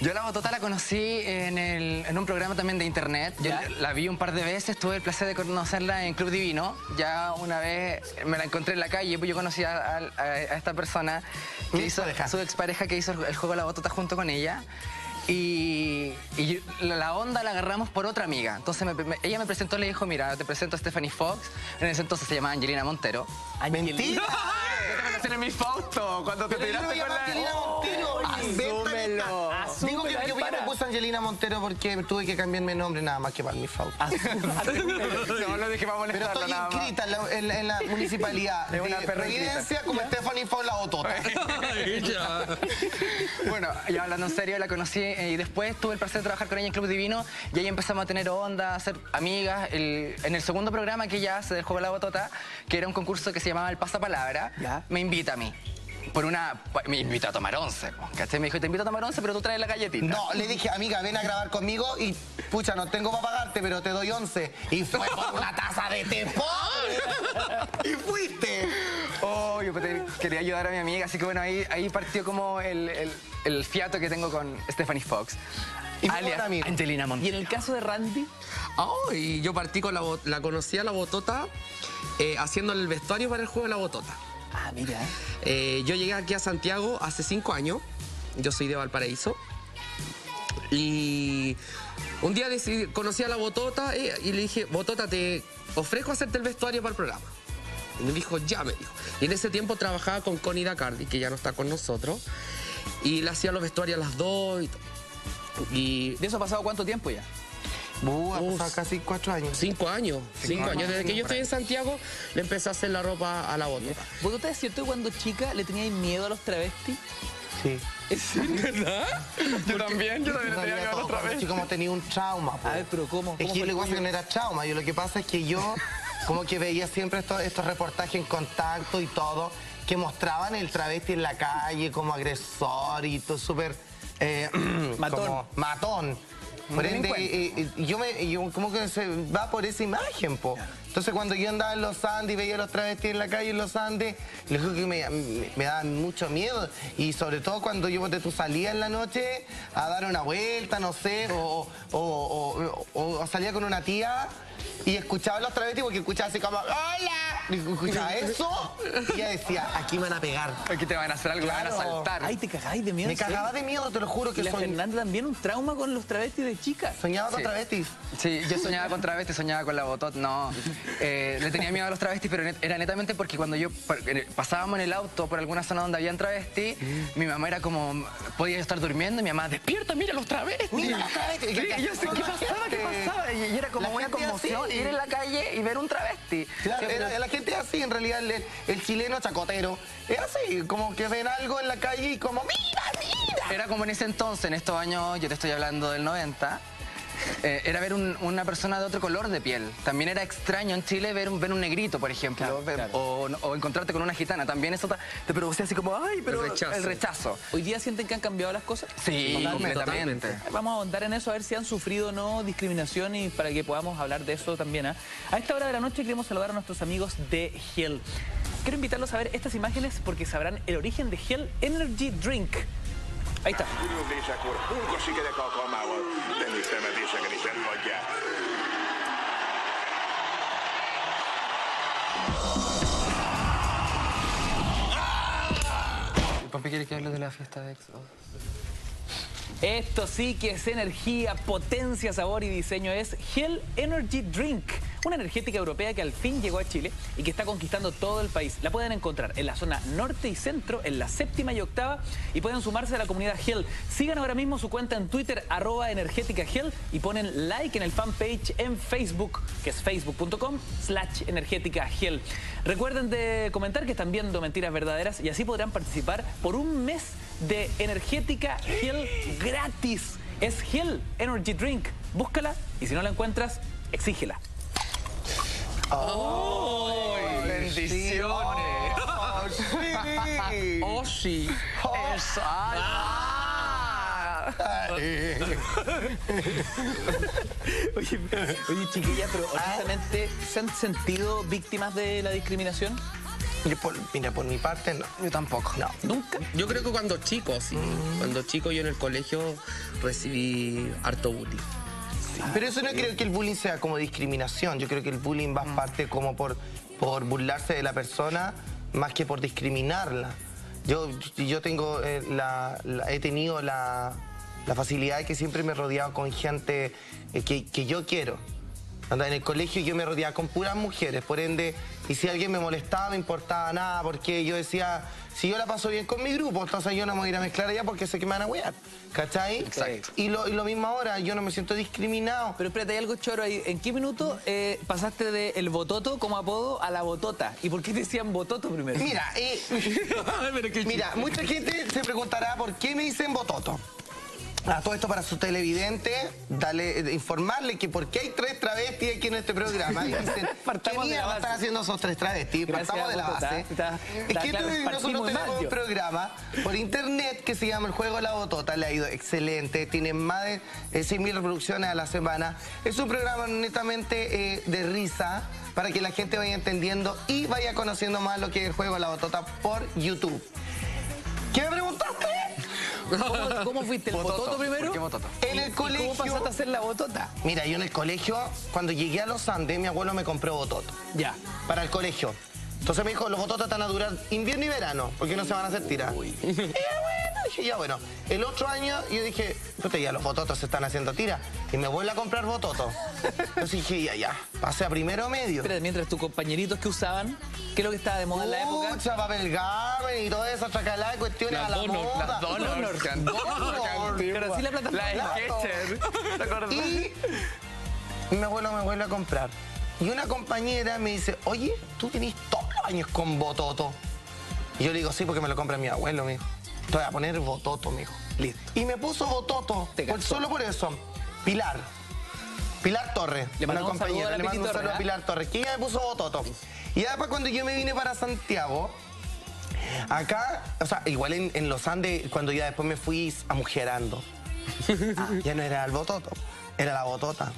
Yo la botota la conocí en, el- en un programa también de internet. Yo ¿Ya? la vi un par de veces, tuve el placer de conocerla en Club Divino. Ya una vez me la encontré en la calle, pues yo conocí a, a- a esta persona que Mi hizo expareja. su expareja que hizo el, el juego de la botota junto con ella. Y, la, onda la agarramos por otra amiga. Entonces me- me- ella me presentó, le dijo, mira, te presento a Stephanie Fox. En ese entonces se llamaba Angelina Montero. Mentira. En mi foto, cuando te Pero tiraste con la... Angelina Montero. Asúmelo. Digo que yo, yo me puse Angelina Montero porque tuve que cambiarme el nombre nada más que para mi falta. [LAUGHS] No, lo dije para Pero molestarlo estoy nada más. inscrita en la, en en la municipalidad [LAUGHS] una de inscrita. Providencia como Stephanie Ford la botota. Bueno, ya hablando en serio, la conocí eh, y después tuve el placer de trabajar con ella en Club Divino y ahí empezamos a tener onda, a ser amigas. El- en el segundo programa que ella hace del Juego de la Botota, que era un concurso que se llamaba El Pasapalabra, Ya. me invita a mí. Por una... Me invita a tomar once, ¿cachai? Me dijo, te invito a tomar once, pero tú traes la galletita. No, le dije, amiga, ven a grabar conmigo y, pucha, no tengo para pagarte, pero te doy 11. Y fue por una taza de té. Y fuiste. Oh, yo te- quería ayudar a mi amiga, así que bueno, ahí, ahí partió como el, el- el fiato que tengo con Stephanie Fox. Y alias. Angelina Y Montero. en el caso de Randy, Oh, y yo partí con la, la conocí a la botota eh, haciendo el vestuario para el juego de la botota. Ah, mira, Eh, yo llegué aquí a Santiago hace cinco años. Yo soy de Valparaíso. Y un día decidí- conocí a la botota eh, y le dije, botota, te ofrezco hacerte el vestuario para el programa. Y me dijo, ya me dijo. Y en ese tiempo trabajaba con Connie Dacardi, que ya no está con nosotros. Y le hacía los vestuarios a las dos y todo. Y ¿de eso ha pasado cuánto tiempo ya? Uh, ha pasado casi cuatro años. Cinco años. Cinco Cinco años. Desde que yo estoy en Santiago, le empecé a hacer la ropa a la botota. ¿Vosotros es cierto que cuando chica le teníais miedo a los travestis? Sí. ¿Es verdad? Yo también, yo también En le tenía miedo a los travestis. chico hemos tenido un trauma. po. A ver, pero ¿cómo? Es ¿Cómo que yo el igual que no era trauma. Yo lo que pasa es que yo [LAUGHS] como que veía siempre estos, estos reportajes en contacto y todo, que mostraban el travesti en la calle como agresor y todo súper... eh, [CLEARS THROAT] Matón. como matón. Por ende, eh, eh, yo me, yo como que se va por esa imagen, po. Entonces cuando yo andaba en los Andes y veía a los travestis en la calle en los Andes, les digo que me, me, me daban mucho miedo. Y sobre todo cuando yo de tu salía en la noche a dar una vuelta, no sé, o, o, o- o- o salía con una tía y escuchaba a los travestis porque escuchaba así como ¡Hola! Y escuchaba eso y ella decía, aquí me van a pegar. Aquí te van a hacer algo, me van a Claro. saltar. Ay, te cagáis de miedo. Me cagaba de miedo, te lo juro Y que la soñ- Fernanda también un trauma con los travestis de chica. soñaba con Sí. travestis. Sí, yo soñaba con travestis, soñaba con la botota. No, eh, le tenía miedo a los travestis, pero era netamente porque cuando yo pasábamos en el auto por alguna zona donde habían travestis, mi mamá era como, podía estar durmiendo y mi mamá, despierta, mira los travestis. Mira los travestis. Sí, y yo ¿qué pasaba? ¿Qué pasaba? Y, y era como La una conmoción ir en la calle y ver un travesti. Claro, Sí, pero- la gente es así, en realidad el, el chileno chacotero es así, como que ven algo en la calle y como ¡mira, mira! Era como en ese entonces, en estos años, yo te estoy hablando del 90. Eh, era ver un- una persona de otro color de piel. También era extraño en Chile ver un, ver un negrito, por ejemplo, ver- O, o encontrarte con una gitana. También eso te producía así como, ay, pero El rechazo. el rechazo. ¿Hoy día sienten que han cambiado las cosas? Sí, Totalmente. completamente. Vamos a ahondar en eso, a ver si han sufrido o no discriminación y para que podamos hablar de eso también. ¿ah? A esta hora de la noche queremos saludar a nuestros amigos de Hell. Quiero invitarlos a ver estas imágenes porque sabrán el origen de Hell Energy Drink. Ahí está. Minun lisäkur ulkosikin koko maailman. Tenistä mä lisäkäni sen oikein. ¿El papi quiere que hable de la fiesta de Exo? Esto sí que es energía, potencia, sabor y diseño. Es Hell Energy Drink, una energética europea que al fin llegó a Chile y que está conquistando todo el país. La pueden encontrar en la zona norte y centro, en la séptima y octava, y pueden sumarse a la comunidad Hell. Sigan ahora mismo su cuenta en Twitter, arroba energética Hell, y ponen like en el fanpage en Facebook, que es facebook.com slash energética Hell. Recuerden de comentar que están viendo Mentiras Verdaderas y así podrán participar por un mes de energética Hell gratis. Es Hell Energy Drink. Búscala y si no la encuentras, exígela. ¡Bendiciones! ¡Oh, sí! ¡Oh, sí! Oye, oye, chiquilla, pero honestamente, ¿se han sentido víctimas de la discriminación? Yo por- mira, por mi parte no. Yo tampoco. No. ¿Nunca? Yo creo que cuando chico, sí. Cuando chico yo en el colegio recibí harto bullying. Pero eso no creo que el bullying sea como discriminación. Yo creo que el bullying va parte como por, por burlarse de la persona más que por discriminarla. Yo, yo tengo eh, la, la- he tenido la, la facilidad de que siempre me he rodeado con gente eh, que, que yo quiero. Anda, En el colegio yo me rodeaba con puras mujeres, por ende, y si alguien me molestaba, me importaba nada, porque yo decía, si yo la paso bien con mi grupo, entonces yo no me voy a ir a mezclar allá porque sé que me van a wear. ¿Cachai? Exacto. Y lo, y lo mismo ahora, yo no me siento discriminado. Pero espérate, hay algo choro ahí. ¿En qué minuto eh, pasaste de el bototo como apodo a la botota? ¿Y por qué te decían bototo primero? Mira, eh, [LAUGHS] mira, mucha gente se preguntará por qué me dicen bototo. A todo esto para su televidente, dale, eh, informarle que por qué hay tres travestis aquí en este programa. Y dicen, [LAUGHS] ¿qué mierda están haciendo esos tres travestis? Gracias, Partamos de la base. Está- es está que claro, nosotros tenemos un programa por internet que se llama El Juego de la Botota. Le ha ido excelente, tiene más de eh, 6.000 reproducciones a la semana. Es un programa netamente eh, de risa para que la gente vaya entendiendo y vaya conociendo más lo que es El Juego de la Botota por YouTube. ¿Qué me preguntaste? ¿Cómo, cómo fuiste? ¿El bototo, Bototo. primero? ¿Por qué bototo? En ¿Y- el colegio- ¿Cómo pasaste a ser la botota? Mira, yo en el colegio, cuando llegué a los Andes, mi abuelo me compró bototo Ya. para el colegio. Entonces me dijo, los bototos están a durar invierno y verano, porque no se van a hacer tirar. Y ya bueno, dije, ya bueno. El otro año yo dije, puta, ya los bototos se están haciendo tiras. Y me vuelve a comprar bototos. Entonces dije, ya, ya, pasé a primero medio. Espérate, mientras tus compañeritos que usaban, ¿qué es lo que estaba de moda en la época? Pucha, papel garment y toda esa chacalada de cuestiones Las a la Donor, moda. Las Donor. Donor. Pero sí la plataforma. La. Sketcher. Y mi abuelo me vuelve a comprar. Y una compañera me dice, oye, tú venís todos los años con bototo. Y yo le digo, sí, porque me lo compra mi abuelo, mijo. Te voy a poner bototo, mijo. Listo. Y me puso bototo, por, solo por eso. Pilar. Pilar Torres, Le una un compañera. a Le mando un saludo a Pilar Torres, que ella me puso bototo. Y después cuando yo me vine para Santiago, acá, o sea, igual en, en los Andes, cuando ya después me fui amujerando. [LAUGHS] Ah, ya no era el bototo, era la botota.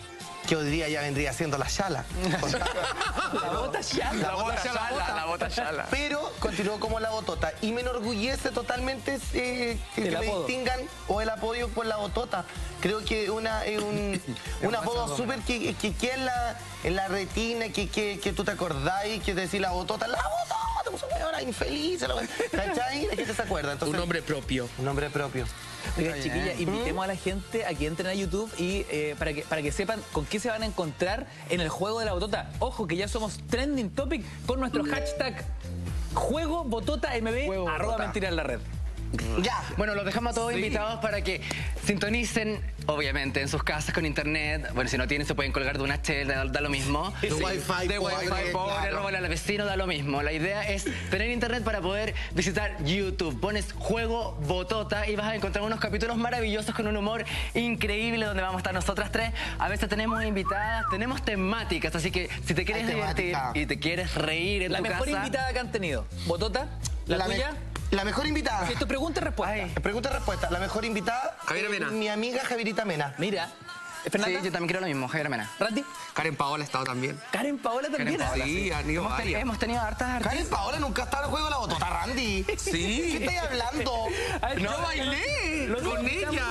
Que hoy día ya vendría siendo la chala. [LAUGHS] La bota ya. La bota chala, chala. la bota chala. Pero continuó como la botota. Y me enorgullece totalmente eh, que, El que me apodo. distingan o el apoyo por la botota. Creo que una, es un, [LAUGHS] un apodo súper que, que queda en la, en la retina, que, que, que tú te acordáis, que decís la botota, la botota, pues weona, infeliz, la. [LAUGHS] ¿cachai? ¿De qué te se acuerda? Entonces, Un nombre propio. un nombre propio. Oiga, chiquilla, invitemos a la gente a que entren a YouTube y eh, para, que, para que sepan con qué se van a encontrar en el juego de la botota. Ojo que ya somos trending topic con nuestro hashtag juego botota mb Juego arroba botota. mentira en la red. Ya. Bueno, los dejamos a todos invitados para que sintonicen, obviamente, en sus casas con internet. Bueno, si no tienen, se pueden colgar de una HL, da, da lo mismo. De Wi-Fi, De pobre, Wi-Fi, pobre, claro. al vecino, da lo mismo. La idea es tener internet para poder visitar YouTube. Pones juego botota y vas a encontrar unos capítulos maravillosos con un humor increíble donde vamos a estar nosotras tres. A veces tenemos invitadas, tenemos temáticas, así que si te quieres divertir y te quieres reír en La tu mejor casa... invitada que han tenido. ¿Botota? ¿La, me- tuya? La mejor invitada. Si esto pregunta y respuesta. Pregunta y respuesta. La mejor invitada. Javier Mena. Mi amiga Javierita Mena. Mira. ¿Fernanda? Sí, yo también quiero lo mismo, Javier Mena. ¿Randy? Karen Paola ha estado también. Karen Paola también. Karen Paola, Sí, han ido Hemos, tenido hartas artistas. Karen Paola nunca está en el juego de la botota, Randy. Sí. ¿Qué estás hablando? Ay, ¡No bailé! Lo ¡Con ella!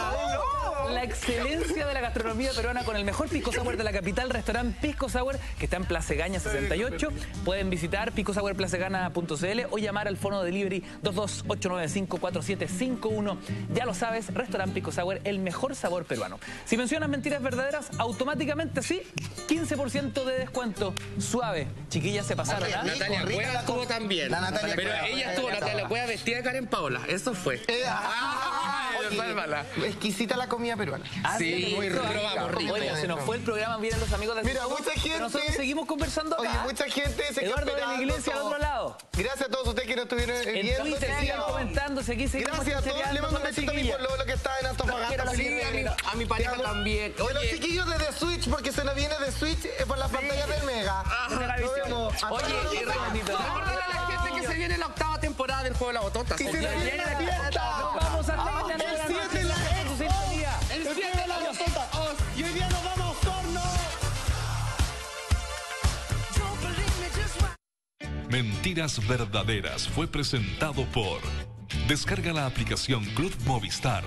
La excelencia de la gastronomía peruana con el mejor pisco sour de la capital, restaurante Pisco Sour, que está en Plaza Gaña 68. Pueden visitar piscosourplacegana.cl o llamar al fono delivery 228954751. Ya lo sabes, restaurante Pisco Sour, el mejor sabor peruano. Si mencionas mentiras verdaderas, automáticamente sí, 15% de descuento. Suave. Chiquillas se pasaron, ¿ah? Natalia Rica Cueva la estuvo también. La Natalia Pero Cueva. ella estuvo, Natalia Cueva vestida de Karen Paola. Eso fue. Eh, ah, [LAUGHS] Ay, sálvala. exquisita la comida peruana. Ah, Sí, muy rico. Oye, se nos fue el programa, miren los amigos del Mira, mucha gente- pero Nosotros seguimos conversando acá. Oye, mucha gente se Eduardo de la Iglesia al otro lado. Gracias a todos ustedes que nos estuvieron eh, En viendo. Twitter este sigan comentándose aquí, Gracias a todos. Le mando un la besito a mi pueblo que está en Antofagasta. Sí, a mi, pareja también. De los Oye, chiquillos de The Switch, porque se nos viene The Switch eh, por las pantallas del Mega. Hasta Oye, y bonito. recuerden a la gente que se viene la octava temporada del juego de la botota. Y se nos Oye, viene la fiesta. Mentiras Verdaderas fue presentado por Descarga la aplicación Club Movistar.